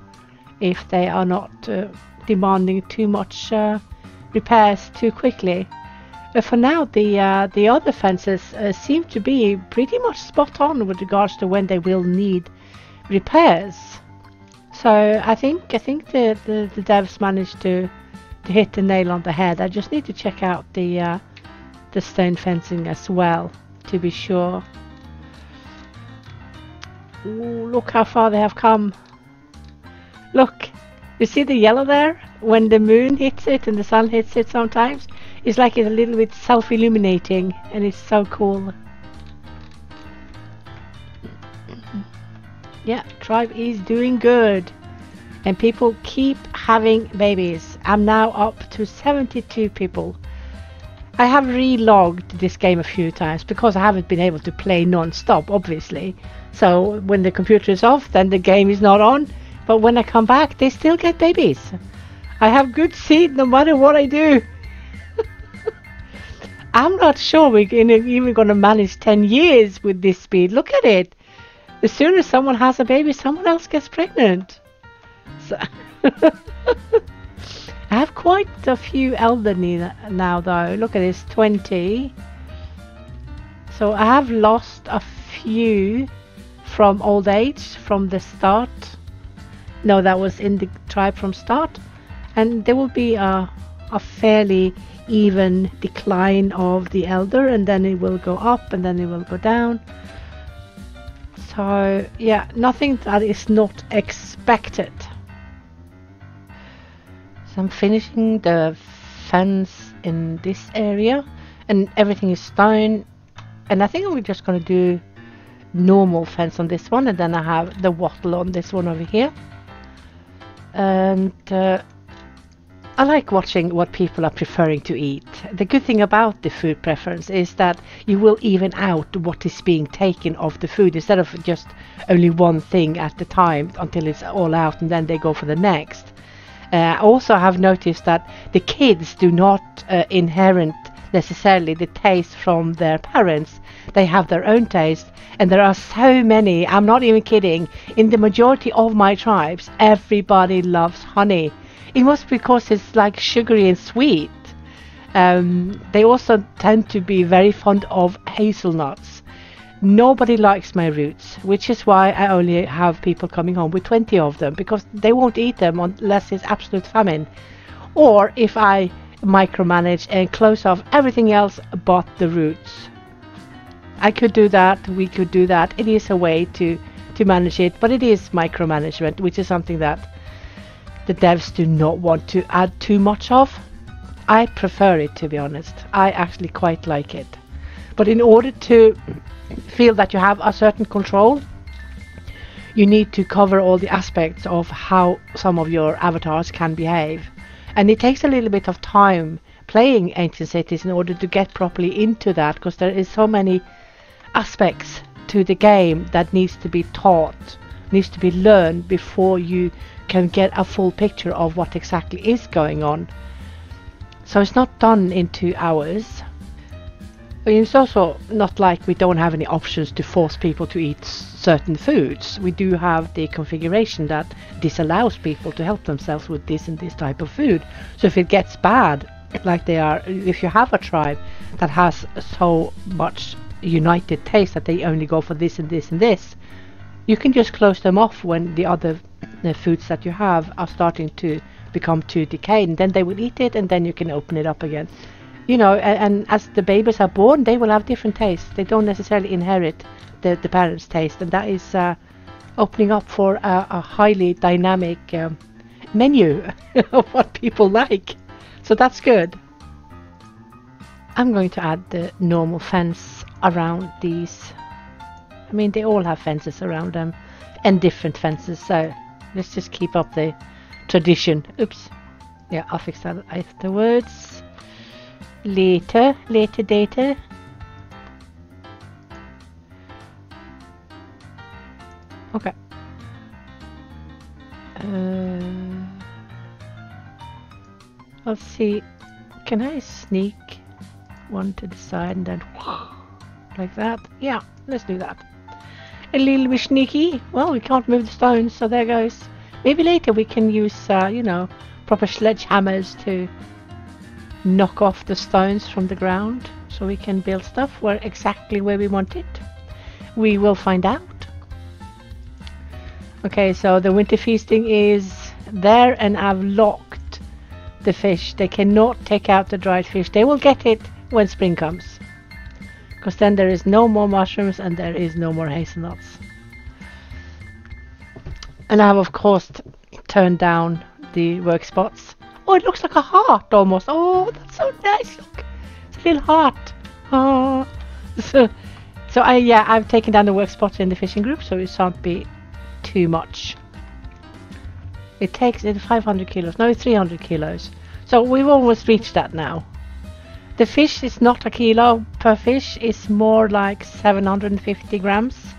Speaker 1: if they are not uh, demanding too much uh, repairs too quickly. But for now, the uh, the other fences uh, seem to be pretty much spot on with regards to when they will need repairs. So I think I think the, the, the devs managed to to hit the nail on the head. I just need to check out the uh, the stone fencing as well to be sure. Ooh, look how far they have come. Look, you see the yellow there? When the moon hits it and the sun hits it sometimes, it's like it's a little bit self-illuminating and it's so cool. Yeah, tribe is doing good. And people keep having babies. I'm now up to 72 people. I have re-logged this game a few times because I haven't been able to play non-stop, obviously. So when the computer is off, then the game is not on. But when I come back, they still get babies. I have good seed no matter what I do. I'm not sure we're even going to manage 10 years with this speed. Look at it. As soon as someone has a baby, someone else gets pregnant. So I have quite a few elderly now, though. Look at this 20. So I have lost a few from old age from the start. No, that was in the tribe from start. And there will be a, a fairly even decline of the elder and then it will go up and then it will go down. So yeah nothing that is not expected. So I'm finishing the fence in this area and everything is stone. And I think we're just going to do normal fence on this one and then I have the wattle on this one over here. And uh, I like watching what people are preferring to eat. The good thing about the food preference is that you will even out what is being taken of the food instead of just only one thing at the time until it's all out and then they go for the next. Uh, I also have noticed that the kids do not uh, inherit necessarily the taste from their parents. They have their own taste, and there are so many. I'm not even kidding. In the majority of my tribes, everybody loves honey it must be because it's like sugary and sweet. Um, they also tend to be very fond of hazelnuts. Nobody likes my roots, which is why I only have people coming home with 20 of them because they won't eat them unless it's absolute famine. Or if I micromanage and close off everything else but the roots. I could do that, we could do that. It is a way to, to manage it, but it is micromanagement, which is something that the devs do not want to add too much of. I prefer it to be honest. I actually quite like it. But in order to feel that you have a certain control, you need to cover all the aspects of how some of your avatars can behave. And it takes a little bit of time playing Ancient Cities in order to get properly into that because there is so many aspects to the game that needs to be taught, needs to be learned before you can get a full picture of what exactly is going on. So it's not done in two hours. It's also not like we don't have any options to force people to eat certain foods. We do have the configuration that disallows people to help themselves with this and this type of food. So if it gets bad, like they are, if you have a tribe that has so much united taste that they only go for this and this and this, you can just close them off when the other the foods that you have are starting to become too decayed and then they will eat it and then you can open it up again. You know and, and as the babies are born they will have different tastes. They don't necessarily inherit the, the parents taste and that is uh, opening up for a, a highly dynamic um, menu of what people like. So that's good. I'm going to add the normal fence around these. I mean they all have fences around them and different fences so let's just keep up the tradition. Oops. Yeah, I'll fix that afterwards. Later, later data. Okay. Uh, let's see. Can I sneak one to the side and then like that? Yeah, let's do that a little bit sneaky. Well, we can't move the stones, so there goes. Maybe later we can use, uh, you know, proper sledgehammers to knock off the stones from the ground so we can build stuff where exactly where we want it. We will find out. Okay, so the winter feasting is there and I've locked the fish. They cannot take out the dried fish. They will get it when spring comes because then there is no more mushrooms and there is no more hazelnuts. And I have of course turned down the work spots. Oh, it looks like a heart almost. Oh, that's so nice. Look, it's a little heart. Oh, so, so I yeah, I've taken down the work spots in the fishing group, so it shan't be too much. It takes it 500 kilos, no 300 kilos. So we've almost reached that now. The fish is not a kilo per fish, it's more like 750 grams.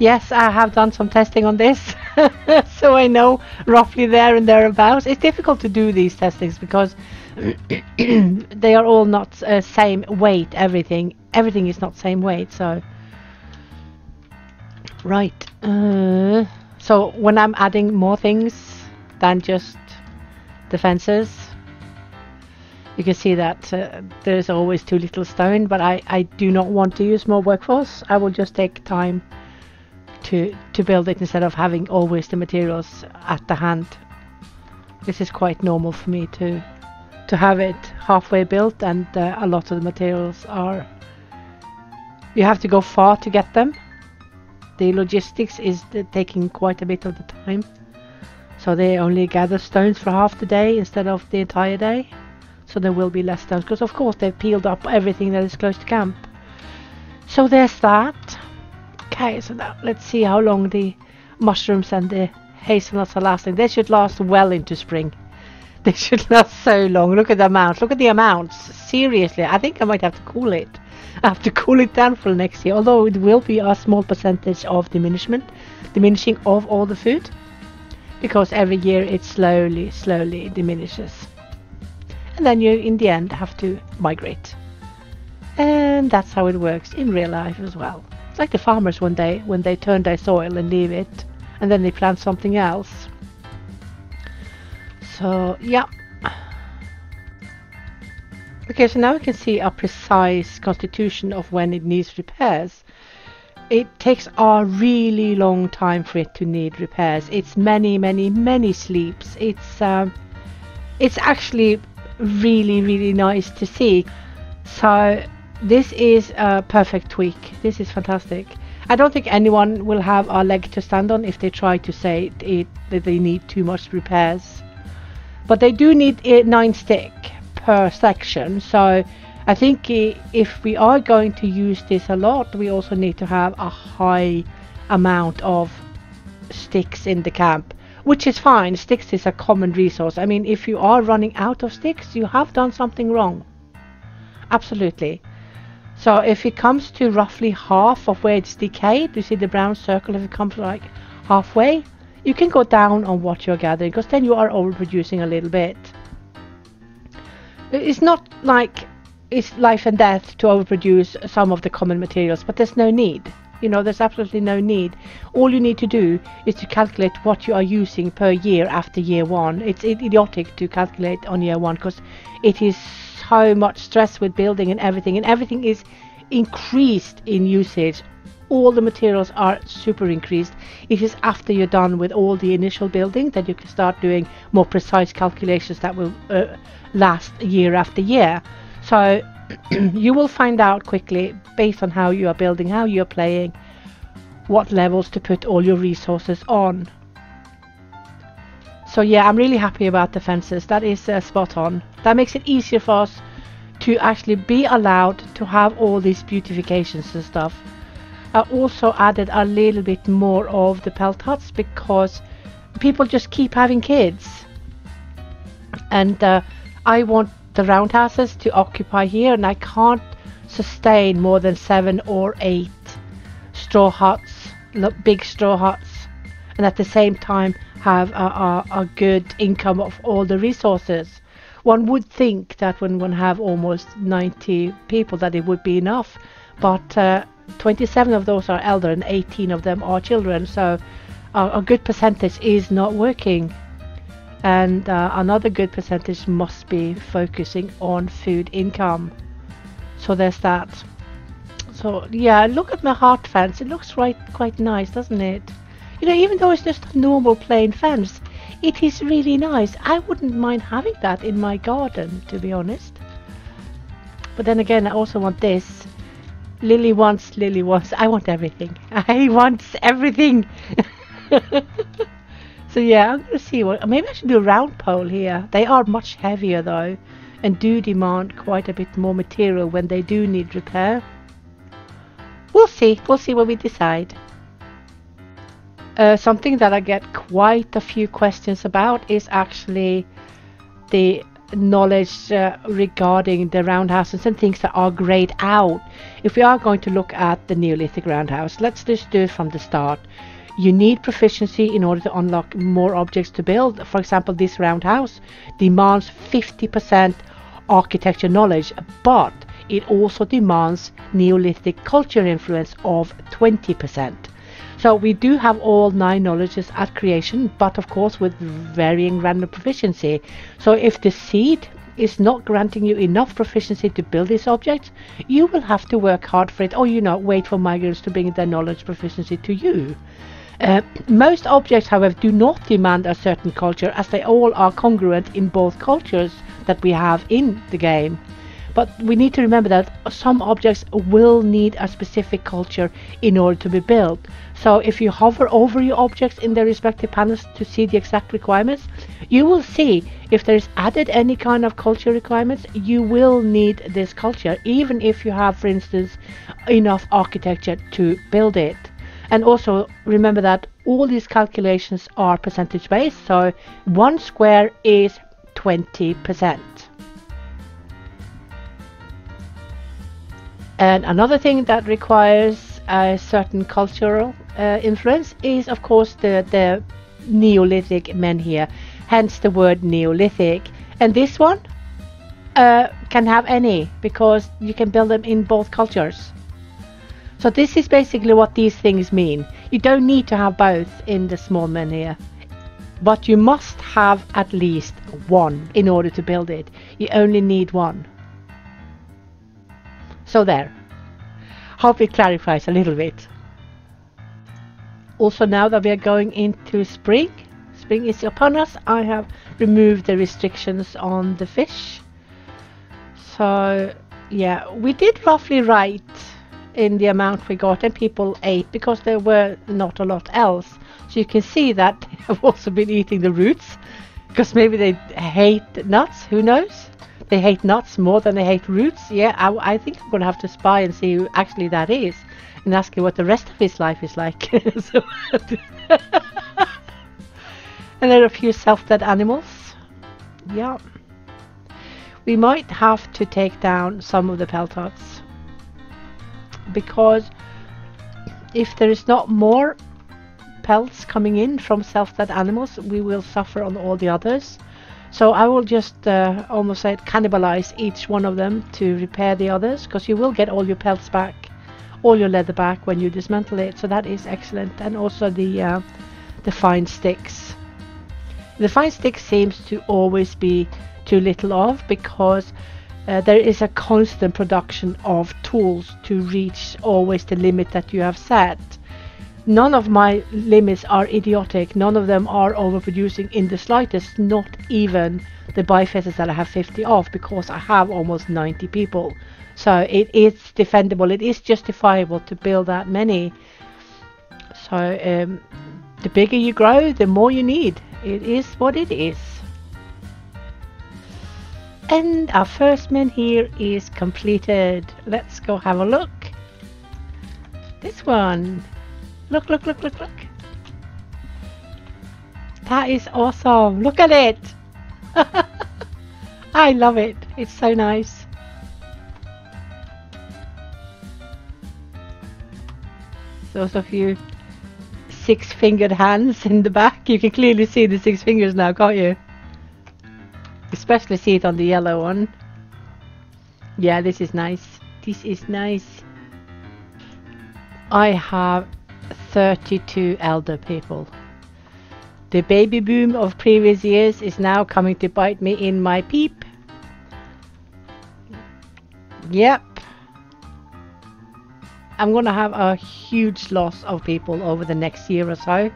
Speaker 1: Yes, I have done some testing on this, so I know roughly there and thereabouts. It's difficult to do these testings because they are all not uh, same weight. Everything, everything is not same weight. So, right. Uh, so when I'm adding more things than just the fences, you can see that uh, there's always too little stone. But I, I do not want to use more workforce. I will just take time to to build it instead of having always the materials at the hand. This is quite normal for me to to have it halfway built and uh, a lot of the materials are you have to go far to get them. The logistics is taking quite a bit of the time. So they only gather stones for half the day instead of the entire day. So there will be less stones because of course they've peeled up everything that is close to camp. So there's that. Okay, so now let's see how long the mushrooms and the hazelnuts are lasting. They should last well into spring. They should last so long. Look at the amounts. Look at the amounts. Seriously, I think I might have to cool it. I have to cool it down for next year. Although it will be a small percentage of diminishment, diminishing of all the food, because every year it slowly, slowly diminishes, and then you, in the end, have to migrate. And that's how it works in real life as well. It's like the farmers one day when they turn their soil and leave it, and then they plant something else. So, yeah. Okay, so now we can see a precise constitution of when it needs repairs. It takes a really long time for it to need repairs. It's many, many, many sleeps. It's um, it's actually really, really nice to see. So this is a perfect tweak. This is fantastic. I don't think anyone will have a leg to stand on if they try to say it, that they need too much repairs. But they do need a 9 stick per section. So I think if we are going to use this a lot, we also need to have a high amount of sticks in the camp. Which is fine, sticks is a common resource. I mean, if you are running out of sticks, you have done something wrong. Absolutely. So if it comes to roughly half of where it's decayed, you see the brown circle, if it comes like halfway, you can go down on what you're gathering because then you are overproducing a little bit. It's not like it's life and death to overproduce some of the common materials, but there's no need. You know, there's absolutely no need. All you need to do is to calculate what you are using per year after year one. It's idiotic to calculate on year one because it is so much stress with building and everything, and everything is increased in usage. All the materials are super increased. It is after you're done with all the initial building that you can start doing more precise calculations that will uh, last year after year. So you will find out quickly, based on how you are building, how you are playing, what levels to put all your resources on. So yeah, I'm really happy about the fences. That is uh, spot on. That makes it easier for us to actually be allowed to have all these beautifications and stuff. I also added a little bit more of the pelt huts because people just keep having kids. And uh, I want the roundhouses to occupy here and I can't sustain more than seven or eight straw huts, big straw huts. And at the same time have a, a, a good income of all the resources. One would think that when one have almost 90 people that it would be enough, but uh, 27 of those are elder and 18 of them are children, so a, a good percentage is not working. And uh, another good percentage must be focusing on food income. So there's that. So yeah, look at my heart fence. It looks right quite nice, doesn't it? You know, even though it's just a normal plain fence, it is really nice. I wouldn't mind having that in my garden, to be honest. But then again, I also want this. Lily wants, Lily wants. I want everything. I want everything. so yeah, I'm gonna see what. Maybe I should do a round pole here. They are much heavier though, and do demand quite a bit more material when they do need repair. We'll see. We'll see what we decide. Uh, something that I get quite a few questions about is actually the knowledge uh, regarding the roundhouses and things that are grayed out. If we are going to look at the Neolithic roundhouse, let's just do it from the start. You need proficiency in order to unlock more objects to build. For example, this roundhouse demands 50% architecture knowledge, but it also demands Neolithic culture influence of 20%. So we do have all nine knowledges at creation, but of course with varying random proficiency. So if the seed is not granting you enough proficiency to build these objects, you will have to work hard for it, or you know, wait for migrants to bring their knowledge proficiency to you. Uh, most objects, however, do not demand a certain culture as they all are congruent in both cultures that we have in the game. But we need to remember that some objects will need a specific culture in order to be built. So if you hover over your objects in their respective panels to see the exact requirements, you will see if there is added any kind of culture requirements, you will need this culture, even if you have, for instance, enough architecture to build it. And also remember that all these calculations are percentage based, so one square is 20%. And another thing that requires a certain cultural uh, influence is, of course, the, the Neolithic menhir, hence the word Neolithic. And this one uh, can have any because you can build them in both cultures. So this is basically what these things mean. You don't need to have both in the small menhir, but you must have at least one in order to build it. You only need one. So there. Hope it clarifies a little bit. Also now that we are going into spring, spring is upon us, I have removed the restrictions on the fish. So yeah, we did roughly right in the amount we got and people ate because there were not a lot else. So you can see that they have also been eating the roots because maybe they hate nuts, who knows? they hate nuts more than they hate roots. Yeah, I, I think I'm going to have to spy and see who actually that is and ask him what the rest of his life is like. and there are a few self-dead animals. Yeah. We might have to take down some of the pelt huts because if there is not more pelts coming in from self-dead animals, we will suffer on all the others. So I will just uh, almost say cannibalize each one of them to repair the others because you will get all your pelts back, all your leather back when you dismantle it. So that is excellent. And also the uh, the fine sticks. The fine stick seems to always be too little of because uh, there is a constant production of tools to reach always the limit that you have set none of my limits are idiotic. None of them are overproducing in the slightest, not even the bifaces that I have 50 of because I have almost 90 people. So it is defendable, it is justifiable to build that many. So um, the bigger you grow, the more you need. It is what it is. And our first menhir here is completed. Let's go have a look. This one Look, look, look, look, look. That is awesome. Look at it. I love it. It's so nice. Those of you six-fingered hands in the back, you can clearly see the six fingers now, can't you? Especially see it on the yellow one. Yeah, this is nice. This is nice. I have 32 elder people. The baby boom of previous years is now coming to bite me in my peep. Yep. I'm gonna have a huge loss of people over the next year or so.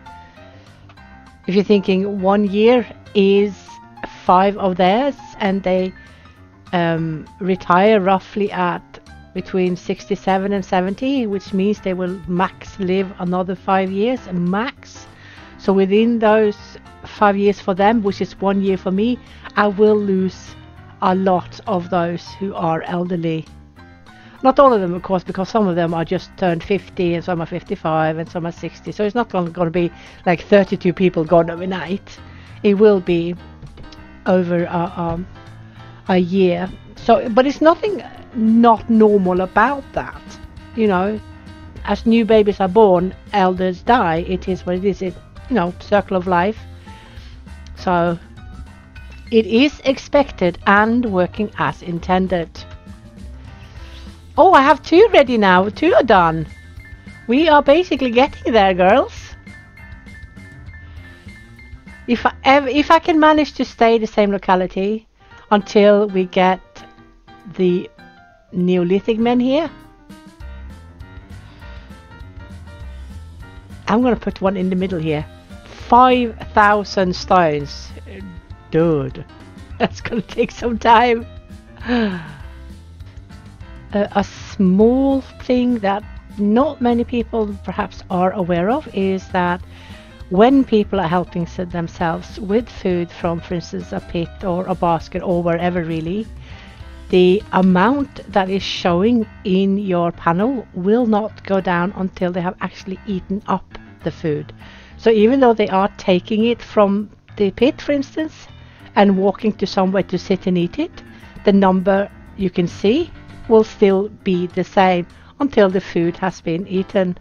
Speaker 1: If you're thinking one year is five of theirs and they um, retire roughly at between 67 and 70, which means they will max live another five years, max. So within those five years for them, which is one year for me, I will lose a lot of those who are elderly. Not all of them, of course, because some of them are just turned 50 and some are 55 and some are 60. So it's not going to be like 32 people gone overnight. It will be over a, um, a year. So, but it's nothing not normal about that. You know, as new babies are born, elders die. It is what it is. It, you know, circle of life. So it is expected and working as intended. Oh, I have two ready now. Two are done. We are basically getting there, girls. If I, if I can manage to stay the same locality until we get the Neolithic menhir, I'm going to put one in the middle here. 5,000 stones. Dude, that's going to take some time. a small thing that not many people perhaps are aware of is that when people are helping themselves with food from, for instance, a pit or a basket or wherever really, the amount that is showing in your panel will not go down until they have actually eaten up the food. So even though they are taking it from the pit, for instance, and walking to somewhere to sit and eat it, the number you can see will still be the same until the food has been eaten.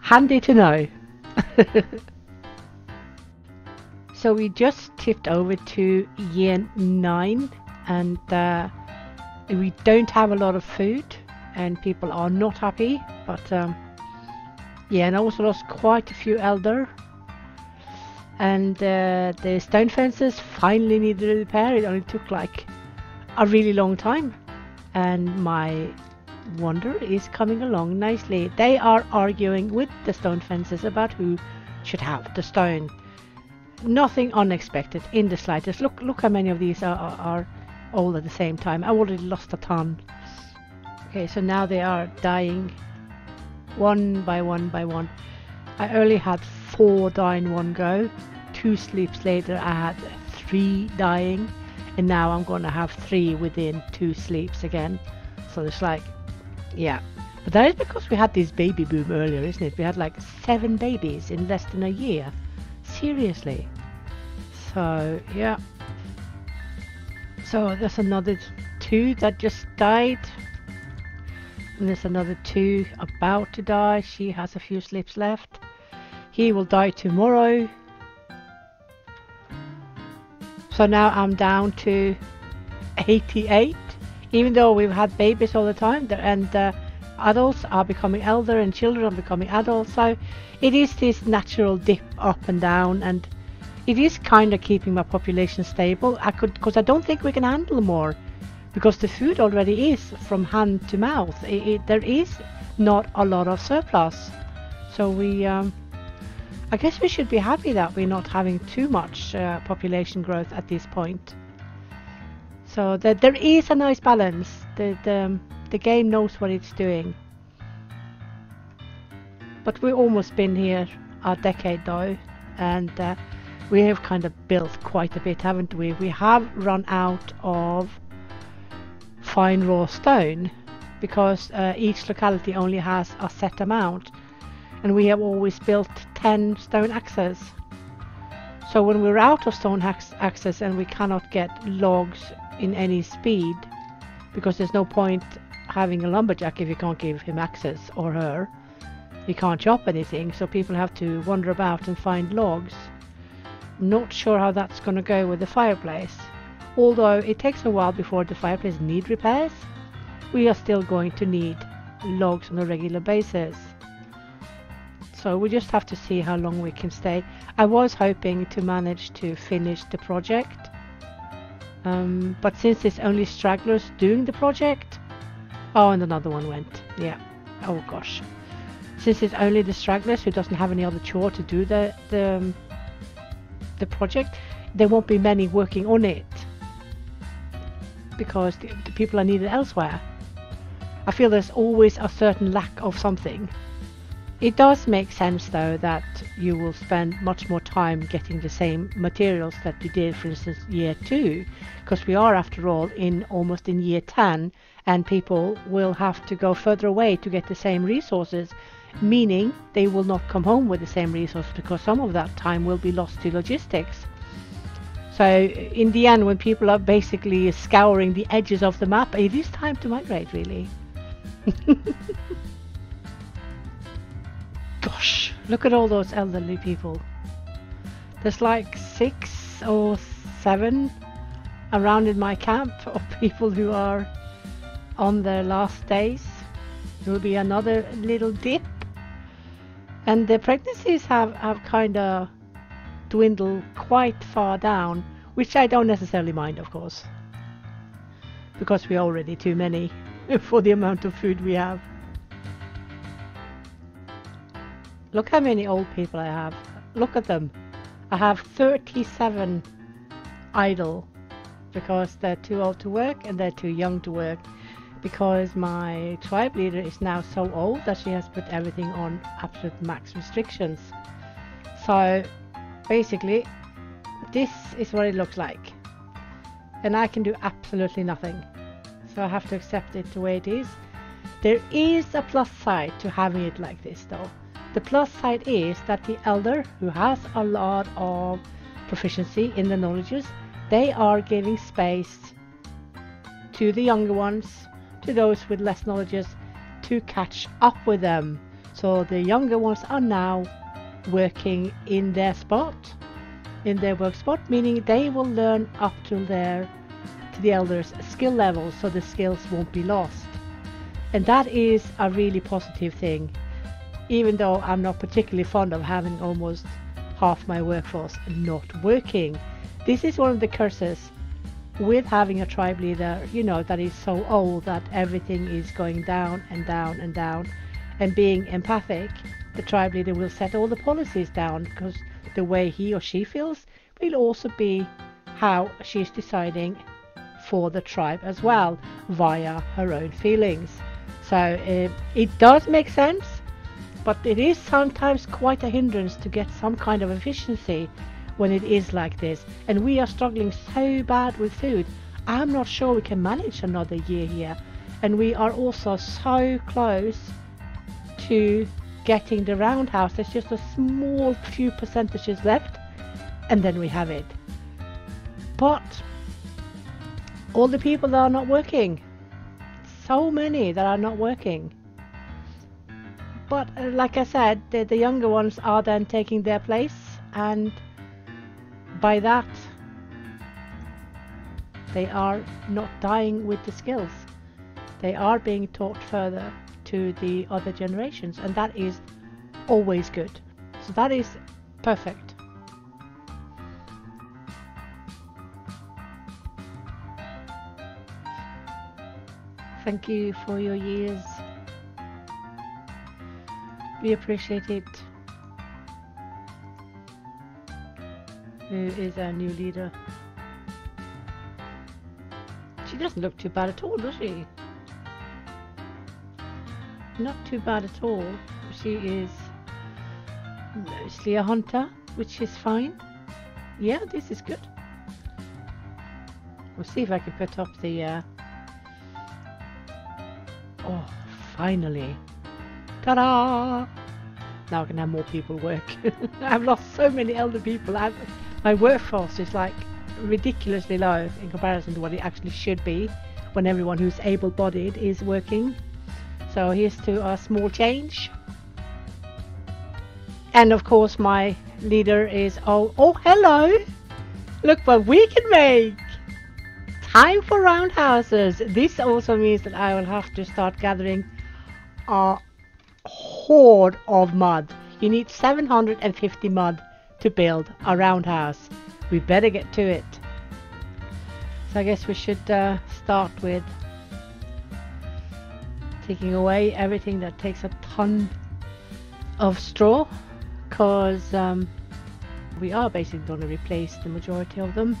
Speaker 1: Handy to know. so we just tipped over to year 9 and uh, we don't have a lot of food and people are not happy but um, yeah and I also lost quite a few elder. And uh, the stone fences finally needed a repair. It only took like a really long time. And my wonder is coming along nicely. They are arguing with the stone fences about who should have the stone. Nothing unexpected in the slightest. Look, look how many of these are, are, are all at the same time. I already lost a ton. Okay, so now they are dying one by one by one. I only had four die in one go. Two sleeps later, I had three dying and now I'm going to have three within two sleeps again. So it's like, yeah. But that is because we had this baby boom earlier, isn't it? We had like seven babies in less than a year. Seriously. So, yeah. So there's another two that just died. And there's another two about to die. She has a few sleeps left. He will die tomorrow. So now I'm down to 88, even though we've had babies all the time and uh, adults are becoming elder and children are becoming adults. So it is this natural dip up and down and it is kind of keeping my population stable. I could, because I don't think we can handle more because the food already is from hand to mouth. It, it, there is not a lot of surplus. So we, um, I guess we should be happy that we're not having too much uh, population growth at this point. So that there is a nice balance. The, the, the game knows what it's doing. But we've almost been here a decade though, and uh, we have kind of built quite a bit, haven't we? We have run out of fine raw stone because uh, each locality only has a set amount and we have always built 10 stone axes. So when we're out of stone axes and we cannot get logs in any speed, because there's no point having a lumberjack if you can't give him access or her. You can't chop anything, so people have to wander about and find logs. Not sure how that's going to go with the fireplace. Although it takes a while before the fireplace need repairs, we are still going to need logs on a regular basis. So we just have to see how long we can stay. I was hoping to manage to finish the project. Um, but since it's only stragglers doing the project... Oh, and another one went. Yeah. Oh, gosh. Since it's only the stragglers who doesn't have any other chore to do the, the, um, the project, there won't be many working on it. Because the, the people are needed elsewhere. I feel there's always a certain lack of something It does make sense though that you will spend much more time getting the same materials that you did for instance year 2 because we are after all in almost in year 10 and people will have to go further away to get the same resources meaning they will not come home with the same resources because some of that time will be lost to logistics. So in the end when people are basically scouring the edges of the map it is time to migrate really. Gosh, look at all those elderly people. There's like six or seven around in my camp of people who are on their last days. There will be another little dip. And the pregnancies have, have kind of dwindled quite far down, which I don't necessarily mind, of course. Because we're already too many for the amount of food we have. Look how many old people I have. Look at them. I have 37 idle because they're too old to work and they're too young to work because my tribe leader is now so old that she has put everything on absolute max restrictions. So basically this is what it looks like and I can do absolutely nothing. So I have to accept it the way it is. There is a plus side to having it like this though. The plus side is that the elder who has a lot of proficiency in the knowledges, they are giving space to the younger ones, to those with less knowledges, to catch up with them. So the younger ones are now working in their spot, in their work spot, meaning they will learn up to their to the elders skill level so the skills won't be lost. And that is a really positive thing even though I'm not particularly fond of having almost half my workforce not working. This is one of the curses with having a tribe leader, you know, that is so old that everything is going down and down and down. And being empathic, the tribe leader will set all the policies down because the way he or she feels will also be how she's deciding for the tribe as well via her own feelings. So uh, it does make sense but it is sometimes quite a hindrance to get some kind of efficiency when it is like this. And we are struggling so bad with food. I'm not sure we can manage another year here. And we are also so close to getting the roundhouse. There's just a small few percentages left and then we have it. But all the people that are not working so many that are not working but uh, like I said, the, the younger ones are then taking their place, and by that, they are not dying with the skills. They are being taught further to the other generations, and that is always good. So that is perfect. Thank you for your years we appreciate it. Who is our new leader? She doesn't look too bad at all, does she? Not too bad at all. She is mostly a hunter, which is fine. Yeah, this is good. We'll see if I can put up the... Uh... Oh, finally. Ta-da! Now I can have more people work. I've lost so many elder people. I've, my workforce is like ridiculously low in comparison to what it actually should be when everyone who's able-bodied is working. So here's to a small change. And of course my leader is, oh, oh hello! Look what we can make! Time for roundhouses! This also means that I will have to start gathering uh, hoard of mud. You need 750 mud to build a roundhouse. We better get to it. So I guess we should uh, start with taking away everything that takes a ton of straw because um, we are basically going to replace the majority of them.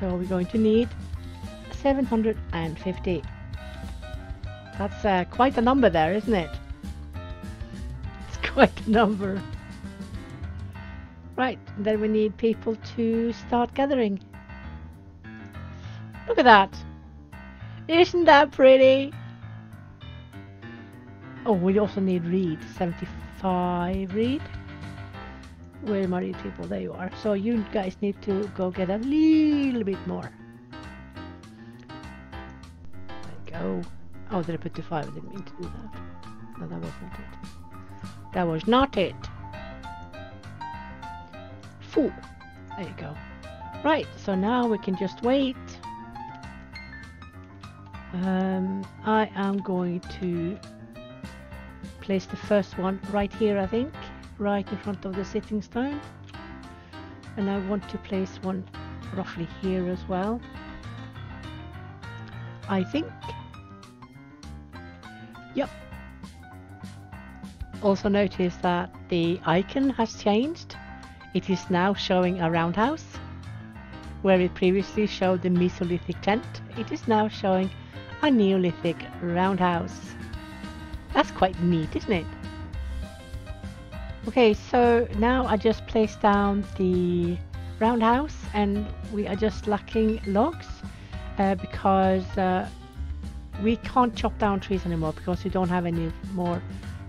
Speaker 1: So we're going to need 750. That's uh, quite a number there, isn't it? It's quite a number. Right, then we need people to start gathering. Look at that. Isn't that pretty? Oh, we also need reed. 75 reed. Where are my people? There you are. So you guys need to go get a little bit more. There you go. Oh, did I put to 5? I didn't mean to do that. No, that wasn't it. That was not it. Four. There you go. Right, so now we can just wait. Um, I am going to place the first one right here, I think, right in front of the sitting stone. And I want to place one roughly here as well. I think. Yep. Also notice that the icon has changed. It is now showing a roundhouse. Where it previously showed the Mesolithic tent, it is now showing a Neolithic roundhouse. That's quite neat, isn't it? Okay, so now I just placed down the roundhouse and we are just lacking logs uh, because uh, we can't chop down trees anymore because we don't have any more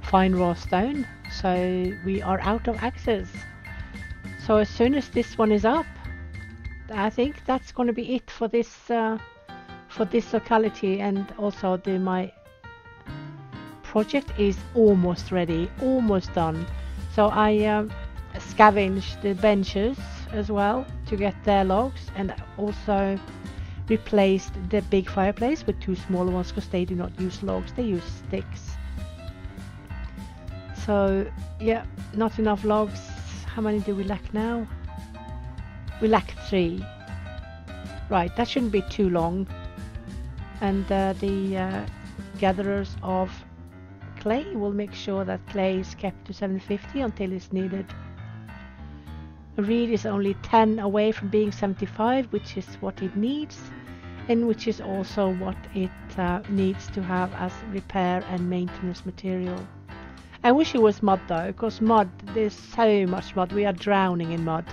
Speaker 1: fine raw stone so we are out of axes. So as soon as this one is up I think that's going to be it for this uh, for this locality and also the my project is almost ready almost done. So I uh, scavenged the benches as well to get their logs and also replaced the big fireplace with two smaller ones because they do not use logs they use sticks. So yeah not enough logs. How many do we lack now? We lack three. Right that shouldn't be too long. And uh, the uh, gatherers of clay will make sure that clay is kept to 750 until it's needed reed is only 10 away from being 75 which is what it needs and which is also what it uh, needs to have as repair and maintenance material. I wish it was mud though, because mud, there's so much mud, we are drowning in mud.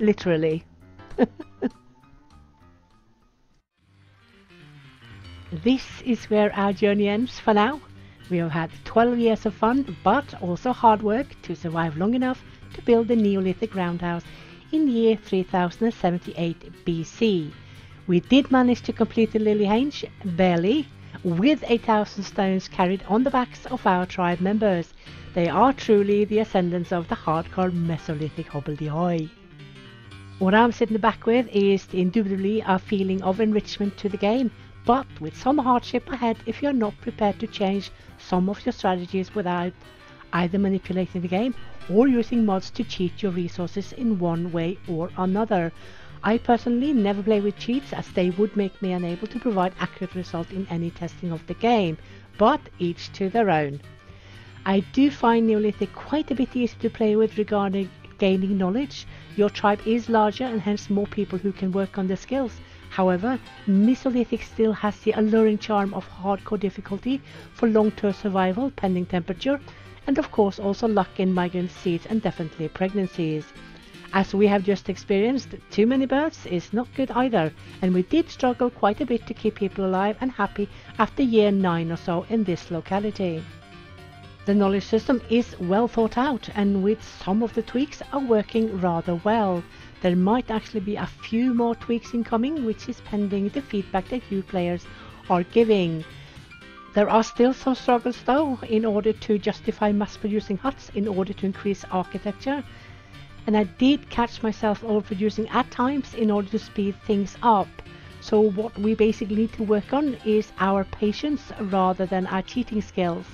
Speaker 1: Literally. this is where our journey ends for now. We have had 12 years of fun, but also hard work to survive long enough to build the Neolithic roundhouse in the year 3078 BC. We did manage to complete the Lily-Henge, barely, with 8,000 stones carried on the backs of our tribe members. They are truly the ascendants of the hardcore Mesolithic hobbledehoy. What I'm sitting back with is indubitably a feeling of enrichment to the game, but with some hardship ahead if you're not prepared to change some of your strategies without either manipulating the game or using mods to cheat your resources in one way or another. I personally never play with cheats as they would make me unable to provide accurate result in any testing of the game, but each to their own. I do find Neolithic quite a bit easier to play with regarding gaining knowledge. Your tribe is larger and hence more people who can work on their skills. However, Mesolithic still has the alluring charm of hardcore difficulty for long-term survival pending temperature, and of course also luck in migrant seeds and definitely pregnancies. As we have just experienced, too many births is not good either, and we did struggle quite a bit to keep people alive and happy after year 9 or so in this locality. The knowledge system is well thought out and with some of the tweaks are working rather well. There might actually be a few more tweaks incoming which is pending the feedback that you players are giving. There are still some struggles though in order to justify mass producing huts in order to increase architecture and I did catch myself overproducing at times in order to speed things up. So what we basically need to work on is our patience rather than our cheating skills.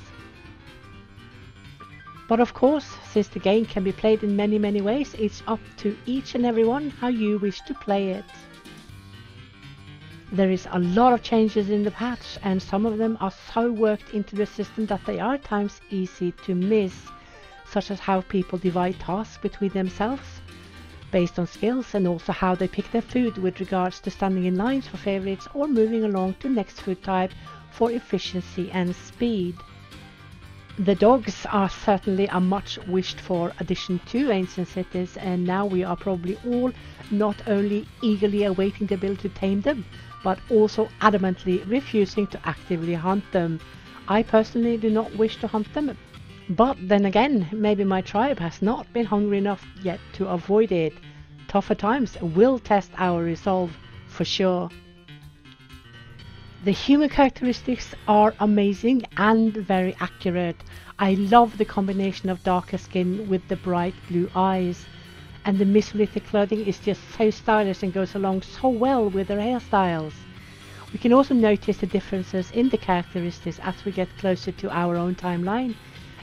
Speaker 1: But of course, since the game can be played in many many ways, it's up to each and everyone how you wish to play it. There is a lot of changes in the patch and some of them are so worked into the system that they are at times easy to miss such as how people divide tasks between themselves based on skills and also how they pick their food with regards to standing in lines for favorites or moving along to next food type for efficiency and speed. The dogs are certainly a much wished for addition to ancient cities, and now we are probably all not only eagerly awaiting the ability to tame them, but also adamantly refusing to actively hunt them. I personally do not wish to hunt them, but then again, maybe my tribe has not been hungry enough yet to avoid it. Tougher times will test our resolve for sure. The human characteristics are amazing and very accurate. I love the combination of darker skin with the bright blue eyes. And the Mesolithic clothing is just so stylish and goes along so well with their hairstyles. We can also notice the differences in the characteristics as we get closer to our own timeline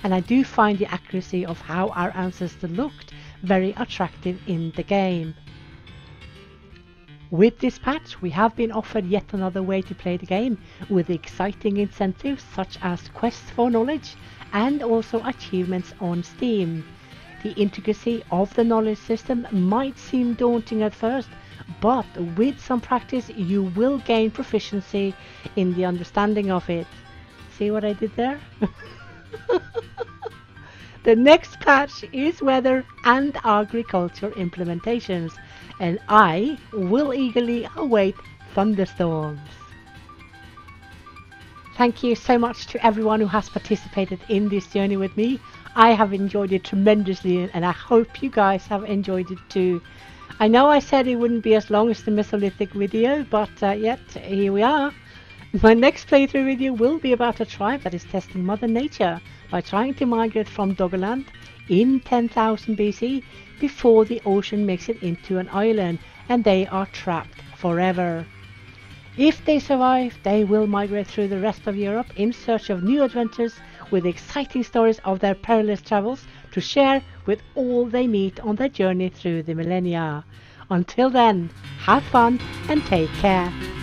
Speaker 1: and I do find the accuracy of how our ancestors looked very attractive in the game. With this patch, we have been offered yet another way to play the game with exciting incentives such as quests for knowledge and also achievements on Steam. The intricacy of the knowledge system might seem daunting at first, but with some practice you will gain proficiency in the understanding of it. See what I did there? the next patch is weather and agriculture implementations, and I will eagerly await thunderstorms. Thank you so much to everyone who has participated in this journey with me. I have enjoyed it tremendously and I hope you guys have enjoyed it too. I know I said it wouldn't be as long as the Mesolithic video, but uh, yet here we are. My next playthrough video will be about a tribe that is testing Mother Nature by trying to migrate from Doggerland in 10,000 BC before the ocean makes it into an island and they are trapped forever. If they survive, they will migrate through the rest of Europe in search of new adventures with exciting stories of their perilous travels to share with all they meet on their journey through the millennia. Until then, have fun and take care.